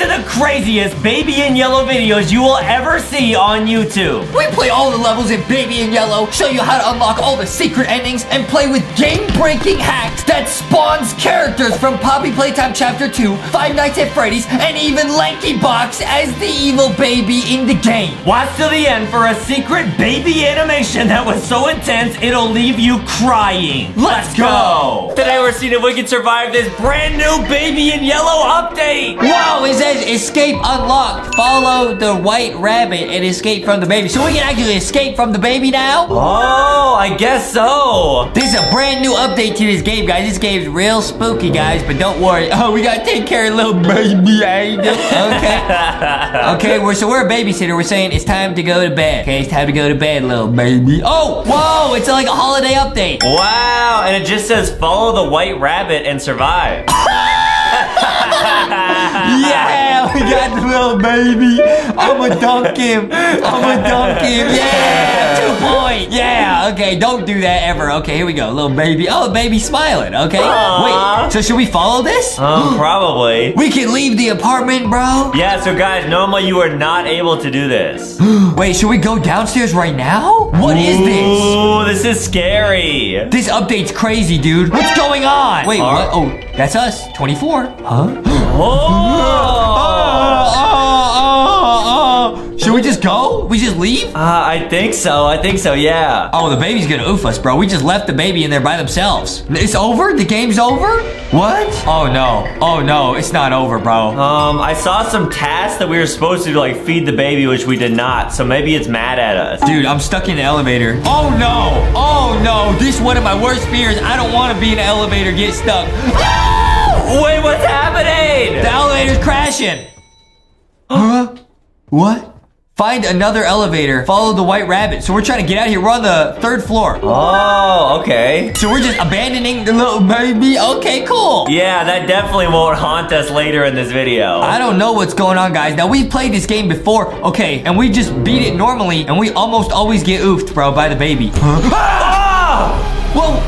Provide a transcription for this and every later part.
These are the craziest Baby in Yellow videos you will ever see on YouTube. We play all the levels in Baby in Yellow, show you how to unlock all the secret endings, and play with game-breaking hacks that spawns characters from Poppy Playtime Chapter 2, Five Nights at Freddy's, and even LankyBox as the evil baby in the game. Watch till the end for a secret baby animation that was so intense it'll leave you crying. Let's go! Today we're seeing if we can survive this brand new Baby in Yellow update. Wow, is it says escape unlocked. Follow the white rabbit and escape from the baby. So we can actually escape from the baby now? Oh, I guess so. This is a brand new update to this game, guys. This game's real spooky, guys, but don't worry. Oh, we gotta take care of little baby angel. Okay. okay, we're so we're a babysitter. We're saying it's time to go to bed. Okay, it's time to go to bed, little baby. Oh, whoa, it's like a holiday update. Wow, and it just says follow the white rabbit and survive. Yeah, we got the little baby. I'ma dunk him. I'ma dunk him. Yeah, two points. Yeah, okay, don't do that ever. Okay, here we go, little baby. Oh, baby smiling. Okay, Aw. wait. So should we follow this? Um, probably. We can leave the apartment, bro. Yeah, so guys, normally you are not able to do this. Wait, should we go downstairs right now? What is this? Ooh, this is scary. This update's crazy, dude. What's going on? Wait, Are- what? Oh, that's us. 24. Huh? Oh! Should we just go? We just leave? Uh, I think so. I think so, yeah. Oh, the baby's gonna oof us, bro. We just left the baby in there by themselves. It's over? The game's over? What? Oh, no. Oh, no. It's not over, bro. Um, I saw some tasks that we were supposed to like feed the baby, which we did not. So maybe it's mad at us. Dude, I'm stuck in the elevator. Oh, no. Oh, no. This is one of my worst fears. I don't want to be in an elevator, get stuck. Wait, what's happening? The elevator's crashing. Huh? What? Find another elevator. Follow the white rabbit. So we're trying to get out of here. We're on the third floor. Oh, okay. So we're just abandoning the little baby. Okay, cool. Yeah, that definitely won't haunt us later in this video. I don't know what's going on, guys. Now, we've played this game before, okay, and we just beat it normally, and we almost always get oofed, bro, by the baby. Ah! Whoa!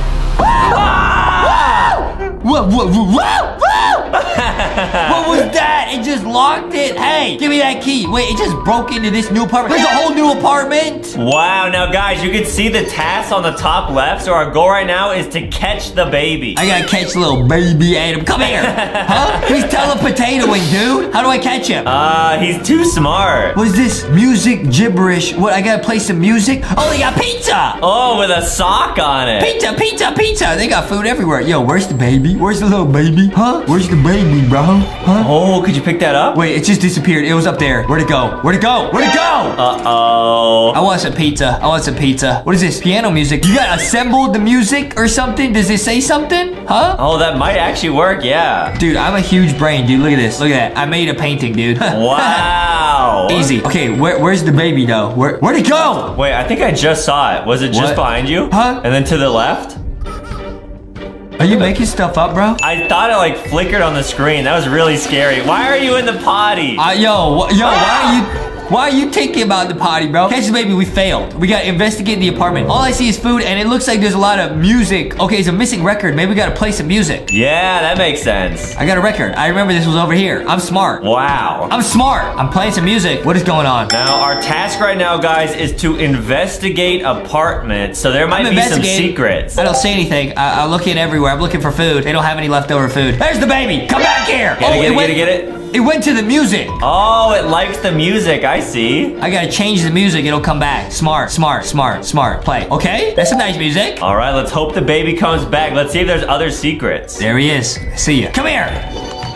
Whoa, whoa, whoa, whoa, whoa! What was that? It just locked it. Hey, give me that key. Wait, it just broke into this new apartment. There's a whole new apartment. Wow, now guys, you can see the task on the top left. So our goal right now is to catch the baby. I gotta catch little baby Adam. Come here. huh? He's telepotatoing, dude. How do I catch him? Uh, he's too smart. what is this? Music gibberish. What, I gotta play some music? Oh, they got pizza. Oh, with a sock on it. Pizza, pizza, pizza. They got food everywhere. Yo, where's the baby? Where's the little baby? Huh? Where's the baby, bro? Huh? Oh, could you pick that up? Wait, it just disappeared. It was up there. Where'd it go? Where'd it go? Where'd it go? Uh-oh. I want some pizza. I want some pizza. What is this? Piano music. You got assembled the music or something? Does it say something? Huh? Oh, that might actually work, yeah. Dude, I'm a huge brain, dude. Look at this. Look at that. I made a painting, dude. Wow. Easy. Okay, where, where's the baby though? Where, where'd it go? Wait, I think I just saw it. Was it just What? behind you? Huh? And then to the left? Are you making stuff up, bro? I thought it like flickered on the screen. That was really scary. Why are you in the potty? Uh, yo, wh- yo, why are you? Why are you thinking about the potty, bro? Catch the baby, we failed. We gotta investigate the apartment. All I see is food, and it looks like there's a lot of music. Okay, it's a missing record. Maybe we gotta play some music. yeah, that makes sense. I got a record. I remember this was over here. I'm smart. Wow. I'm smart. I'm playing some music. What is going on? Now, our task right now, guys, is to investigate apartments. So there might I'm be some secrets. I don't see anything. I, I'm looking everywhere. I'm looking for food. They don't have any leftover food. There's the baby. Come back here. Get it, oh, get it, went, get it, get it? It went to the music. Oh, it likes the music. I see. I gotta change the music. It'll come back. Smart, smart, smart, smart. Play. Okay? That's some nice music. All right, let's hope the baby comes back. Let's see if there's other secrets. There he is. I see you. Come here.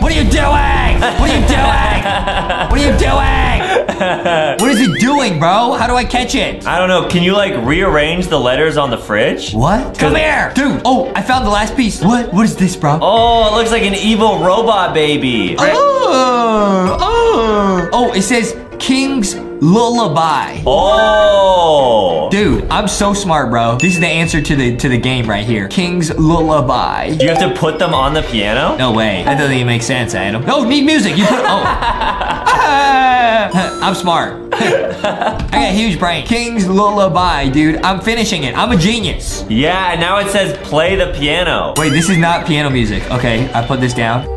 What are you doing? What are you doing? What are you doing? What is it doing, bro? How do I catch it? I don't know. Can you like rearrange the letters on the fridge? What? Come here. Dude. Oh, I found the last piece. What? What is this, bro? Oh, it looks like an evil robot baby. Oh, oh. Oh, it says King's Lullaby. Oh. Dude, I'm so smart, bro. This is the answer to the to the game right here. King's Lullaby. Do you have to put them on the piano? No way. That doesn't even make sense, Adam. No, need music. You put. Oh. I'm smart. I got a huge brain. King's Lullaby, dude. I'm finishing it. I'm a genius. Yeah, now it says play the piano. Wait, this is not piano music. Okay, I put this down.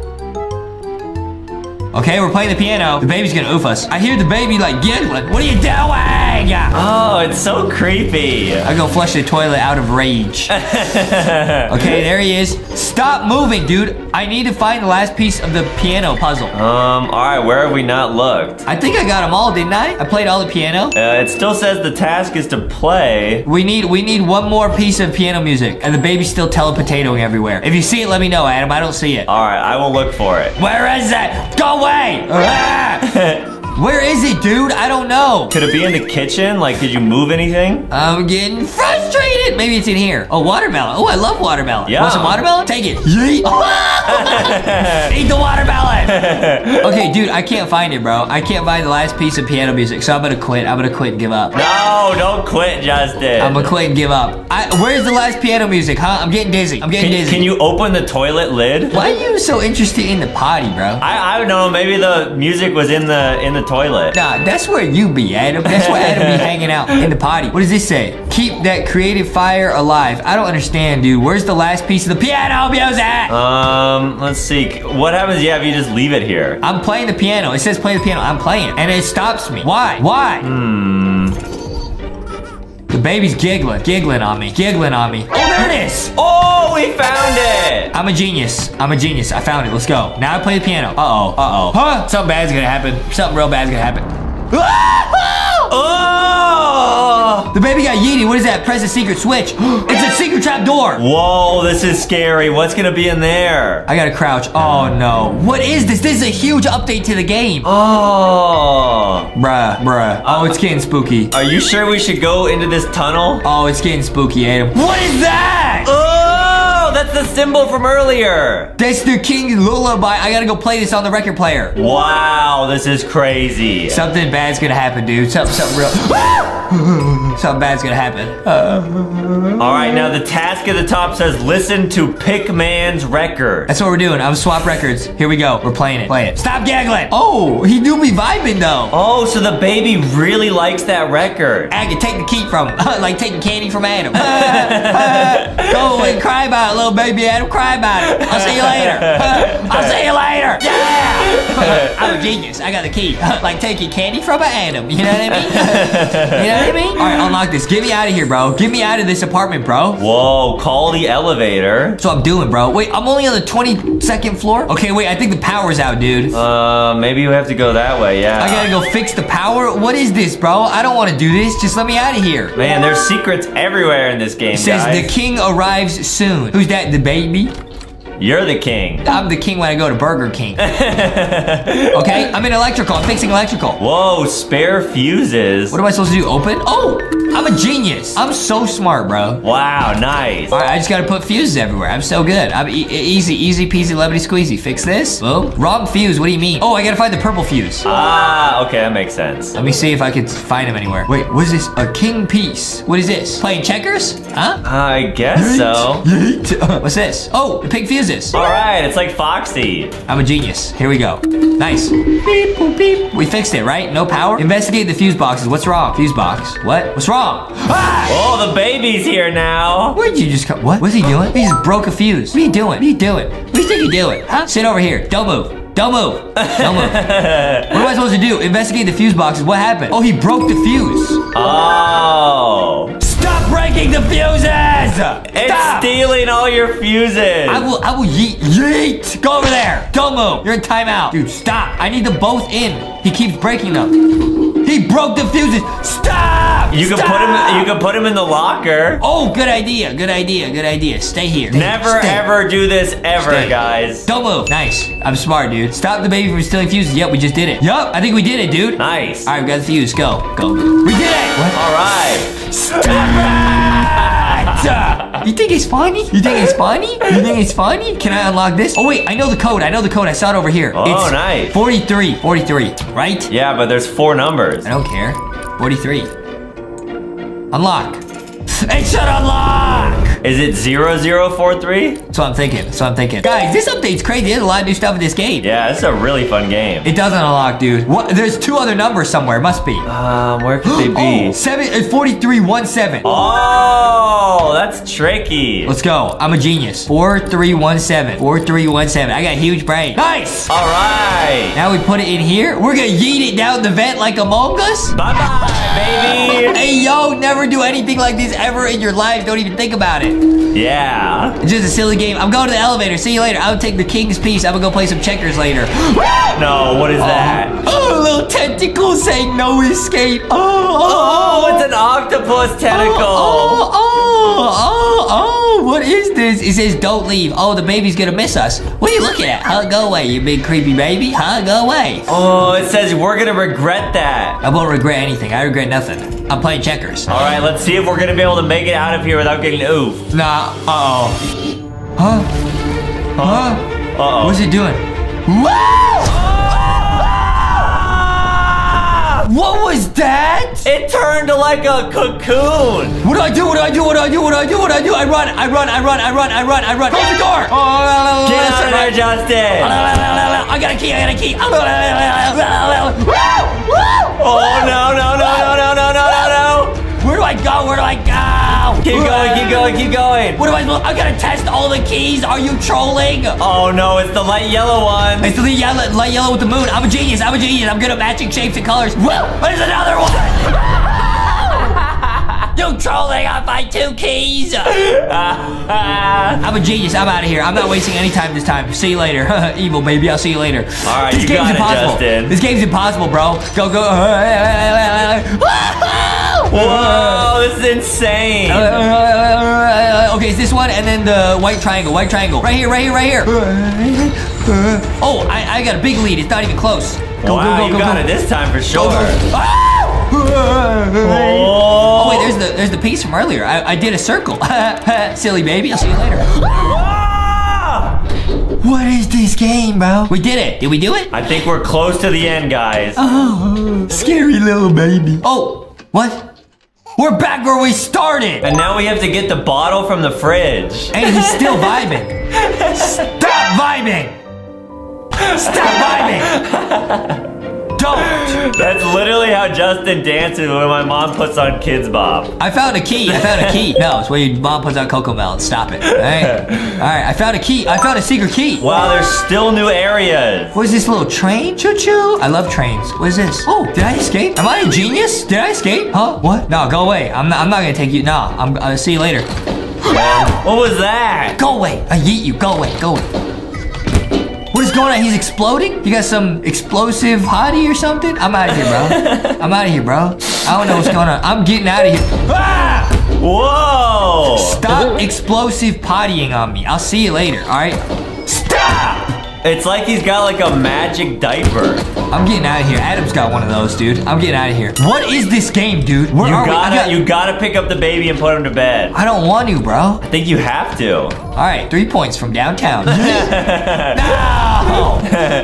Okay, we're playing the piano. The baby's gonna oof us. I hear the baby like giggling. What are you doing? Oh, it's so creepy. I go flush the toilet out of rage. okay, there he is. Stop moving, dude. I need to find the last piece of the piano puzzle. Um, all right, where have we not looked? I think I got them all, didn't I? I played all the piano. Uh, it still says the task is to play. We need we need one more piece of piano music, and the baby's still telepotatoing everywhere. If you see it, let me know, Adam. I don't see it. All right, I will look for it. Where is it? Go away! Where is it, dude? I don't know. Could it be in the kitchen? Like, did you move anything? I'm getting frustrated. Maybe it's in here. Oh, watermelon. Oh, I love watermelon. Yum. Want some watermelon? Take it. Yeet. Eat the watermelon. okay, dude, I can't find it, bro. I can't find the last piece of piano music, so I'm gonna quit. I'm gonna quit and give up. No, don't quit, Justin. I'm gonna quit and give up. I, where's the last piano music, huh? I'm getting dizzy. I'm getting can, dizzy. can you open the toilet lid? Why are you so interested in the potty, bro? I, I don't know. Maybe the music was in the in the toilet. Nah, that's where you be, Adam. That's where Adam be hanging out in the potty. What does this say? Keep that creative fire alive. I don't understand, dude. Where's the last piece of the piano music? Um, let's see. What happens? Yeah, if you just leave it here. I'm playing the piano. It says play the piano. I'm playing, and it stops me. Why? Why? Hmm. The baby's giggling, giggling on me, giggling on me. Oh, there it is. Oh, we found it. I'm a genius. I'm a genius. I found it. Let's go. Now I play the piano. Uh-oh. Uh-oh. Huh? Something bad's gonna happen. Something real bad's gonna happen. Oh! The baby got yeeted. What is that? Press the secret switch. it's a secret trap door. Whoa, this is scary. What's gonna be in there? I gotta crouch. Oh no. What is this? This is a huge update to the game. Oh. Bruh, bruh. Oh, it's getting spooky. Are you sure we should go into this tunnel? Oh, it's getting spooky, Adam. What is that? Oh, that's the symbol from earlier. That's the King Lullaby. I gotta go play this on the record player. Wow, this is crazy. Something bad's gonna happen, dude. Something, something real. something bad's gonna happen. Uh, All right, now the task at the top says listen to Pickman's record. that's what we're doing. I'm swap records. Here we go. We're playing it. Play it. Stop giggling. Oh, he do be vibing though. Oh, so the baby really likes that record. I can take the key from him, like taking candy from Adam. Go and cry about it, little baby Adam. Cry about it. I'll see you later. I'll see you later. Yeah. I'm a genius. I got the key. like taking candy from an Adam. You know what I mean? you know what I mean? All right, unlock this. Get me out of here, bro. Get me out of this apartment, bro. Whoa, call the elevator. That's what I'm doing, bro. Wait, I'm only on the 22nd floor? Okay, wait, I think the power's out, dude. Uh, maybe you have to go that way, yeah. I gotta go fix the power? What is this, bro? I don't wanna do this. Just let me out of here. Man, there's secrets everywhere in this game, It says guys. the king arrives soon. Who's that? The baby? You're the king. I'm the king when I go to Burger King. okay, I'm in electrical. I'm fixing electrical. Whoa, spare fuses. What am I supposed to do? Open? Oh, I'm a genius. I'm so smart, bro. Wow, nice. All right, I just gotta put fuses everywhere. I'm so good. I'm e- easy, easy peasy, lemony squeezy. Fix this. Boom. Wrong fuse. What do you mean? Oh, I gotta find the purple fuse. Ah, okay, that makes sense. Let me see if I could find him anywhere. Wait, what is this? A king piece. What is this? Playing checkers? Huh? I guess so. What's this? Oh, the pink fuses. All right, it's like Foxy. I'm a genius. Here we go. Nice. Beep, boop, beep. We fixed it, right? No power? Investigate the fuse boxes. What's wrong? Fuse box. What? What's wrong? Ah! Oh, the baby's here now. Where'd you just come? What? What's he doing? He just broke a fuse. What are you doing? What are you doing? What do you think you're doing? Huh? Sit over here. Don't move. Don't move. Don't move. what am I supposed to do? Investigate the fuse boxes. What happened? Oh, he broke the fuse. Oh. Stop breaking the fuses! It's Stop! stealing all your fuses. I will, I will yeet, yeet. Go over there. Don't move. You're in timeout. Dude, stop. I need them both in. He keeps breaking them. He broke the fuses. Stop! you can Stop! put him. You can put him in the locker. Oh, good idea. Good idea. Good idea. Stay here. Never Stay. ever do this ever, Stay. guys. Don't move. Nice. I'm smart, dude. Stop the baby from stealing fuses. Yep, we just did it. Yup, I think we did it, dude. Nice. All right, we got the fuse. Go. Go. We did it. What? All right. Stop it! You think it's funny? You think it's funny? You think it's funny? Can I unlock this? Oh, wait. I know the code. I know the code. I saw it over here. Oh, it's nice. 43. 43. Right? Yeah, but there's four numbers. I don't care. 43. Unlock. It should unlock! Is it 0043? That's what I'm thinking. That's what I'm thinking. Guys, this update's crazy. There's a lot of new stuff in this game. Yeah, it's a really fun game. It doesn't unlock, dude. What? There's two other numbers somewhere. Must be. Um, where could they Oh, be? seven, uh, 4317. Oh, that's tricky. Let's go. I'm a genius. 4317. 4317. I got a huge brain. Nice. All right. Now we put it in here. We're gonna yeet it down the vent like Among Us. Bye bye, baby. Hey, yo, never do anything like this ever in your life. Don't even think about it. Yeah. It's just a silly game. I'm going to the elevator. See you later. I'll take the king's piece. I'm gonna go play some checkers later. No, what is that? Oh, oh little tentacles say no escape. Oh, oh, oh, Oh, it's an octopus oh, tentacle. Oh, oh, oh, Oh, oh, oh, what is this? It says don't leave. Oh, the baby's gonna miss us. What are you looking at? Huh? Go away, you big creepy baby. Huh? Go away. Oh, it says we're gonna regret that. I won't regret anything. I regret nothing. I'm playing checkers. All right, let's see if we're gonna be able to make it out of here without getting oof. Nah. Uh-oh. Huh? Huh? Uh-oh. What's it doing? What was that? It turned like a cocoon. What do I do? What do I do? What do I do? What do I do? What do I do? I run, I run, I run, I run, I run, I run. Close the door! Oh, Get out of there, Justin. I got a key, I got a key. Oh, no, no, no, no, no, no, no, no, no. Where do I go? Where do I go? Keep going, keep going, keep going. What do I supposed? I gotta test all the keys. Are you trolling? Oh, no, it's the light yellow one. It's the yellow, light yellow with the moon. I'm a genius. I'm a genius. I'm good at matching shapes and colors. Whoa! There's another one. you trolling on my two keys. I'm a genius. I'm out of here. I'm not wasting any time this time. See you later. Evil baby. I'll see you later. All right, this you game's got it. Justin. This game's impossible, bro. Go, go. Whoa, this is insane. okay, it's this one and then the white triangle. White triangle. Right here, right here, right here. Oh, I, I got a big lead. It's not even close. Go, wow, go, go, you go, got go. it this time for Go, sure. go. Ah! Oh, Oh wait, there's the there's the piece from earlier. I, I did a circle. Silly baby, I'll see you later. What is this game, bro? We did it. Did we do it? I think we're close to the end, guys. Oh, scary little baby. Oh, what? We're back where we started. And now we have to get the bottle from the fridge. And he's still vibing. Stop vibing. Stop vibing. Don't. That's literally how Justin dances when my mom puts on Kidz Bop. I found a key. I found a key. No, it's where your mom puts on Cocomelon. Stop it. All right. All right. I found a key. I found a secret key. Wow, there's still new areas. What is this little train? Choo choo. I love trains. What is this? Oh, did I escape? Am I a genius? Did I escape? Huh? What? No, go away. I'm not. I'm not gonna take you. No, I'm. I'll see you later. What was that? Go away. I yeet you. Go away. Go away. What is going on? He's exploding? You got some explosive hottie or something? I'm out of here, bro. I'm out of here, bro. I don't know what's going on. I'm getting out of here. Ah! Whoa! Stop explosive pottying on me. I'll see you later, all right? It's like he's got like a magic diaper. I'm getting out of here. Adam's got one of those, dude. I'm getting out of here. What is this game, dude? Where You are gotta, got- you gotta pick up the baby and put him to bed. I don't want to, bro. I think you have to. All right, three points from downtown. no!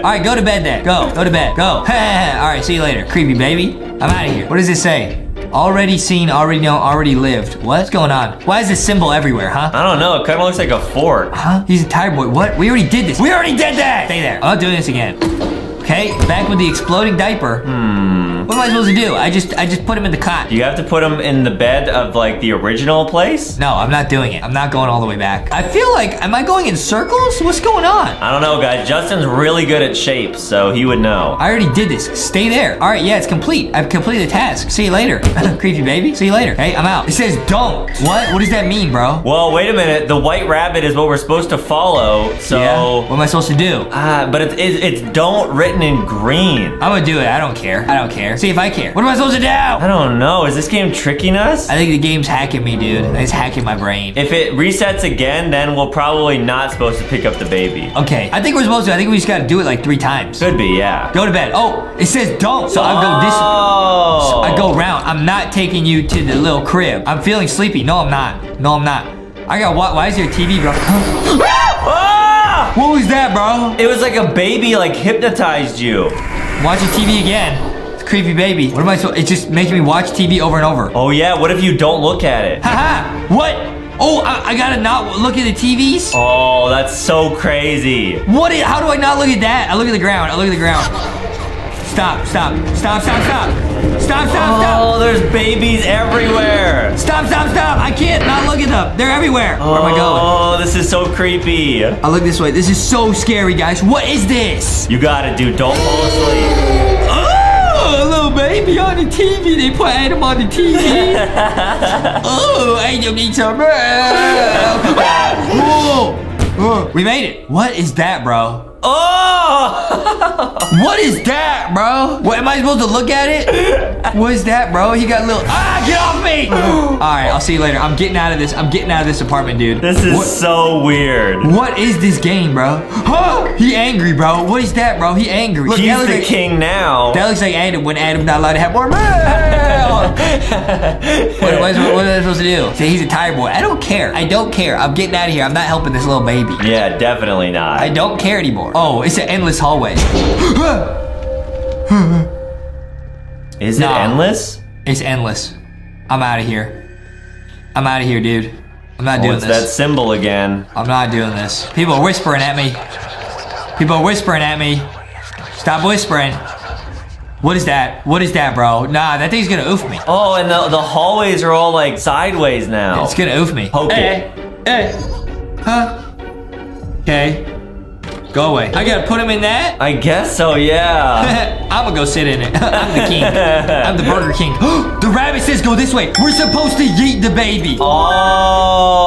All right, go to bed then. Go, go to bed. Go. All right, see you later, creepy baby. I'm out of here. What does it say? Already seen, already know, already lived. What's going on? Why is this symbol everywhere, huh? I don't know. It kind of looks like a fort. Huh? He's a tired boy. What? We already did this. We already did that. Stay there. I'm not doing this again. Okay, back with the exploding diaper. Hmm. What am I supposed to do? I just, I just put him in the cot. You have to put him in the bed of like the original place. No, I'm not doing it. I'm not going all the way back. I feel like, am I going in circles? What's going on? I don't know, guys. Justin's really good at shapes, so he would know. I already did this. Stay there. All right, yeah, it's complete. I've completed the task. See you later. Creepy baby. See you later. Hey, I'm out. It says don't. What? What does that mean, bro? Well, wait a minute. The white rabbit is what we're supposed to follow. So, Yeah? What am I supposed to do? ah, but it's, it's it's don't written in green. I'm gonna do it. I don't care. I don't care. See if I care. What am I supposed to do? I don't know. Is this game tricking us? I think the game's hacking me, dude. It's hacking my brain. If it resets again, then we're probably not supposed to pick up the baby. Okay, I think we're supposed to. I think we just gotta do it like three times. Could be, yeah. Go to bed. Oh, it says don't. So I go this. Oh. I go round. I'm not taking you to the little crib. I'm feeling sleepy. No, I'm not. No, I'm not. I got what? Why is there a TV, bro? Ah! what was that, bro? It was like a baby like hypnotized you. Watch Watching TV again. Creepy baby. What am I so? It's just making me watch TV over and over. Oh yeah, what if you don't look at it? Haha! What? Oh, I, I gotta not look at the TVs? Oh, that's so crazy. What is, how do I not look at that? I look at the ground, I look at the ground. Stop, stop, stop, stop, stop. Stop, stop, stop. Oh, there's babies everywhere. Stop, stop, stop. I can't not look at them. They're everywhere. Where am I going? Oh, this is so creepy. I look this way. This is so scary, guys. What is this? You got it, dude. Don't fall asleep. Oh, little baby on the TV. They put Adam on the TV. oh, Adam needs some milk. Whoa. Oh, we made it. What is that, bro? Oh! What is that, bro? What am I supposed to look at it? What is that, bro? He got a little. Ah, get off me! All right, I'll see you later. I'm getting out of this. I'm getting out of this apartment, dude. this is What- so weird. What is this game, bro? Huh? He angry, bro. What is that, bro? He angry. Look, He's that looks the like, king now. That looks like Adam when Adam's not allowed to have more what, what, is, what am I supposed to do? Say he's a tired boy. I don't care. I don't care. I'm getting out of here. I'm not helping this little baby. yeah, definitely not. I don't care anymore. Oh, it's an endless hallway. Is Nah. it endless? It's endless. I'm out of here. I'm out of here, dude. I'm not Oh, doing it's this. that symbol again. I'm not doing this. People are whispering at me. People are whispering at me. Stop whispering. What is that? What is that, bro? Nah, that thing's gonna oof me. Oh, and the, the hallways are all like sideways now. It's gonna oof me. Poke hey, hey, huh? Okay, go away. I gotta put him in that. I guess so, yeah. I'm gonna go sit in it. I'm the king. I'm the Burger King. the rabbit says go this way. We're supposed to yeet the baby. oh.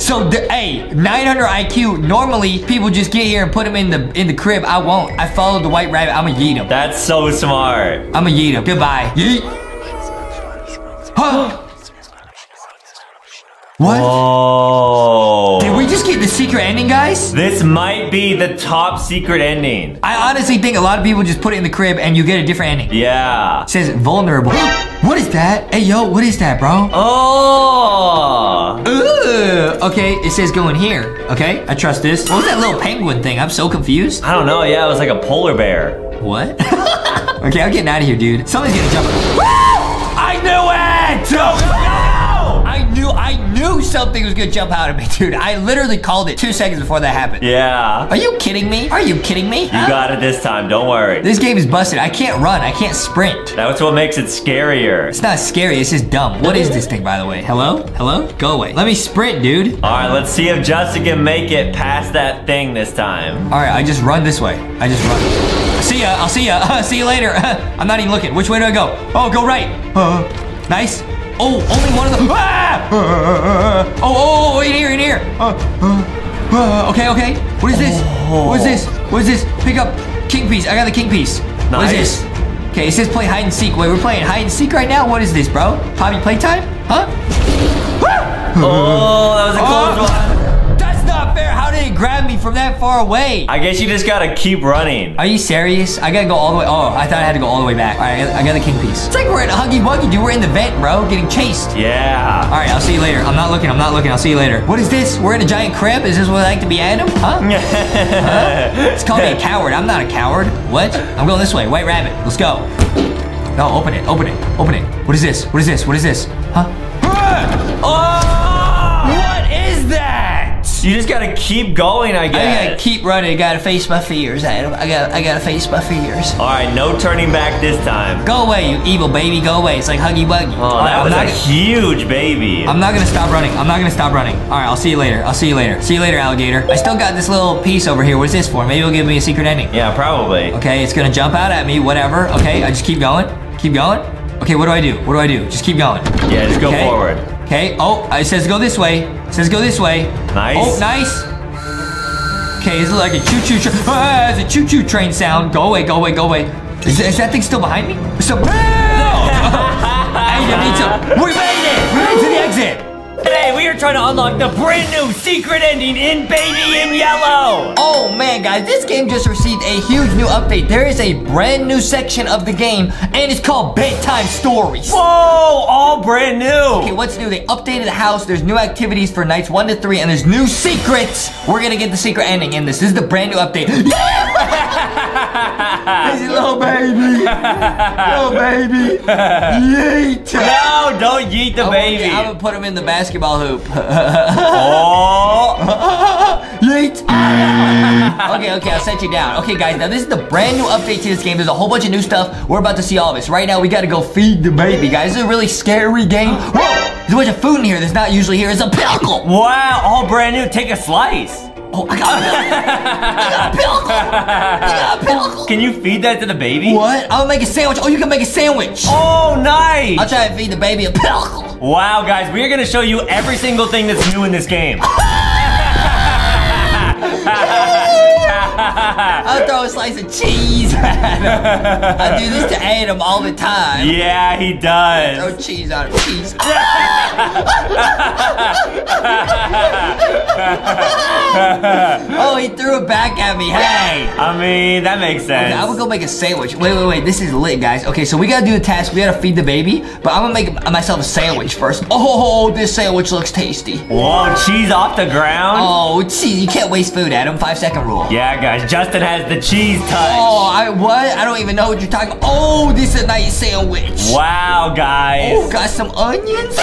So, the, hey, 900 IQ. Normally, people just get here and put him in the in the crib. I won't. I followed the white rabbit. I'ma yeet him. That's so smart. I'ma yeet him. Goodbye. Yeet. Huh? What? Oh. Did we just get the secret ending, guys? This might be the top secret ending. I honestly think a lot of people just put it in the crib and you get a different ending. Yeah. It says vulnerable. what is that? Hey, yo, what is that, bro? Oh. Ugh. Okay, it says go in here. Okay, I trust this. What was that little penguin thing? I'm so confused. I don't know. Yeah, it was like a polar bear. What? okay, I'm getting out of here, dude. Somebody's gonna jump. I knew it! knew something was gonna jump out at me, dude. I literally called it two seconds before that happened. Yeah. Are you kidding me? Are you kidding me? You got it this time. Don't worry. This game is busted. I can't run. I can't sprint. That's what makes it scarier. It's not scary. It's just dumb. What is this thing, by the way? Hello? Hello? Go away. Let me sprint, dude. All right, let's see if Justin can make it past that thing this time. All right, I just run this way. I just run. See ya. I'll see ya. see you later. I'm not even looking. Which way do I go? Oh, go right. Uh, nice. Oh, only one of them. Ah! Oh, oh, oh, in here, in here. Uh, uh, uh, okay, okay. What is this? What is this? What is this? Pick up king piece. I got the king piece. What is this? Okay, it says play hide and seek. Wait, we're playing hide and seek right now? What is this, bro? Poppy Playtime? Huh? Oh, that was a close Oh. one. Did it grab me from that far away? I guess you just gotta keep running. Are you serious? I gotta go all the way. Oh, I thought I had to go all the way back. All right, I got, I got the king piece. It's like we're in a Huggy Wuggy, dude. We're in the vent, bro, getting chased. Yeah. All right, I'll see you later. I'm not looking. I'm not looking. I'll see you later. What is this? We're in a giant crib. Is this what I like to be, Adam? Huh? It's called me a coward. I'm not a coward. What? I'm going this way. White rabbit. Let's go. No, open it. Open it. Open it. What is this? What is this? What is this? Huh? You just gotta keep going, I guess. I gotta keep running. I gotta face my fears, Adam. I gotta, I gotta face my fears. All right, no turning back this time. Go away, you evil baby. Go away. It's like Huggy Wuggy. Oh, All that I'm was not, a huge baby. I'm not gonna stop running. I'm not gonna stop running. All right, I'll see you later. I'll see you later. See you later, alligator. I still got this little piece over here. What's this for? Maybe it'll give me a secret ending. Yeah, probably. Okay, it's gonna jump out at me. Whatever. Okay, I just keep going. Keep going. Okay, what do I do? What do I do? Just keep going. Yeah, just go Okay. forward. Okay. Oh, it says go this way. It says go this way. Nice. Oh, nice. Okay, is it like a choo-choo train? Ah, it's a choo-choo train sound. Go away, go away, go away. Is, is that thing still behind me? So, I need to. We made it. We made it to the exit. Today, we are trying to unlock the brand new secret ending in Baby in Yellow. Oh man, guys, this game just received a huge new update. There is a brand new section of the game, and it's called Bedtime Stories. Whoa, all brand new. Okay, what's new? They updated the house. There's new activities for nights one to three, and there's new secrets. We're gonna get the secret ending in this. This is the brand new update. this is little baby, little baby. Yeet. No, don't yeet the baby. I'm gonna put him in the basket basketball hoop. Oh, Yeet. okay, okay, I'll set you down. Okay, guys, now this is the brand new update to this game. There's a whole bunch of new stuff. We're about to see all of this. Right now, we gotta go feed the baby, guys. This is a really scary game. Whoa! There's a bunch of food in here that's not usually here. It's a pickle. wow, all brand new. Take a slice. Oh, I got a. I got a pickle. I got a pickle. Can you feed that to the baby? What? Gonna make a sandwich. Oh, you can make a sandwich. Oh, nice. I'll try and feed the baby a pickle. Wow, guys, we are gonna show you every single thing that's new in this game. I'll throw a slice of cheese at him. I do this to Adam all the time. yeah, he does. Throw cheese on him. Cheese. oh, he threw it back at me. Hey. I mean, that makes sense. I would go make a sandwich. Wait, wait, wait. This is lit, guys. Okay, so we gotta do the task. We gotta feed the baby, but I'm gonna make myself a sandwich first. Oh, this sandwich looks tasty. Whoa, cheese off the ground? Oh, cheese. You can't waste food, Adam. Five second rule. Yeah, guys, Justin has the cheese touch. Oh, I what? I don't even know what you're talking. Oh, this is a nice sandwich. Wow, guys. Oh, got some onions.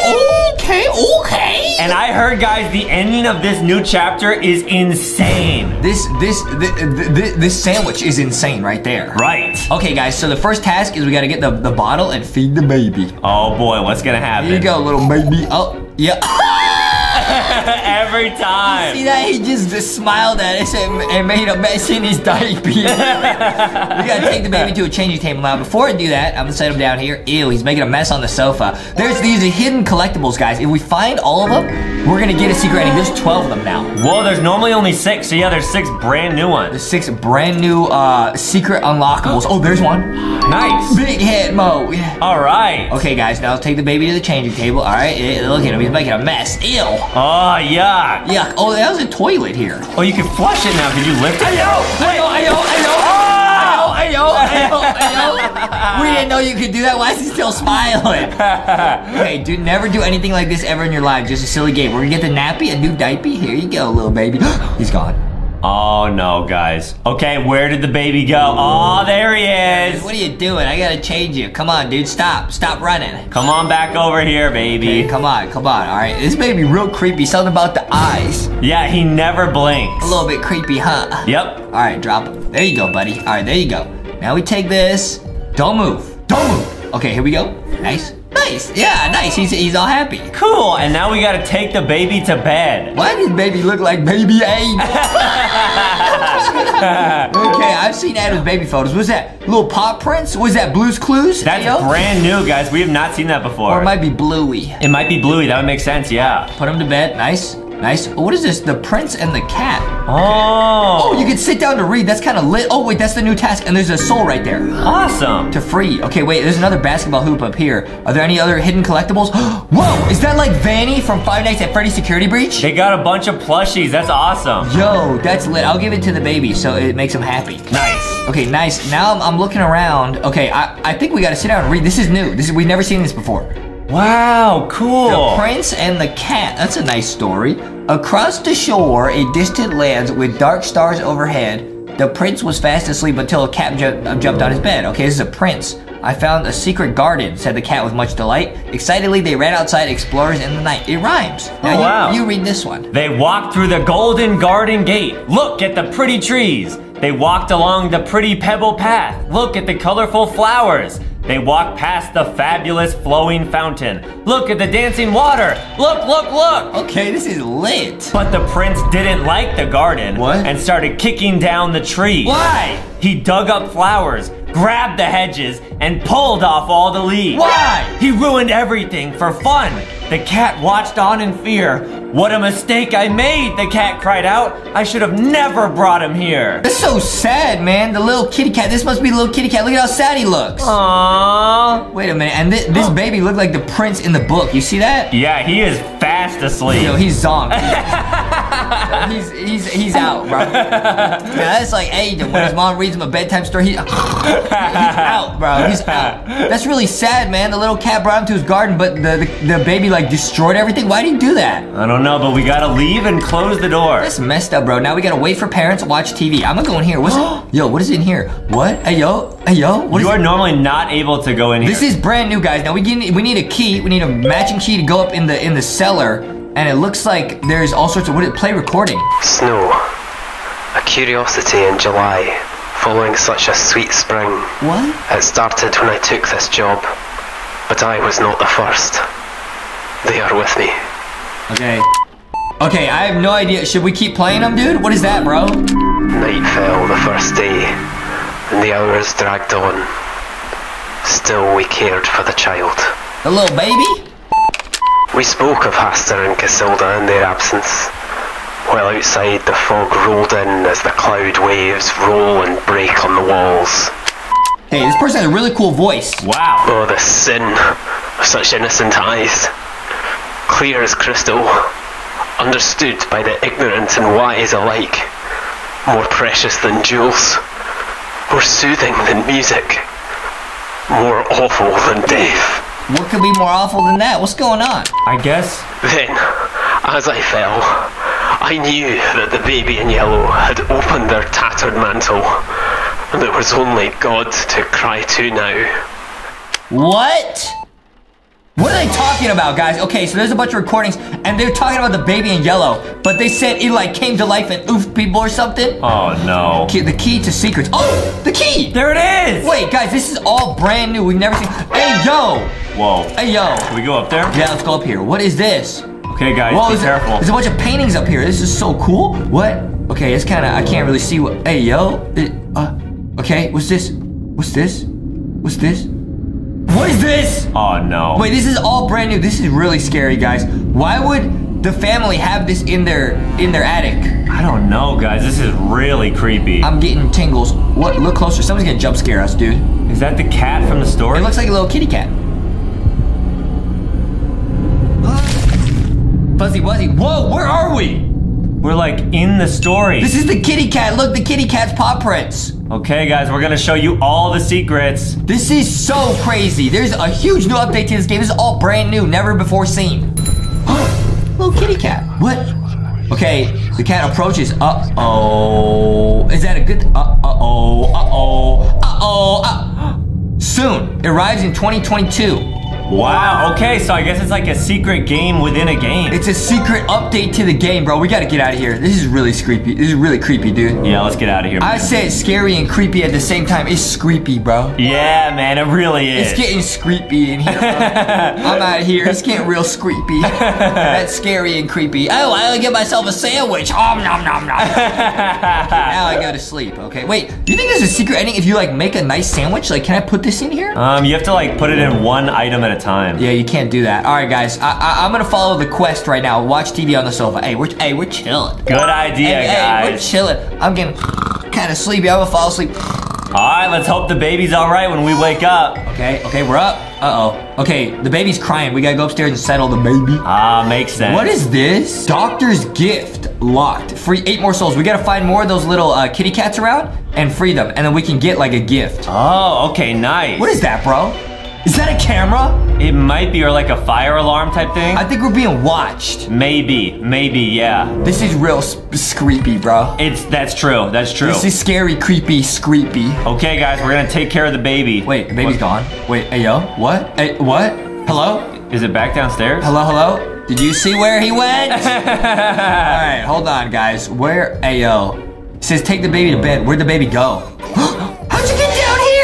Okay, okay. And I heard, guys, the ending of this new chapter is insane. This this this, this, this sandwich is insane right there. Right. Okay, guys. So the first task is we gotta get the, the bottle and feed the baby. Oh boy, what's gonna happen? Here you go, little baby. Oh, yeah. Every time. See that? He just, just smiled at us and, and made a mess in his diaper. we gotta take the baby to a changing table now. Before I do that, I'm gonna set him down here. Ew, he's making a mess on the sofa. There's these hidden collectibles, guys. If we find all of them, we're gonna get a secret ending. There's 12 of them now. Whoa, there's normally only six, so yeah, there's six brand new ones. There's six brand new uh, secret unlockables. Oh, there's one. Nice. Big hit, mo. All right. Okay, guys, now let's take the baby to the changing table. All right, look at him. He's making a mess. Ew. Oh, yuck. Yuck. Oh, that was a toilet here. Oh, you can flush it now. Can you lift it? Ayo, ayo, ayo, ayo. Oh! Ayo, ayo, ayo. We didn't know you could do that. Why is he still smiling? Okay, dude, never do anything like this ever in your life. Just a silly game. We're gonna get the nappy, a new diaper. Here you go, little baby. He's gone. Oh, no, guys. Okay, where did the baby go? Oh, there he is. What are you doing? I gotta change you. Come on, dude. Stop. Stop running. Come on back over here, baby. Hey, come on, come on. All right, this baby real creepy. Something about the eyes. Yeah, he never blinks. A little bit creepy, huh? Yep. All right, drop him. There you go, buddy. All right, there you go. Now we take this. Don't move. Don't move. Okay, here we go. Nice. Nice. Yeah, nice. He's, he's all happy. Cool. And now we gotta take the baby to bed. Why does baby look like baby A? okay, I've seen Adam's baby photos. Was that little paw prints? Was that Blue's Clues? That's Ayo? brand new, guys. We have not seen that before. Or it might be Bluey. It might be Bluey. That would make sense, yeah. Put him to bed. Nice. Nice. Oh, what is this? The prince and the cat. Oh. Oh, you can sit down to read. That's kind of lit. Oh, wait, that's the new task. And there's a soul right there. Awesome. To free. Okay, wait, there's another basketball hoop up here. Are there any other hidden collectibles? Whoa, is that like Vanny from Five Nights at Freddy's Security Breach? They got a bunch of plushies. That's awesome. Yo, that's lit. I'll give it to the baby so it makes him happy. Nice. Okay, nice. Now I'm, I'm looking around. Okay, I, I think we gotta sit down and read. This is new. This is we've never seen this before. Wow, cool. The Prince and the Cat. That's a nice story. Across the shore, a distant lands with dark stars overhead, the prince was fast asleep until a cat ju- uh, jumped on his bed. Okay, this is a prince. I found a secret garden, said the cat with much delight. Excitedly, they ran outside, explorers in the night. It rhymes. Now, Oh, wow. you, you read this one. They walked through the golden garden gate. Look at the pretty trees. They walked along the pretty pebble path. Look at the colorful flowers. They walk past the fabulous flowing fountain. Look at the dancing water. Look, look, look. Okay, this is lit. But the prince didn't like the garden What? and started kicking down the trees. Why? He dug up flowers, grabbed the hedges, and pulled off all the leaves. Why? He ruined everything for fun. The cat watched on in fear. What a mistake I made, the cat cried out. I should have never brought him here. That's so sad, man. The little kitty cat. This must be the little kitty cat. Look at how sad he looks. Aww. Wait a minute. And thi- this baby looked like the prince in the book. You see that? Yeah, he is fast asleep. Yo, he's zonked. he's he's he's out, bro. Yeah, that's like Aiden when his mom reads him a bedtime story. He, he's out, bro. He's out. That's really sad, man. The little cat brought him to his garden, but the the, the baby like destroyed everything. Why did he do that? I don't know, but we gotta leave and close the door. That's messed up, bro. Now we gotta wait for parents, watch TV. I'm gonna go in here. What's yo? What is in here? What? Hey yo, hey yo. What is You are normally not able to go in here. This is brand new, guys. Now we need we need a key. We need a matching key to go up in the in the cellar. and it looks like there's all sorts of what? It play recording. Snow. A curiosity in July, following such a sweet spring. What? It started when I took this job, but I was not the first. They are with me. Okay. Okay, I have no idea. Should we keep playing them, dude? What is that, bro? Night fell the first day, and the hours dragged on. Still, we cared for the child. The little baby? We spoke of Hastur and Cassilda in their absence, while outside the fog rolled in as the cloud waves roll and break on the walls. Hey, this person has a really cool voice. Wow. Oh, the sin of such innocent eyes. Clear as crystal, understood by the ignorant and wise alike. More precious than jewels, more soothing than music, more awful than death. What could be more awful than that? What's going on? I guess. Then, as I fell, I knew that the baby in yellow had opened their tattered mantle, and there was only God to cry to now. What? What are they talking about, guys? Okay, so there's a bunch of recordings, and they're talking about the baby in yellow, but they said it like came to life and oofed people or something. Oh no. Key- The key to secrets. Oh, the key! There it is. Wait, guys, this is all brand new. We've never seen. Hey, yo! Whoa. Hey, yo! Can we go up there? Yeah, let's go up here. What is this? Okay, guys, Whoa, be there's, careful. there's a bunch of paintings up here. This is so cool. What? Okay, it's kind of, I can't really see what. Hey, yo. It- uh, okay, what's this? What's this? What's this? What is this? Oh no. Wait, this is all brand new. This is really scary, guys. Why would the family have this in their in their attic? I don't know, guys. This is really creepy. I'm getting tingles. What? Look closer. Someone's gonna jump scare us, dude. Is that the cat from the story? It looks like a little kitty cat. Fuzzy Wuzzy. Whoa, where are we? We're like in the story. This is the kitty cat. Look, the kitty cat's paw prints. Okay, guys, we're gonna show you all the secrets. This is so crazy. There's a huge new update to this game. This is all brand new, never before seen. Oh, little kitty cat. What? Okay, the cat approaches. Uh oh. Is that a good? Uh oh. Uh oh. Uh oh. Uh. Soon. Arrives in 2022. Wow. Okay, so I guess it's like a secret game within a game. It's a secret update to the game, bro. We gotta get out of here. This is really creepy. This is really creepy, dude. yeah, let's get out of here. I said scary and creepy at the same time. It's creepy, bro. yeah, man, it really is. It's getting creepy in here. I'm out of here. It's getting real creepy. That's scary and creepy. Oh, I'll get myself a sandwich. Om nom nom nom. now I go to sleep. Okay. Wait. Do you think there's a secret ending if you like make a nice sandwich? Like, can I put this in here? um, you have to like put it in one item at a time. Yeah, you can't do that. All right, guys. I, I, I'm gonna follow the quest right now. Watch TV on the sofa. Hey, we're hey, we're chilling. Good idea, Hey, hey, we're chilling. I'm getting kind of sleepy. I'm gonna fall asleep. all right, let's hope the baby's all right when we wake up. Okay. Okay, we're up. Uh oh. Okay, the baby's crying. We gotta go upstairs and settle the baby. Ah, makes sense. What is this? Doctor's gift locked. Free eight more souls. We gotta find more of those little uh, kitty cats around and free them, and then we can get like a gift. Oh, okay, nice. What is that, bro? Is that a camera? It might be, or like a fire alarm type thing. I think we're being watched. maybe, maybe, yeah. This is real creepy, bro. It's that's true. That's true. This is scary, creepy, creepy. okay, guys, we're gonna take care of the baby. Wait, the baby's What- gone. Wait, hey yo, what? Hey, what? Hello? Is it back downstairs? Hello, hello? Did you see where he went? All right, hold on, guys. Where? Hey yo, it says take the baby to bed. Where'd the baby go?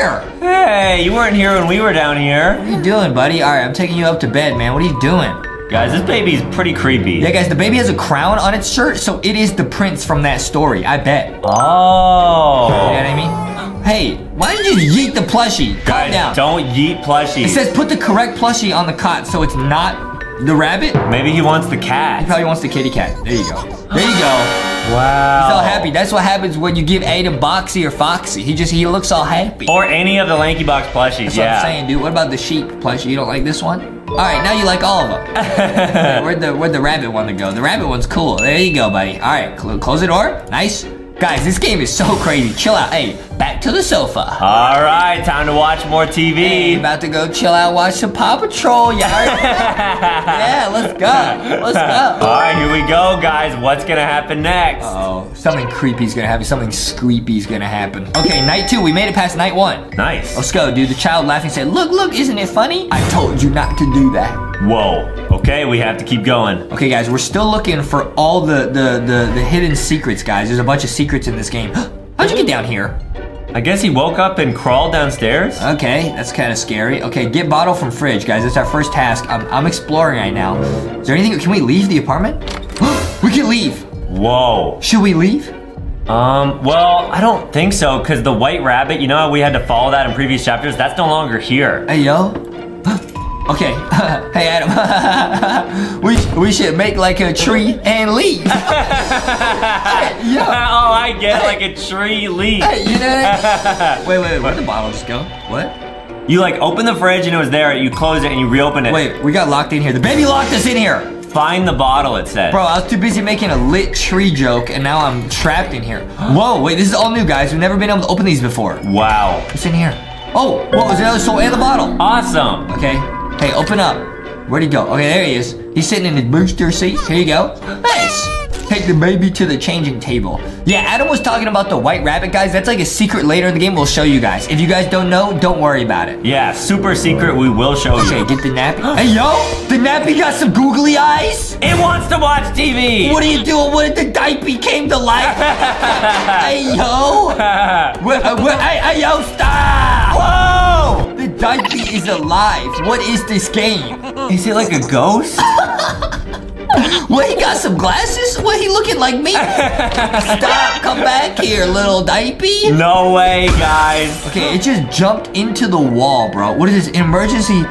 here? Hey, you weren't here when we were down here. What are you doing, buddy? All right, I'm taking you up to bed, man. What are you doing? Guys, this baby's pretty creepy. Yeah, guys, the baby has a crown on its shirt, so it is the prince from that story. I bet. Oh. You know what I mean? Hey, why did you yeet the plushie? Calm Guys, down. don't yeet plushie. It says put the correct plushie on the cot, so it's not the rabbit. Maybe he wants the cat. He probably wants the kitty cat. There you go. There you go. Wow. He's all happy. That's what happens when you give Aiden Boxy or Foxy. He just he looks all happy. Or any of the LankyBox plushies, That's yeah. what I'm saying, dude. What about the sheep plushie? You don't like this one? All right, now you like all of them. where'd the where'd the rabbit one to go? The rabbit one's cool. There you go, buddy. All right, cl- close the door. Nice. Guys, this game is so crazy. Chill out. Hey, back to the sofa. All right, time to watch more Hey, TV. about to go chill out, watch some Paw Patrol. You yeah, let's go. Let's go. All right, here we go, guys. What's gonna happen next? Oh, something creepy's gonna happen. Something screepy's gonna happen. Okay, night two. We made it past night one. nice. Let's go, dude. The child laughing said, Look, look, isn't it funny? I told you not to do that. Whoa. Okay. Okay, we have to keep going. Okay, guys, we're still looking for all the, the, the, the hidden secrets, guys. There's a bunch of secrets in this game. How'd you get down here? I guess he woke up and crawled downstairs. Okay, that's kind of scary. Okay, get bottle from fridge, guys. That's our first task. I'm, I'm exploring right now. Is there anything? Can we leave the apartment? we can leave. Whoa. Should we leave? Um, well, I don't think so, because the white rabbit, you know how we had to follow that in previous chapters? That's no longer here. Hey, yo. Okay. hey, Adam. we, we should make like a tree and leave. Hey, yo. oh, I get like a tree leaf. Hey, you know that? Wait, wait, wait. Where'd the bottle just go? What? You like open the fridge and it was there, you close it and you reopen it. Wait, we got locked in here. The baby locked us in here. Find the bottle, it said. Bro, I was too busy making a lit tree joke, and now I'm trapped in here. Whoa, wait, this is all new, guys. We've never been able to open these before. Wow. What's in here? Oh, what was another soul and the bottle? Awesome. Okay. Hey, open up. Where'd he go? Okay, there he is. He's sitting in his booster seat. Here you go. Nice. Take the baby to the changing table. Yeah, Adam was talking about the white rabbit, guys. That's like a secret later in the game we'll show you guys. If you guys don't know, don't worry about it. Yeah, super secret, we will show Okay, you. get the nappy. hey, yo! The nappy got some googly eyes! It wants to watch TV. What are you doing? What did the diaper came to life? hey, yo! Hey, hey, yo, stop! Whoa! Diaper is alive. What is this game? Is it like a ghost? What, he got some glasses? What, he looking like me? Stop, come back here, little diaper. no way, guys. Okay, it just jumped into the wall, bro. What is this? Emergency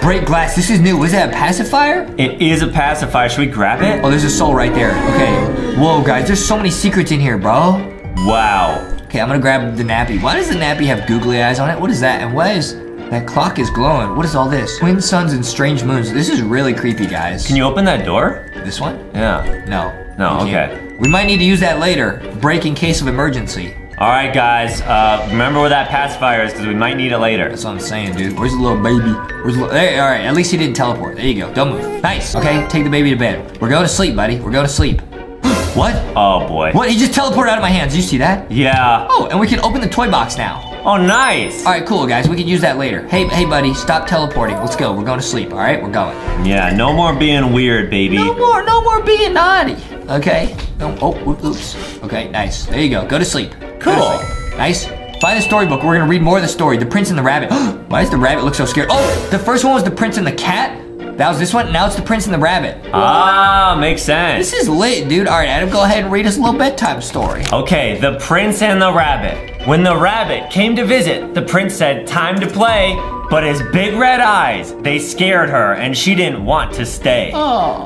break glass. This is new. Was that a pacifier? It is a pacifier. Should we grab it? Oh, there's a soul right there. Okay. Whoa, guys, there's so many secrets in here, bro. Wow. Okay, I'm gonna grab the nappy. Why does the nappy have googly eyes on it? What is that? And why is that clock is glowing? What is all this? Twin suns and strange moons. This is really creepy, guys. Can you open that door? This one? Yeah. No. No, okay. We might need to use that later. Break in case of emergency. All right, guys. Uh, remember where that pacifier is because we might need it later. That's what I'm saying, dude. Where's the little baby? Where's the. Hey, all right. At least he didn't teleport. There you go. Don't move. Nice. Okay, take the baby to bed. We're going to sleep, buddy. We're going to sleep. what? Oh boy. What? He just teleported out of my hands. You see that? Yeah. Oh, and we can open the toy box now. Oh, nice. All right, cool, guys. We can use that later. Hey, hey, buddy, stop teleporting. Let's go. We're going to sleep. All right, we're going. Yeah. No more being weird, baby. No more, no more being naughty. Okay. No. Oh, oops. Okay, nice. There you go. Go to sleep. Go to Cool. sleep. Nice. Find the storybook. We're gonna read more of the story. The Prince and the Rabbit. Why does the rabbit look so scared? Oh, the first one was the Prince and the Cat. That was this one. Now it's the Prince and the Rabbit. Ah, makes sense. This is lit, dude. All right, Adam, go ahead and read us a little bedtime story. Okay, the prince and the rabbit. When the rabbit came to visit, the prince said, Time to play. But his big red eyes, they scared her and she didn't want to stay.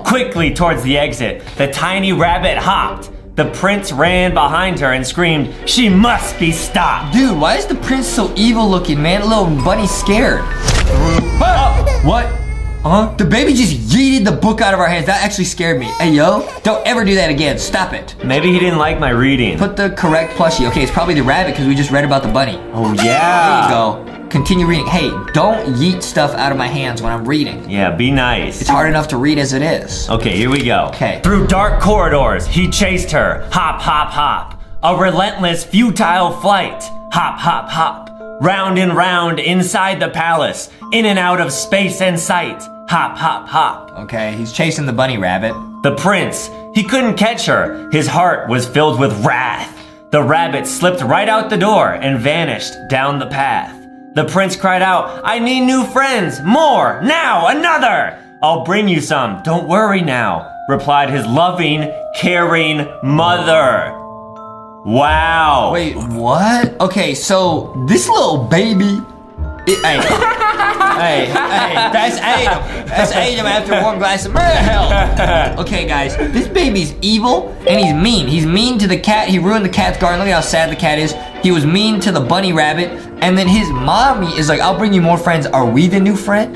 Quickly towards the exit, the tiny rabbit hopped. The prince ran behind her and screamed, She must be stopped. Dude, why is the prince so evil looking, man? Little bunny scared. Ah, what? Huh? The baby just yeeted the book out of our hands. That actually scared me. Hey, yo, don't ever do that again. Stop it. Maybe he didn't like my reading. Put the correct plushie. Okay, it's probably the rabbit because we just read about the bunny. Oh, yeah. There you go. Continue reading. Hey, don't yeet stuff out of my hands when I'm reading. Yeah, be nice. It's hard enough to read as it is. Okay, here we go. Okay. Through dark corridors, he chased her. Hop, hop, hop. A relentless, futile flight. Hop, hop, hop. Round and round inside the palace. In and out of space and sight. Hop, hop, hop. Okay, he's chasing the bunny rabbit. The prince, he couldn't catch her. His heart was filled with wrath. The rabbit slipped right out the door and vanished down the path. The prince cried out, I need new friends, more, now, another. I'll bring you some, don't worry now, replied his loving, caring mother. Wow. Wait, what? Okay, so this little baby. Hey, hey, hey, that's Adam. That's Adam after one glass of milk. Okay, guys, this baby's evil and he's mean. He's mean to the cat. He ruined the cat's garden. Look at how sad the cat is. He was mean to the bunny rabbit. And then his mommy is like, I'll bring you more friends. Are we the new friend?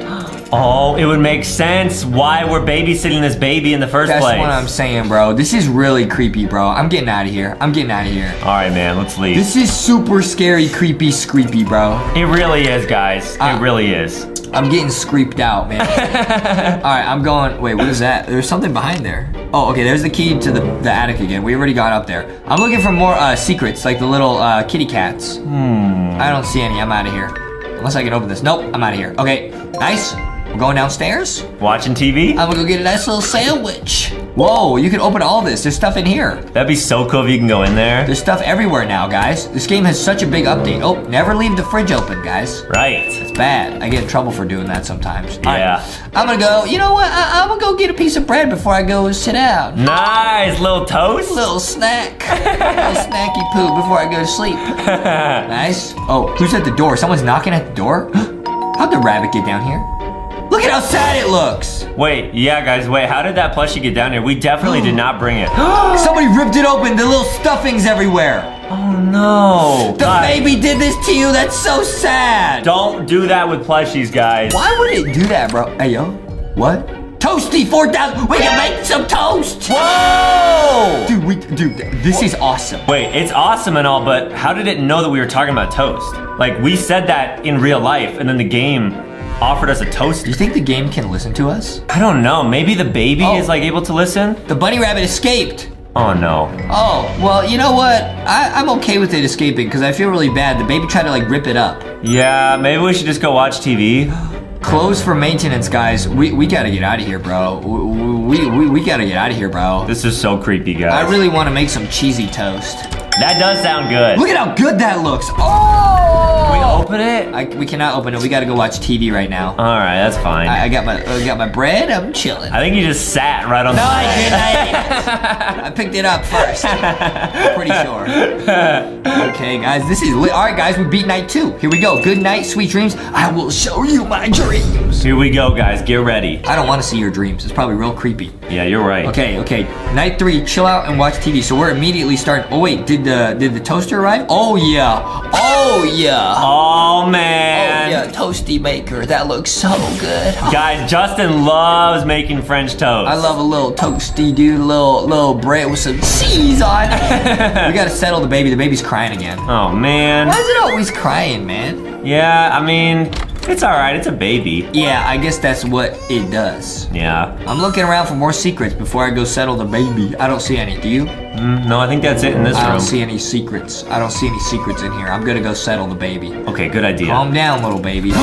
Oh, it would make sense why we're babysitting this baby in the first That's place. what I'm saying, bro. This is really creepy, bro. I'm getting out of here. I'm getting out of here. All right, man, let's leave. This is super scary, creepy, screepy, bro. it really is, guys. Uh, it really is. I'm getting screeped out, man. All right, I'm going. Wait, what is that? There's something behind there. Oh, okay. There's the key to the, the attic again. We already got up there. I'm looking for more uh, secrets, like the little uh, kitty cats. Hmm. I don't see any. I'm out of here. Unless I can open this. Nope. I'm out of here. Okay. Nice. We're going downstairs? Watching TV? I'm gonna go get a nice little sandwich. Whoa, you can open all this. There's stuff in here. That'd be so cool if you can go in there. There's stuff everywhere now, guys. This game has such a big update. Oh, never leave the fridge open, guys. Right. It's bad. I get in trouble for doing that sometimes. Yeah. I'm gonna go, you know what? I, am gonna go get a piece of bread before I go sit down. Nice little toast. Little snack. little snacky poo before I go to sleep. Nice. Oh, who's at the door? Someone's knocking at the door? How'd the rabbit get down here? Look at how sad it looks. Wait, yeah, guys, wait. How did that plushie get down here? We definitely did not bring it. Somebody ripped it open. The little stuffing's everywhere. oh no. The Guys, baby did this to you. That's so sad. Don't do that with plushies, guys. Why would it do that, bro? Hey, yo. What? Toasty 4000. We can make some toast. Whoa! Dude, we, dude, this is awesome. Wait, it's awesome and all, but how did it know that we were talking about toast? Like, we said that in real life, and then the game offered us a toast. Do you think the game can listen to us? I don't know. Maybe the baby Oh. is like able to listen? The bunny rabbit escaped. Oh no. Oh, well, you know what? I, I'm okay with it escaping because I feel really bad. The baby tried to like rip it up. Yeah, maybe we should just go watch TV. Closed for maintenance, guys. We, we gotta get out of here, bro. We, we, we, we gotta get out of here, bro. This is so creepy, guys. I really want to make some cheesy toast. That does sound good. Look at how good that looks. Oh! Open it? I, we cannot open it. We gotta go watch TV right now. All right, that's fine. I, I, got my I got my bread. I'm chilling. I think you just sat right on No, the I didn't. I. I picked it up first. Pretty sure. Okay, guys, this is lit. All right, guys, we beat night two. Here we go. Good night, sweet dreams. I will show you my dreams. Here we go, guys. Get ready. I don't want to see your dreams. It's probably real creepy. Yeah, you're right. Okay, okay. Night three. Chill out and watch TV. So we're immediately starting. Oh wait, did the did the toaster arrive? Oh yeah. Oh yeah. Oh, oh man. Oh yeah. Toasty maker. That looks so good. Guys, Justin loves making French toast. I love a little toasty, dude. A little little bread with some cheese on. it. we gotta settle the baby. The baby's crying again. Oh man. Why is it always crying, man? Yeah, I mean, it's all right. It's a baby. Yeah, I guess that's what it does. Yeah. I'm looking around for more secrets before I go settle the baby. I don't see any. Do you? Mm, no, I think that's it in this I room. I don't see any secrets. I don't see any secrets in here. I'm gonna go settle the baby. Okay, good idea. Calm down, little baby.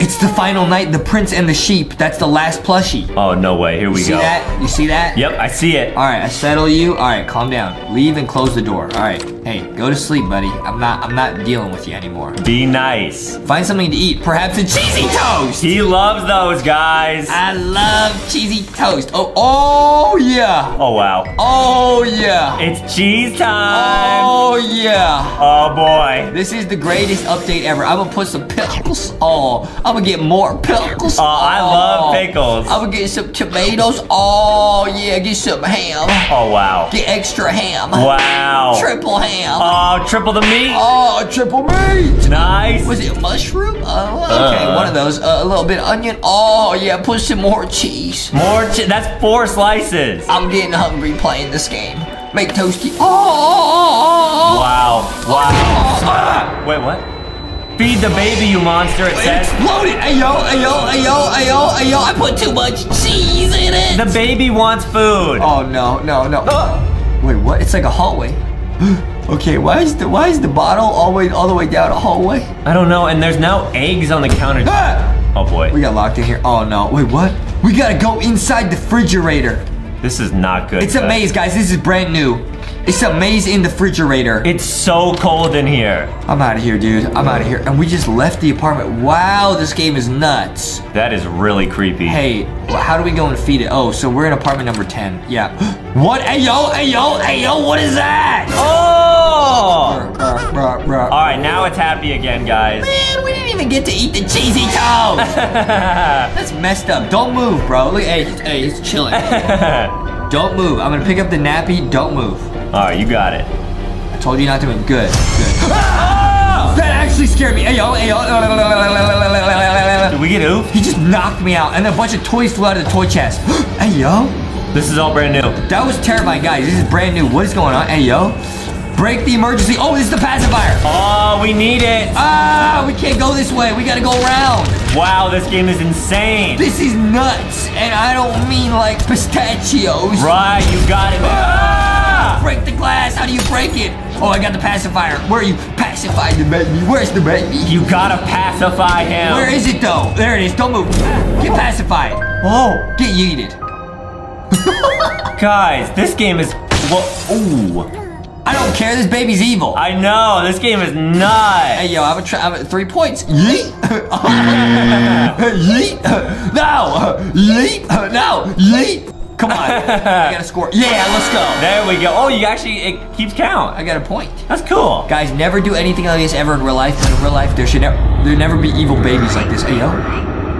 it's the final night. The prince and the sheep. That's the last plushie. oh no way. Here we You see go. that? You see that? Yep, I see it. All right, I settle you. All right, calm down. Leave and close the door. All right. Hey, go to sleep, buddy. I'm not. I'm not dealing with you anymore. Be nice. Find something to eat. Perhaps a cheesy toast. He loves those guys. I love cheesy toast. Oh, oh yeah. Oh wow. Oh yeah. It's cheese time. Oh yeah. Oh boy. This is the greatest update ever. I'm gonna put some pickles. Oh, I'm gonna get more pickles. Oh, I love pickles. I'm gonna get some tomatoes. Oh yeah, get some ham. Oh wow. Get extra ham. Wow. Triple ham. Oh, triple the meat. Oh, triple meat. Nice. Was it mushroom? Oh, okay, Uh. one of those. Uh, a little bit of onion. Oh, yeah, put some more cheese. More. Chi- that's four slices. I'm getting hungry playing this game. Make toasty. Oh, oh, oh, Wow. oh, Wow. oh, oh. Wait, what? Feed the baby, you monster. It It says. exploded. Ayo, ayo, ayo, ayo, ayo. I put too much cheese in it. The baby wants food. oh no, no, no. Wait, what? It's like a hallway. okay, why is the why is the bottle all the way all the way down a hallway? I don't know. And there's now eggs on the counter. Ah! Oh boy. We got locked in here. Oh no. Wait, what? We gotta go inside the refrigerator. This is not good. It's a maze, guys. This is brand new. It's a maze in the refrigerator. It's so cold in here. I'm out of here, dude. I'm out of here. And we just left the apartment. Wow, this game is nuts. That is really creepy. Hey, how do we go and feed it? Oh, so we're in apartment number 10. Yeah. what? Hey, yo, hey, yo, hey, yo, what is that? Oh! All right, now it's happy again, guys. Man, we didn't even get to eat the cheesy toast. That's messed up. Don't move, bro. Look, hey, hey, he's chilling. Don't move. I'm gonna pick up the nappy. Don't move. All right, you got it. I told you not to. Good, good. That actually scared me. Hey, yo, hey, yo. Did we get oof? He just knocked me out, and a bunch of toys flew out of the toy chest. hey, yo. This is all brand new. That was terrifying, guys. This is brand new. What is going on? Hey, yo. Break the emergency. Oh, this is the pacifier. Oh, we need it. Ah, we can't go this way. We gotta go around. Wow, this game is insane. This is nuts, and I don't mean like pistachios. Right, you got it. Ah! Break the glass. How do you break it? Oh, I got the pacifier. Where are you? Pacify the baby. Where's the baby? You gotta pacify him. Where is it though? There it is. Don't move. Get pacified. Whoa, Get yeeted. guys, this game is. Whoa, ooh. I don't care. This baby's evil. I know this game is nuts. Hey, yo, I have a tra- I have a three points. Yeet. Yeet. No. Yeet. No. Yeet. Come on. I gotta score. Yeah, let's go. There we go. Oh, you actually it keeps count. I got a point. That's cool. Guys, never do anything like this ever in real life. But in real life, there should never there never be evil babies like this. Hey, yo.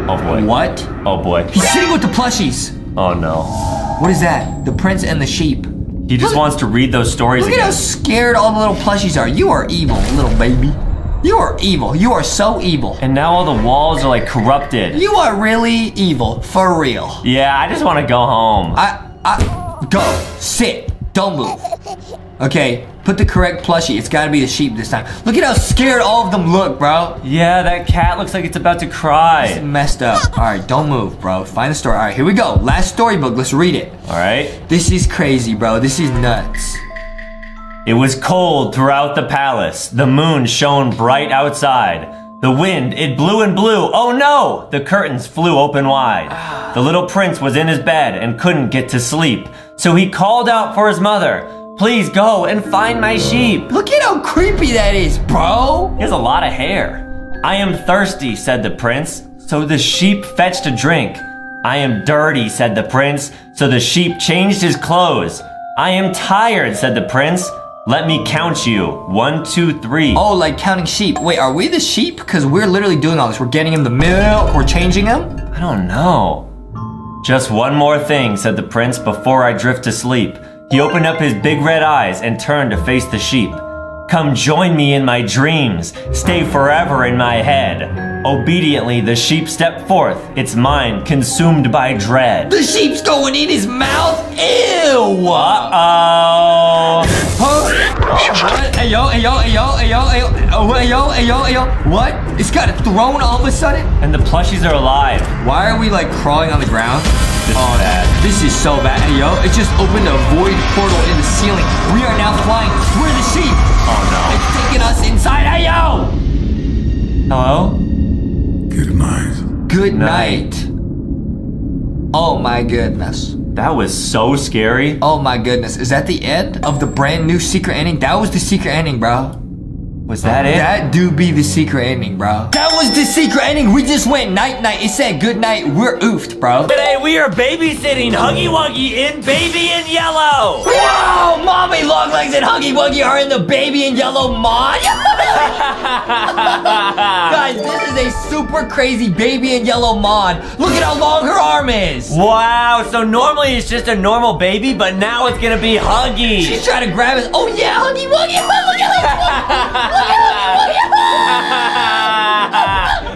Oh boy. What? Oh boy. He's sitting with the plushies. Oh no. What is that? The prince and the sheep. He just Look- wants to read those stories Look at how scared all the little plushies are. You are evil, little baby. You are evil. You are so evil. And now all the walls are like corrupted. You are really evil, for real. Yeah, I just want to go home. I, I, go, sit, don't move. Okay, put the correct plushie. It's gotta be the sheep this time. Look at how scared all of them look, bro. Yeah, that cat looks like it's about to cry. It's Messed up. All right, don't move, bro. Find the story. All right, here we go. Last storybook. Let's read it. All right. This is crazy, bro. This is nuts. It was cold throughout the palace. The moon shone bright outside. The wind, it blew and blew. Oh no! The curtains flew open wide. The little prince was in his bed and couldn't get to sleep. So he called out for his mother. Please go and find my sheep. Look at how creepy that is, bro. He has a lot of hair. I am thirsty, said the prince. So the sheep fetched a drink. I am dirty, said the prince. So the sheep changed his clothes. I am tired, said the prince. Let me count you. One, two, three. Oh, like counting sheep. Wait, are we the sheep? Because we're literally doing all this. We're getting him the milk. We're changing him. I don't know. Just one more thing, said the prince, before I drift to sleep. He opened up his big red eyes and turned to face the sheep. Come join me in my dreams. Stay forever in my head. Obediently, the sheep stepped forth, its mind consumed by dread. The sheep's going in his mouth. Ew. Uh-oh. Huh? What? Hey yo, hey yo, hey yo, hey yo, hey yo, oh, hey yo, hey yo, hey yo. What? It's got a throne all of a sudden? And the plushies are alive. Why are we like crawling on the ground? This is oh, bad. This is so bad. Hey yo, it just opened a void portal in the ceiling. We are now flying. We're the sheep. Oh no. It's taking us inside. Hey yo. Hello? Good night. Good Night. night. Oh my goodness. That was so scary. Oh my goodness. Is that the end of the brand new secret ending? That was the secret ending, bro. Was that it? That do be the secret ending, bro. That was the secret ending. We just went night night. It said good night. We're oofed, bro. Today we are babysitting Huggy Wuggy in Baby in Yellow. Wow, mommy long legs and Huggy Wuggy are in the baby in yellow mod. Guys, this is a super crazy baby in yellow mod. Look at how long her arm is. Wow, so normally it's just a normal baby, but now it's gonna be Huggy. She's trying to grab us. Oh yeah, Huggy Wuggy. Look at Huggy 不要！不要！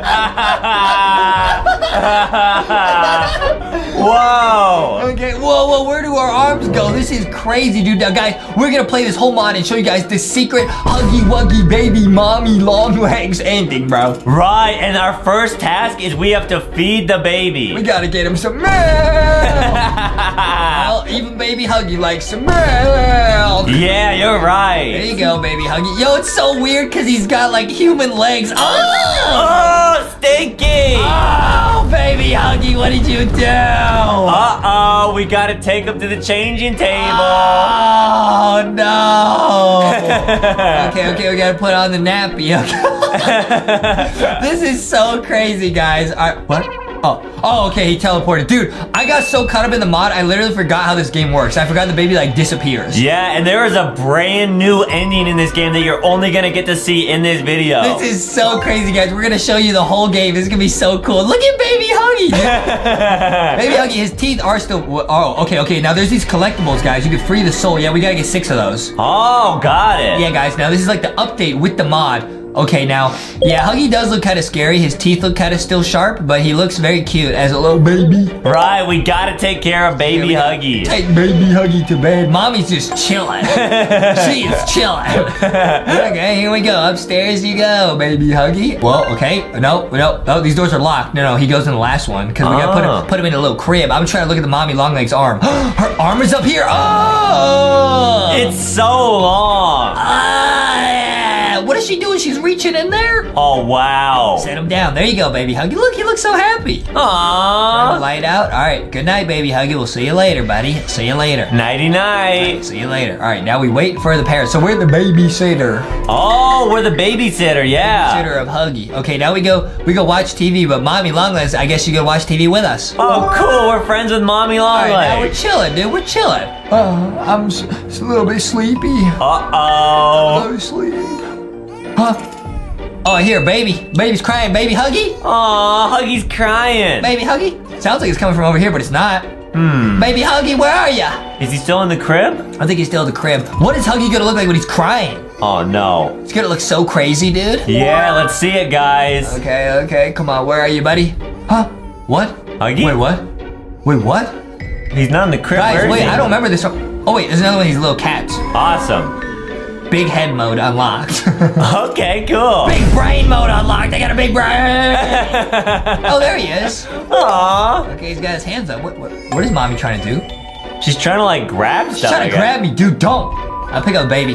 Whoa! Okay, whoa, whoa, where do our arms go? This is crazy, dude. Now, guys, we're gonna play this whole mod and show you guys the secret Huggy Wuggy Baby Mommy Long Legs ending, bro. Right, and our first task is we have to feed the baby. We gotta get him some milk. well, even Baby Huggy likes some milk. yeah, you're right. There you go, Baby Huggy. Yo, it's so weird because he's got like human legs. Ah! Oh! Oh, stinky! Oh, Baby Huggy, what did you do? Uh-oh, we gotta take him to the changing table. Oh no! okay, okay, we gotta put on the nappy. Okay. this is so crazy, guys. Right, what? Oh, oh, okay, he teleported. Dude, I got so caught up in the mod, I literally forgot how this game works. I forgot the baby like disappears. Yeah, and there is a brand new ending in this game that you're only gonna get to see in this video. This is so crazy, guys. We're gonna show you the whole game. This is gonna be so cool. Look at Baby Huggy. Baby Huggy, his teeth are still. Oh, okay, okay. Now there's these collectibles, guys. You can free the soul. Yeah, we gotta get six of those. oh, got it. Yeah, guys, now this is like the update with the mod. Okay, now, yeah, Huggy does look kind of scary. His teeth look kind of still sharp, but he looks very cute as a little baby. Right, we gotta take care of baby Huggy. Take baby Huggy to bed. Mommy's just chilling. she is chilling. okay, here we go. Upstairs you go, baby Huggy. Well, okay. No, no, no. These doors are locked. No, no. He goes in the last one because we gotta put Oh. him, put him in a little crib. I'm trying to look at the mommy long legs arm. Her arm is up here. Oh, It's so long. Ah, what is she doing? She's reaching in there. Oh, wow. Set him down. There you go, baby Huggy. Look, he looks so happy. Turn Aww. light out. All right. Good night, baby Huggy. We'll see you later, buddy. See you later. Nighty night. See you later. All right, now we wait for the parents. So we're the babysitter. Oh, we're the babysitter, yeah. Babysitter of Huggy. Okay, now we go we go watch TV, but Mommy Longlegs, I guess you go watch TV with us. Oh, cool. We're friends with Mommy Longlegs. All right, now we're chilling, dude. We're chilling. Uh, I'm s- s- a little bit sleepy. Uh-oh. I'm sleep. Huh? Oh, here, baby. Baby's crying. Baby Huggy? Aw, Huggy's crying. Baby Huggy? Sounds like it's coming from over here, but it's not. Hmm. Baby Huggy, where are ya? Is he still in the crib? I think he's still in the crib. What is Huggy gonna look like when he's crying? Oh, no. It's gonna look so crazy, dude. Yeah, let's see it, guys. Okay, okay, come on. Where are you, buddy? Huh? What? Huggy? Wait, what? Wait, what? He's not in the crib. Guys, wait? I don't remember this. Oh, wait, there's another one of these little cats. Awesome. Big head mode unlocked. Okay, cool. big brain mode unlocked. I got a big brain. oh, there he is. Aw. Okay, he's got his hands up. What, what, what is mommy trying to do? She's trying to like grab She's stuff. trying to grab me, dude. Don't. I'll pick up the baby.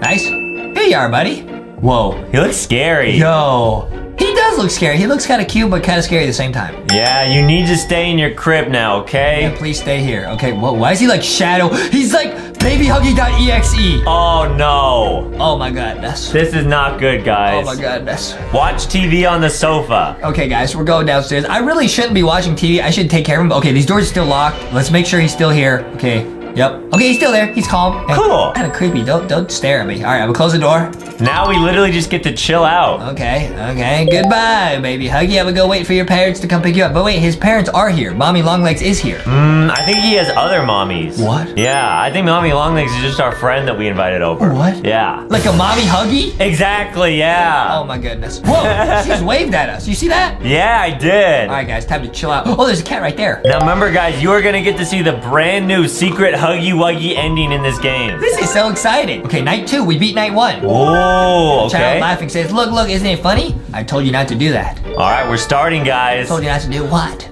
Nice. Here you are, buddy. Whoa. He looks scary. Yo. He does look scary. He looks kind of cute, but kind of scary at the same time. Yeah, you need to stay in your crib now, Yeah, okay? please stay here. Okay, whoa, why is he like Shadow? He's like babyhuggy.exe. Oh no. Oh my goodness. This is not good, guys. Oh my goodness. Watch TV on the sofa. Okay, guys, we're going downstairs. I really shouldn't be watching TV. I should take care of him. Okay, these doors are still locked. Let's make sure he's still here. Okay. Yep. Okay, he's still there. He's calm. Cool. Kind of creepy. Don't don't stare at me. All right, I'm gonna close the door. Now we literally just get to chill out. Okay. Okay. Goodbye, baby Huggy. I'm gonna go wait for your parents to come pick you up. But wait, his parents are here. Mommy Longlegs is here. Mm, I think he has other mommies. What? Yeah, I think Mommy Longlegs is just our friend that we invited over. What? Yeah. Like a mommy Huggy? Exactly, yeah. Oh my goodness. Whoa! she just waved at us. You see that? Yeah, I did. All right, guys, time to chill out. Oh, there's a cat right there. Now remember, guys, you are gonna get to see the brand new secret Huggy Wuggy ending in this game. This is so exciting. Okay, night two. We beat night one. Oh, Child laughing says, "Look, look, isn't it funny? I told you not to do that. All right, we're starting, guys. I told you not to do what?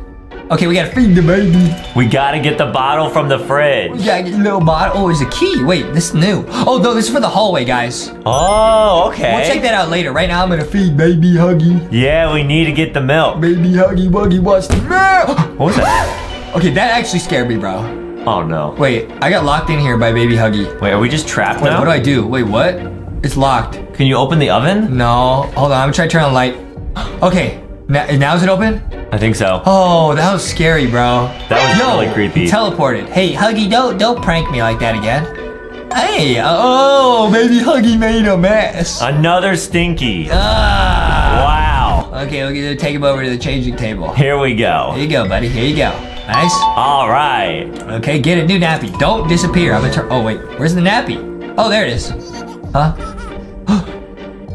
Okay, we gotta feed the baby. We gotta get the bottle from the fridge. We gotta get the little bottle. Oh, there's a key. Wait, this is new. Oh, no, this is for the hallway, guys. Oh, okay. We'll check that out later. Right now, I'm gonna feed baby Huggy. Yeah, we need to get the milk. Baby Huggy Wuggy wants the milk. What was that? Okay, that actually scared me, bro. Oh no. Wait, I got locked in here by baby Huggy. Wait, are we just trapped Wait, now? what do I do? Wait, what? It's locked. Can you open the oven? No, hold on. I'm gonna try to turn on the light. Okay, now, now is it open? I think so. Oh, that was scary, bro. That was Yo, really creepy. He teleported. Hey, Huggy, don't don't prank me like that again. Hey, oh, baby Huggy made a mess. Another stinky. Ah. Wow. Okay, we're gonna take him over to the changing table. Here we go. Here you go, buddy. Here you go. Nice. All right. Okay, get a new nappy. Don't disappear. I'm gonna turn. Oh wait, where's the nappy? Oh, there it is. Huh?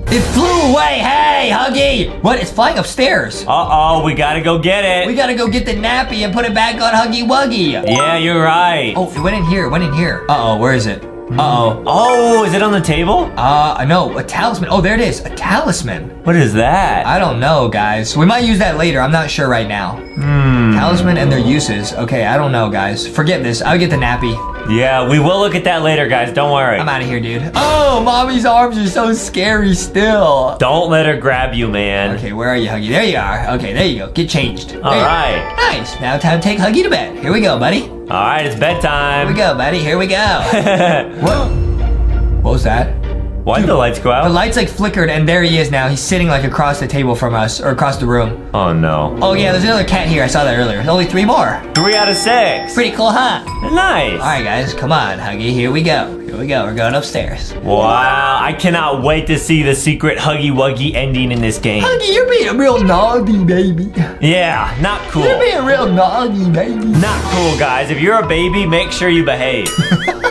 it flew away. Hey, Huggy. What? It's flying upstairs. Uh-oh, we gotta go get it. We gotta go get the nappy and put it back on Huggy Wuggy. yeah, you're right. Oh, it went in here. It went in here. Uh oh, where is it? Uh oh. Oh, is it on the table? Uh, I know. A talisman. Oh, there it is. A talisman. What is that? I don't know, guys. We might use that later. I'm not sure right now. Hmm. Talisman and their uses. Okay, I don't know, guys. Forget this. I'll get the nappy. Yeah, we will look at that later, guys. Don't worry. I'm out of here, dude. Oh, mommy's arms are so scary still. Don't let her grab you, man. Okay, where are you, Huggy? There you are. Okay, there you go. Get changed. There All right. Nice. Now time to take Huggy to bed. Here we go, buddy. All right, it's bedtime. Here we go, buddy. Here we go. what? What was that? Why did the lights go out? The lights like flickered, and there he is now. He's sitting like across the table from us, or across the room. Oh no. Oh yeah, there's another cat here. I saw that earlier. There's only three more. Three out of six. Pretty cool, huh? Nice. All right, guys, come on, Huggy. Here we go. Here we go. We're going upstairs. Wow, I cannot wait to see the secret Huggy Wuggy ending in this game. Huggy, you're being real naughty, baby. Yeah, not cool. You're being real naughty, baby. Not cool, guys. If you're a baby, make sure you behave.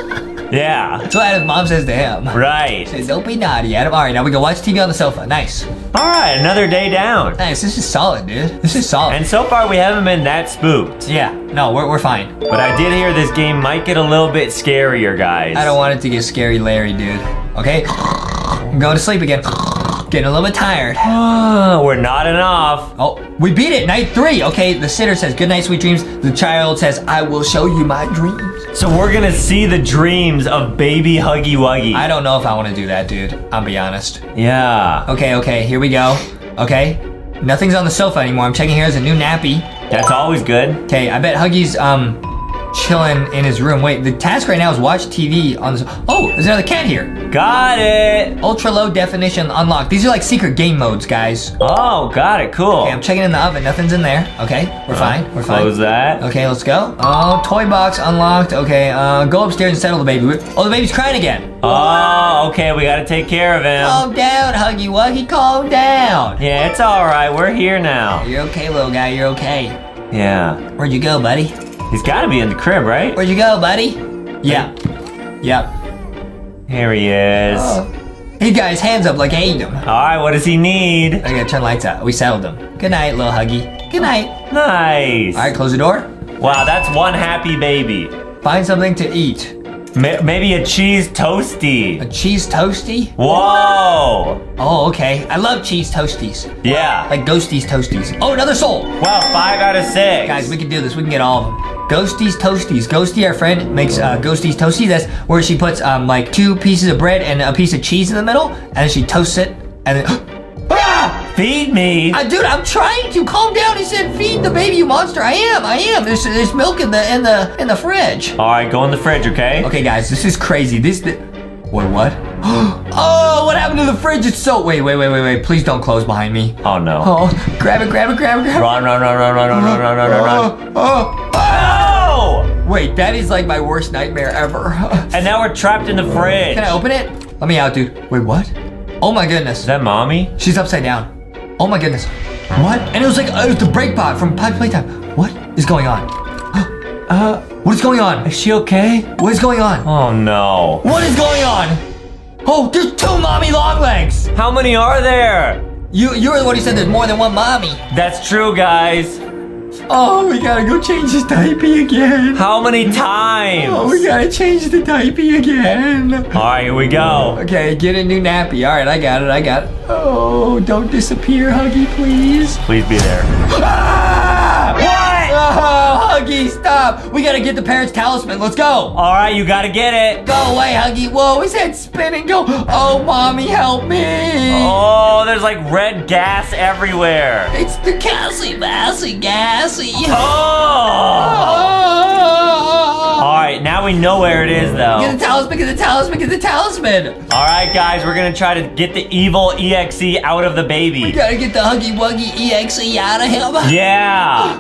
Yeah. That's what Adam's mom says to him. Right. Says, Don't be naughty, Adam. All right, now we can watch TV on the sofa. Nice. All right, another day down. Nice. This is solid, dude. This is solid. And so far, we haven't been that spooked. yeah, no, we're, we're fine. But I did hear this game might get a little bit scarier, guys. I don't want it to get scary, Larry, dude. Okay? I'm to sleep again. Getting a little bit tired. Oh, we're not enough. Oh, we beat it. Night three. Okay, the sitter says, Good night, sweet dreams. The child says, I will show you my dreams. So we're gonna see the dreams of baby Huggy Wuggy. I don't know if I want to do that, dude. I'll be honest. yeah. Okay, okay, here we go. Okay. Nothing's on the sofa anymore. I'm checking here. There's a new nappy. That's always good. Okay, I bet Huggy's um chilling in his room. Wait, the task right now is watch TV on the. Oh, there's another cat here. Got it. Ultra low definition unlocked. These are like secret game modes, guys. Oh, got it. Cool. Okay, I'm checking in the oven. Nothing's in there. Okay, we're fine. We're fine. Close that. Okay, let's go. Oh, toy box unlocked. Okay, uh, go upstairs and settle the baby. Oh, the baby's crying again. Oh, okay. We gotta take care of him. Calm down, Huggy Wuggy. Calm down. Yeah, it's all right. We're here now. You're okay, little guy. You're okay. Yeah. Where'd you go, buddy? He's gotta be in the crib, right? Where'd you go, buddy? Yeah. Yep. Here he is. Oh. He got his hands up like I ate him. All right. What does he need? I gotta turn lights out. We settled him. Good night, little Huggy. Good night. Nice. All right, close the door. Wow, that's one happy baby. Find something to eat. Ma- maybe a cheese toasty. A cheese toasty? Whoa. Oh, okay. I love cheese toasties. Yeah. Like ghosties toasties. Oh, another soul. Wow, five out of six. Guys, we can do this. We can get all of them. Ghosties Toasties. Ghosty, our friend, makes uh, Ghosties Toasties. That's where she puts um, like two pieces of bread and a piece of cheese in the middle, and then she toasts it, and then. ah! Feed me. Uh, dude, I'm trying to calm down. He said, "Feed the baby, you monster." I am. I am. There's there's milk in the in the in the fridge. All right, go in the fridge, okay? Okay, guys, this is crazy. This. Th- Wait, what? oh, what happened to the fridge? It's so. Wait, wait, wait, wait, wait. Please don't close behind me. Oh no. Oh, grab it, grab it, grab it, grab it. Run, run, run, run, run, run, run, run, run, run, run. Oh, oh. Oh! Wait, that is like my worst nightmare ever. And now we're trapped in the fridge. Can I open it? Let me out, dude. Wait, what? Oh my goodness. Is that mommy? She's upside down. Oh my goodness. What? And it was like uh, it was the break pot from Poppy Playtime. What is going on? uh, what is going on? Is she okay? What is going on? Oh no. What is going on? Oh, there's two mommy long legs. How many are there? You you were the one who said there's more than one mommy. That's true, guys. Oh, we gotta go change this diaper again. How many times? Oh, we gotta change the diaper again. All right, here we go. Okay, get a new nappy. All right, I got it. I got it. Oh, don't disappear, Huggy, please. Please be there. Ah! Oh, Huggy, stop. We gotta get the parents' talisman. Let's go. All right, you gotta get it. Go away, Huggy. Whoa, his head's spinning. Go. Oh, mommy, help me. Oh, there's like red gas everywhere. It's the Cassie Massey Gassy. Oh. All right, now we know where it is though. Get the talisman, get the talisman, get the talisman. All right, guys, we're gonna try to get the evil EXE out of the We baby. gotta get the Huggy Wuggy EXE out of him. Yeah.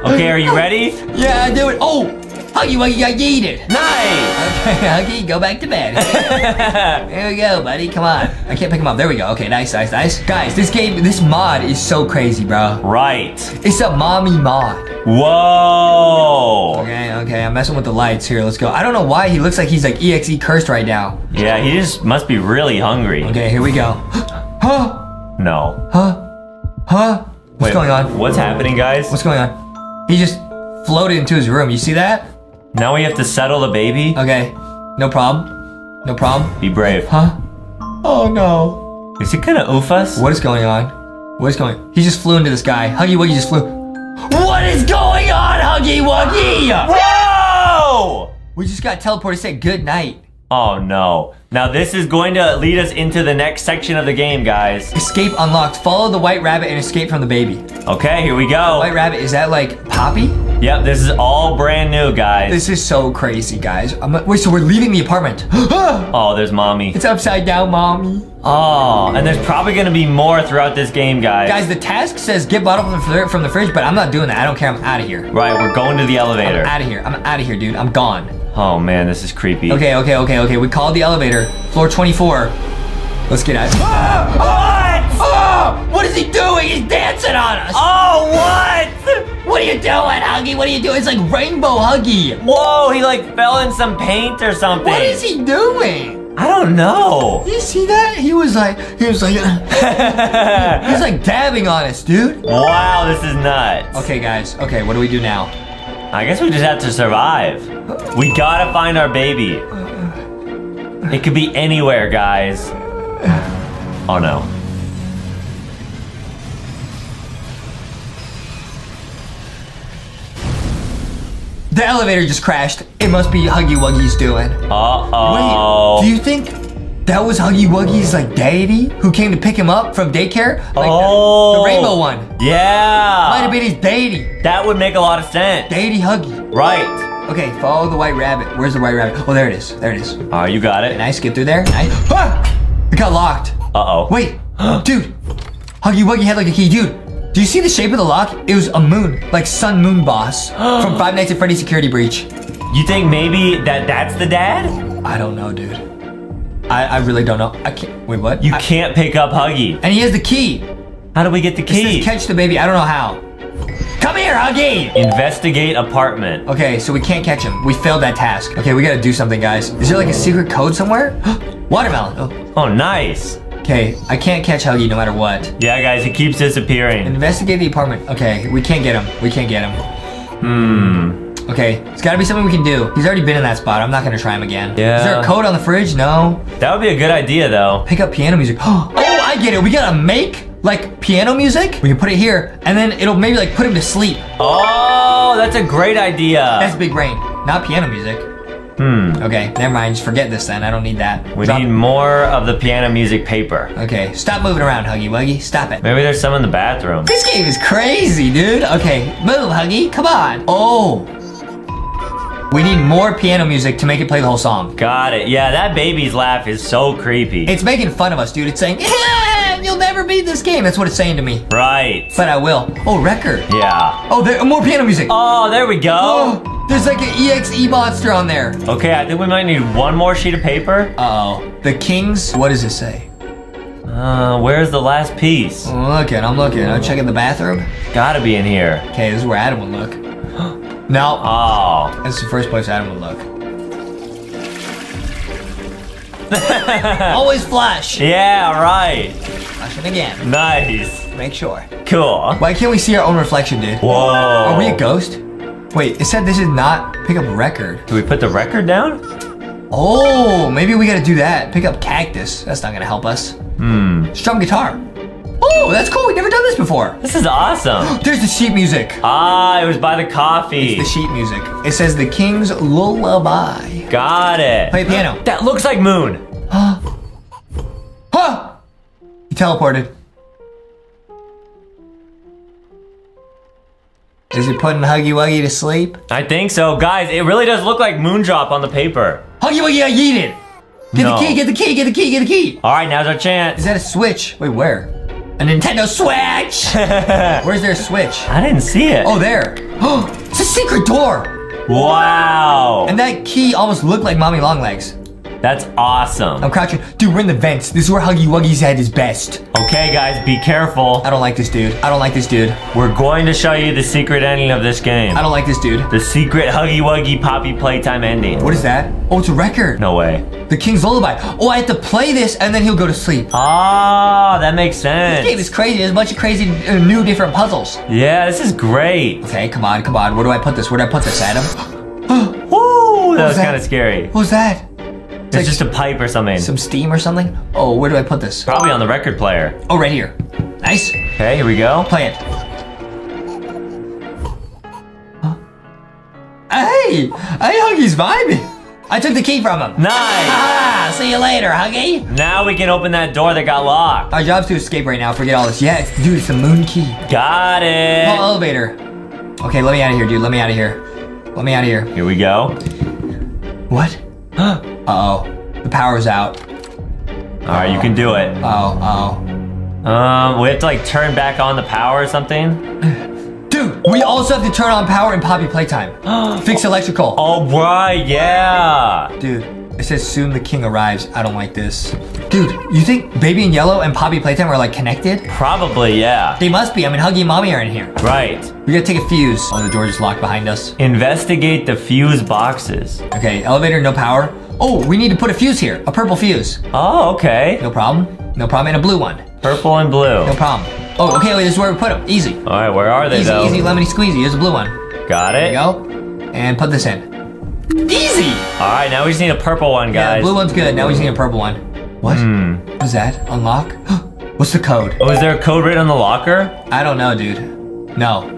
Okay, are you ready? Yeah, I do it. Oh, Huggy Wuggy got yeeted. Nice. Okay, Huggy, go back to bed. there we go, buddy. Come on. I can't pick him up. There we go. Okay, nice, nice, nice. Guys, this game, this mod is so crazy, bro. Right. It's a mommy mod. Whoa. Okay, okay. I'm messing with the lights here. Let's go. I don't know why he looks like he's like EXE cursed right now. Yeah, he just must be really hungry. Okay, here we go. huh? No. Huh? Huh? What's Wait, going on? What's happening, guys? What's going on? He just floated into his room. You see that? Now we have to settle the baby? Okay. No problem. No problem. Be brave. Huh? Oh no. Is he gonna oof us? What is going on? What is going? He just flew into the sky. Huggy Wuggy just flew. What is going on, Huggy Wuggy? Whoa! We just got teleported. Said good night. Oh no. Now this is going to lead us into the next section of the game, guys. Escape unlocked. Follow the white rabbit and escape from the baby. Okay, here we go. White rabbit is that like Poppy? Yep, this is all brand new, guys. This is so crazy, guys. I'm, wait, so we're leaving the apartment? Oh, there's mommy. it's upside down, mommy. Oh, and there's probably gonna be more throughout this game, guys. Guys, the task says get bottle from the, from the fridge, but I'm not doing that. I don't care. I'm out of here. Right, we're going to the elevator. Out of here. I'm out of here, dude. I'm gone. Oh man, this is creepy. Okay, okay, okay, okay. We called the elevator. Floor 24. Let's get out. Ah! What? Ah! What is he doing? He's dancing on us. Oh, what? What what are you doing, Huggy? What are you doing? It's like Rainbow Huggy. Whoa, he like fell in some paint or something. What is he doing? I don't know. You see that? He was like, he was like, he was like dabbing on us, dude. wow, this is nuts. Okay, guys. Okay, what do we do now? I guess we just have to survive. We gotta find our baby. It could be anywhere, guys. Oh no. The elevator just crashed. It must be Huggy Wuggy's doing. Uh oh. Wait, do you think that was Huggy Wuggy's like deity who came to pick him up from daycare? Like oh. the, rainbow one. Yeah. Might have been his deity. That would make a lot of sense. Deity Huggy. Right. Okay, follow the white rabbit. Where's the white rabbit? Oh, there it is. There it is. Oh, you got it. Nice, get through there. Nice. Ah! It got locked. Uh oh. Wait, dude. Huggy Wuggy had like a key. Dude, do you see the shape of the lock? It was a moon, like Sun Moon Boss from Five Nights at Freddy's Security Breach. You think maybe that that's the dad? I don't know, dude. I, I really don't know. I can't. Wait, what? You I- can't pick up Huggy. and he has the key. How do we get the It says key? catch the baby. I don't know how. Come here, Huggy. Investigate apartment. Okay, so we can't catch him. We failed that task. Okay, we gotta do something, guys. Is there like a secret code somewhere? Watermelon. Oh. Oh, nice. Okay, I can't catch Huggy no matter what. Yeah, guys, he keeps disappearing. Investigate the apartment. Okay, we can't get him. We can't get him. Hmm. Okay, it's gotta be something we can do. He's already been in that spot. I'm not gonna try him again. Yeah. Is there a code on the fridge? No. That would be a good idea, though. Pick up piano music. Oh, I get it. We gotta make like piano music. We can put it here, and then it'll maybe like put him to sleep. Oh, that's a great idea. That's big brain, not piano music. Hmm. Okay, never mind. Just forget this then. I don't need that. We Drop- need more of the piano music paper. Okay, stop moving around, Huggy Wuggy. Stop it. Maybe there's some in the bathroom. This game is crazy, dude. Okay, move, Huggy. Come on. Oh. We need more piano music to make it play the whole song. Got it. Yeah, that baby's laugh is so creepy. It's making fun of us, dude. It's saying, "Yeah, you'll never beat this game. That's what it's saying to me. right. But I will. Oh, record. Yeah. Oh, there, more piano music. Oh, there we go. Oh, there's like an EXE monster on there. Okay, I think we might need one more sheet of paper. Uh oh. The Kings. What does it say? Uh, where's the last piece? I'm looking. I'm looking. I'm checking the bathroom. Gotta be in here. Okay, this is where Adam would look. No. Oh. That's the first place Adam would look. Always flash. Yeah, right. Flushing again. Nice. Make sure. Cool. Why can't we see our own reflection, dude? Whoa. Are we a ghost? Wait, it said this is not pick up record. Do we put the record down? Oh, maybe we gotta do that. Pick up cactus. That's not gonna help us. Hmm. Strum guitar. Oh, that's cool. We've never done this before. This is awesome. There's the sheet music. Ah, it was by the coffee. It's the sheet music. It says the King's Lullaby. Got it. Play piano. That looks like Moon. Huh? He teleported. Is he putting Huggy Wuggy to sleep? I think so. Guys, it really does look like Moondrop on the paper. Huggy Wuggy got yeeted. Get No. the key, get the key, get the key, get the key. All right, now's our chance. Is that a Switch? Wait, where? A Nintendo Switch! Where's their Switch? I didn't see it. Oh, there. Oh, it's a secret door. wow. And that key almost looked like Mommy Longlegs. That's awesome. I'm crouching. Dude, we're in the vents. This is where Huggy Wuggy's head is best. Okay, guys, be careful. I don't like this dude. I don't like this dude. We're going to show you the secret ending of this game. I don't like this dude. The secret Huggy Wuggy Poppy Playtime ending. What is that? Oh, it's a record. No way. The King's Lullaby. Oh, I have to play this and then he'll go to sleep. Ah, that makes sense. This game is crazy. There's a bunch of crazy uh, new different puzzles. Yeah, this is great. Okay, come on, come on. Where do I put this? Where do I put this, Adam? Woo, that was that? kind of scary. What was that? It's like just a pipe or something. Some steam or something? Oh, where do I put this? Probably on the record player. Oh, right here. Nice. Okay, here we go. Play it. Huh? Hey! Hey, Huggy's vibing. I took the key from him. Nice. Ah, see you later, Huggy. Now we can open that door that got locked. Our job's to escape right now. Forget all this. Yeah, it's, dude, it's the moon key. Got it. elevator. Okay, let me out of here, dude. Let me out of here. Let me out of here. Here we go. What? Uh-oh. The power's out. All right, you can do it. Oh, oh. Um, we have to like turn back on the power or something. Dude, we also have to turn on power in Poppy Playtime. Fix electrical. Oh right, yeah. Dude, It says soon the king arrives. I don't like this. Dude, you think Baby in Yellow and Poppy Playtime are like connected? Probably, yeah. They must be. I mean, Huggy and Mommy are in here. Right. We gotta take a fuse. Oh, the door is locked behind us. Investigate the fuse boxes. Okay, elevator, no power. Oh, we need to put a fuse here. A purple fuse. Oh, okay. No problem. No problem. And a blue one. Purple and blue. No problem. Oh, okay, wait, this is where we put them. Easy. All right, where are they Easy, though? easy, lemony squeezy. Here's a blue one. Got There it. you go. And put this in. Easy! All right, now we just need a purple one, guys. Yeah, blue one's good. Now we just need a purple one. What? Hmm. What is that? Unlock? What's the code? Oh, is there a code written on the locker? I don't know, dude. No.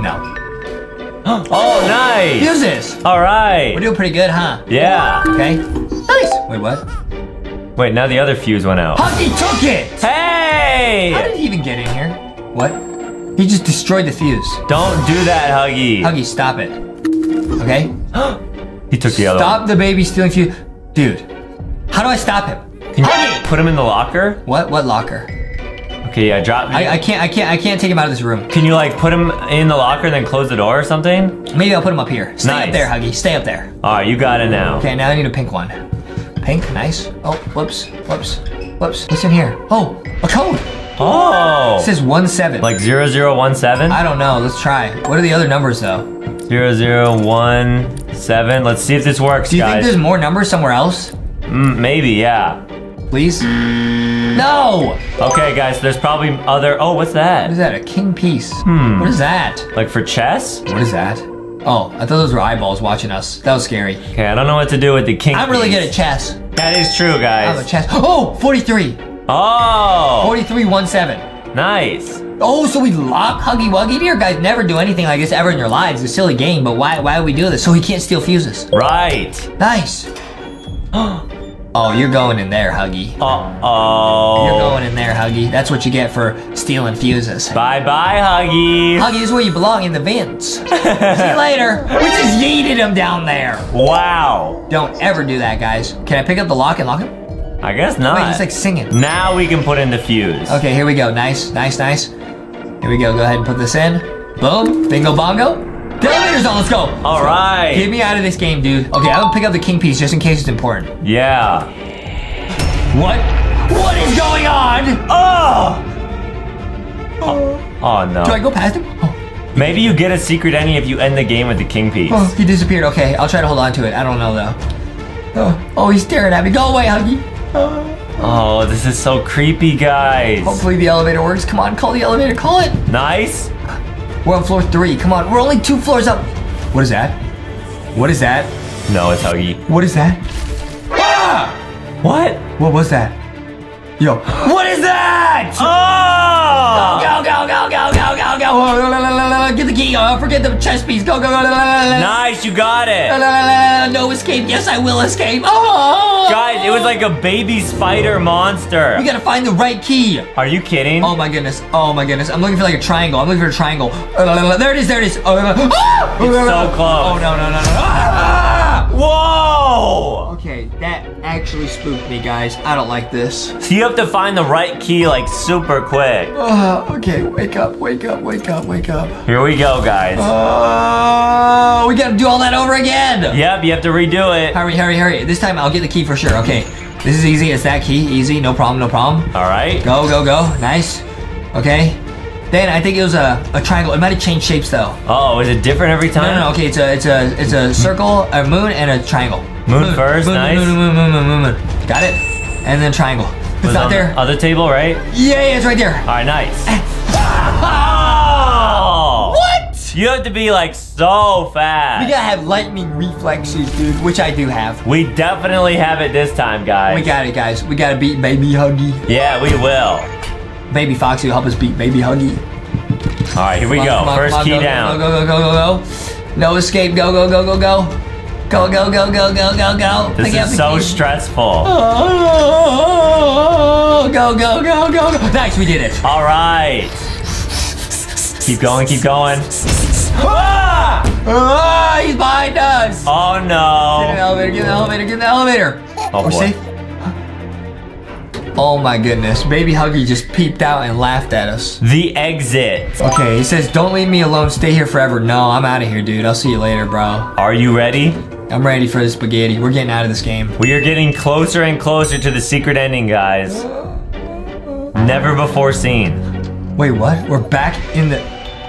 No. Oh, nice. Fuses! All right. We're doing pretty good, huh? Yeah. Okay. Nice. Wait, what? Wait, now the other fuse went out. Huggy took it! Hey. How did he even get in here? What? He just destroyed the fuse. Don't do that, Huggy. Huggy, stop it. Okay? He took the other Stop the baby stealing fuse. Dude, how do I stop him? one. Can you put him in the locker? What? What locker? Okay, yeah, drop. I, I can't, I can't, I can't take him out of this room. Can you like put him in the locker and then close the door or something? Maybe I'll put him up here. Stay Nice. up there, Huggy. Stay up there. All right, you got it now. Okay, now I need a pink one. Pink, nice. Oh, whoops, whoops, whoops. What's in here? Oh, a code. Oh, It says one seven. like 0017? I don't know. Let's try. What are the other numbers though? 0017. Let's see if this works, Do you think guys. there's more numbers somewhere else? Mm, maybe, yeah. Please. No. Okay, guys, there's probably other. Oh, what's that? What is that? A king piece. Hmm. What is that? Like for chess? What is that? Oh, I thought those were eyeballs watching us. That was scary. Okay, I don't know what to do with the king. I'm really good at chess. That is true, guys. I'm a chess. Oh, 43. Oh, 43 17. nice. Oh, so we lock Huggy Wuggy? You guys never do anything like this ever in your lives. It's a silly game, but why why would we do this? So he can't steal fuses. Right. Nice. oh, you're going in there, Huggy. Uh oh. You're going in there, Huggy. That's what you get for stealing fuses. Bye bye, Huggy. Huggy, this is where you belong in the vents. See you later. We just yeeted him down there. Wow. Don't ever do that, guys. Can I pick up the lock and lock him? I guess not. Wait, he's like singing. now we can put in the fuse. Okay, here we go. Nice, nice, nice. Here we go. Go ahead and put this in. Boom. Bingo bongo. The elevator's on. Let's go. All right. Get me out of this game, dude. Okay, I'm gonna pick up the king piece just in case it's important. Yeah. What? What is going on? Oh. Oh, oh no. Do I go past him? Oh, Maybe you get a secret ending if you end the game with the king piece. oh, he disappeared. Okay, I'll try to hold on to it. I don't know though. Oh, oh he's staring at me. Go away, Huggy. Oh, Oh, this is so creepy, guys. hopefully the elevator works. Come on, call the elevator. Call it. Nice. We're on floor three. Come on, we're only two floors up. What is that? What is that? No, it's Huggy. What is that? Ah! What? What was that? Yo, what is that? Oh! Go, go, go, go, go, go, go. Oh, la, la, la, la, la. Get the key. Oh, forget the chess piece. Go, go, go. Nice, you got it. No escape. Yes, I will escape. Oh. Guys, it was like a baby spider monster. We gotta find the right key. Are you kidding? Oh my goodness. Oh my goodness. I'm looking for like a triangle. I'm looking for a triangle. Uh. There it is. There it is. Oh. Ah! It's so close. Oh no no no no. Ah! Whoa! Actually spooked me, guys. I don't like this. So you have to find the right key like super quick. Uh, okay, wake up, wake up, wake up, wake up. Here we go, guys. Oh, we gotta do all that over again. Yep, you have to redo it. Hurry, hurry, hurry. This time I'll get the key for sure. Okay, this is easy. It's that key. Easy. No problem, no problem. All right. Go, go, go. Nice. Okay. Then I think it was a, a triangle. It might have changed shapes though. Oh, is it different every time? no, no. Okay, it's a it's a it's a circle, a moon, and a triangle. Moon first, moon, nice. Moon, moon, moon, moon, moon, moon. Got it. And then triangle. It's Was not on the there. Other table, right? Yeah, yeah, it's right there. All right, nice. Ah! Oh! What? You have to be like so fast. We gotta have lightning reflexes, dude, which I do have. We definitely have it this time, guys. We got it, guys. We gotta beat Baby Huggy. Yeah, we will. Baby Foxy will help us beat Baby Huggy. All right, here we on, go. on, First on, key go, down. Go, go, go, go, go, go. No escape. Go, go, go, go, go. Go, go, go, go, go, go, go. This is so key. stressful. Oh, go, go, go, go, go. Nice, we did it. All right. Keep going, keep going. Ah! Ah, he's behind us. Oh no. Get in the elevator, get in the elevator, get in the elevator. Oh We're boy. safe. Oh my goodness. Baby Huggy just peeped out and laughed at us. The exit. Okay, he says, don't leave me alone. Stay here forever. No, I'm out of here, dude. I'll see you later, bro. Are you ready? I'm ready for the spaghetti. We're getting out of this game. We are getting closer and closer to the secret ending, guys. Never before seen. Wait, what? We're back in the.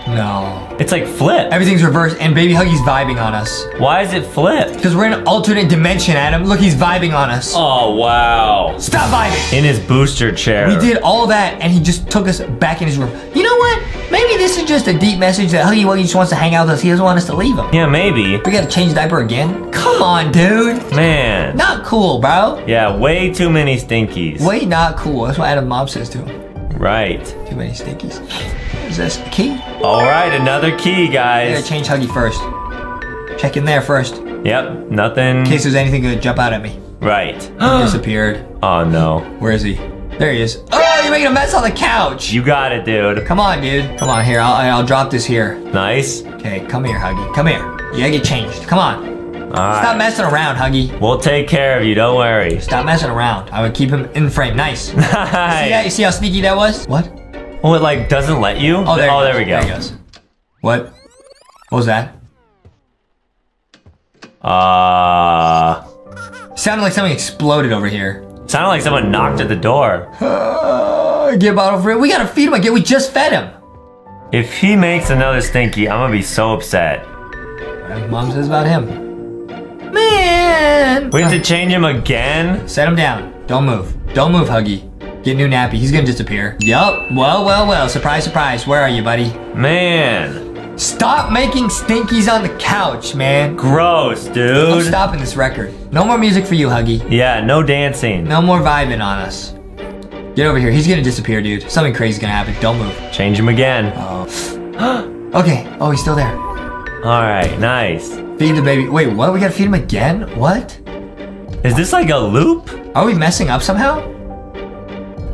No. It's like flip. Everything's reversed, and Baby Huggy's vibing on us. Why is it flipped? Because we're in an alternate dimension, Adam. Look, he's vibing on us. Oh, wow. Stop vibing! In his booster chair. We did all that, and he just took us back in his room. You know what? Maybe this is just a deep message that Huggy Wuggy just wants to hang out with us. He doesn't want us to leave him. Yeah, maybe. We gotta change diaper again? Come on, dude. Man. Not cool, bro. Yeah, way too many stinkies. Way not cool. That's what Adam Mom says to him. Right. Too many stinkies. Is this a key? All right, another key, guys. change Huggy first. Check in there first. Yep, nothing. In case there's anything gonna jump out at me. Right. He disappeared. Oh, no. Where is he? There he is. Oh, you're making a mess on the couch. You got it, dude. Come on, dude. Come on, here. I'll, I'll drop this here. Nice. Okay, come here, Huggy. Come here. You gotta get changed. Come on. Stop messing around, Huggy. We'll take care of you, don't worry. Stop messing around. I would keep him in frame. Nice. See that? You see how sneaky that was? What? Oh, it like doesn't let you? Oh, there. oh, there we go. There he goes. What? What was that? Uh, Sounded like something exploded over here. sounded like someone knocked at the door. Uh, get bottle for it. We gotta feed him again. We just fed him. If he makes another stinky, I'm gonna be so upset. Mom says about him. Man. We have to change him again? Set him down. Don't move. Don't move, Huggy. Get new nappy. He's gonna disappear. Yup. Well, well, well. Surprise, surprise. Where are you, buddy? Man, Stop making stinkies on the couch, man. gross, dude. I'm stopping this record. No more music for you, Huggy. Yeah, no dancing. No more vibing on us. Get over here. He's gonna disappear, dude. Something crazy's gonna happen. Don't move. Change him again. Oh. Okay. Oh, he's still there. All right, nice. Feed the baby. Wait, what? We gotta feed him again? What? Is this like a loop? Are we messing up somehow?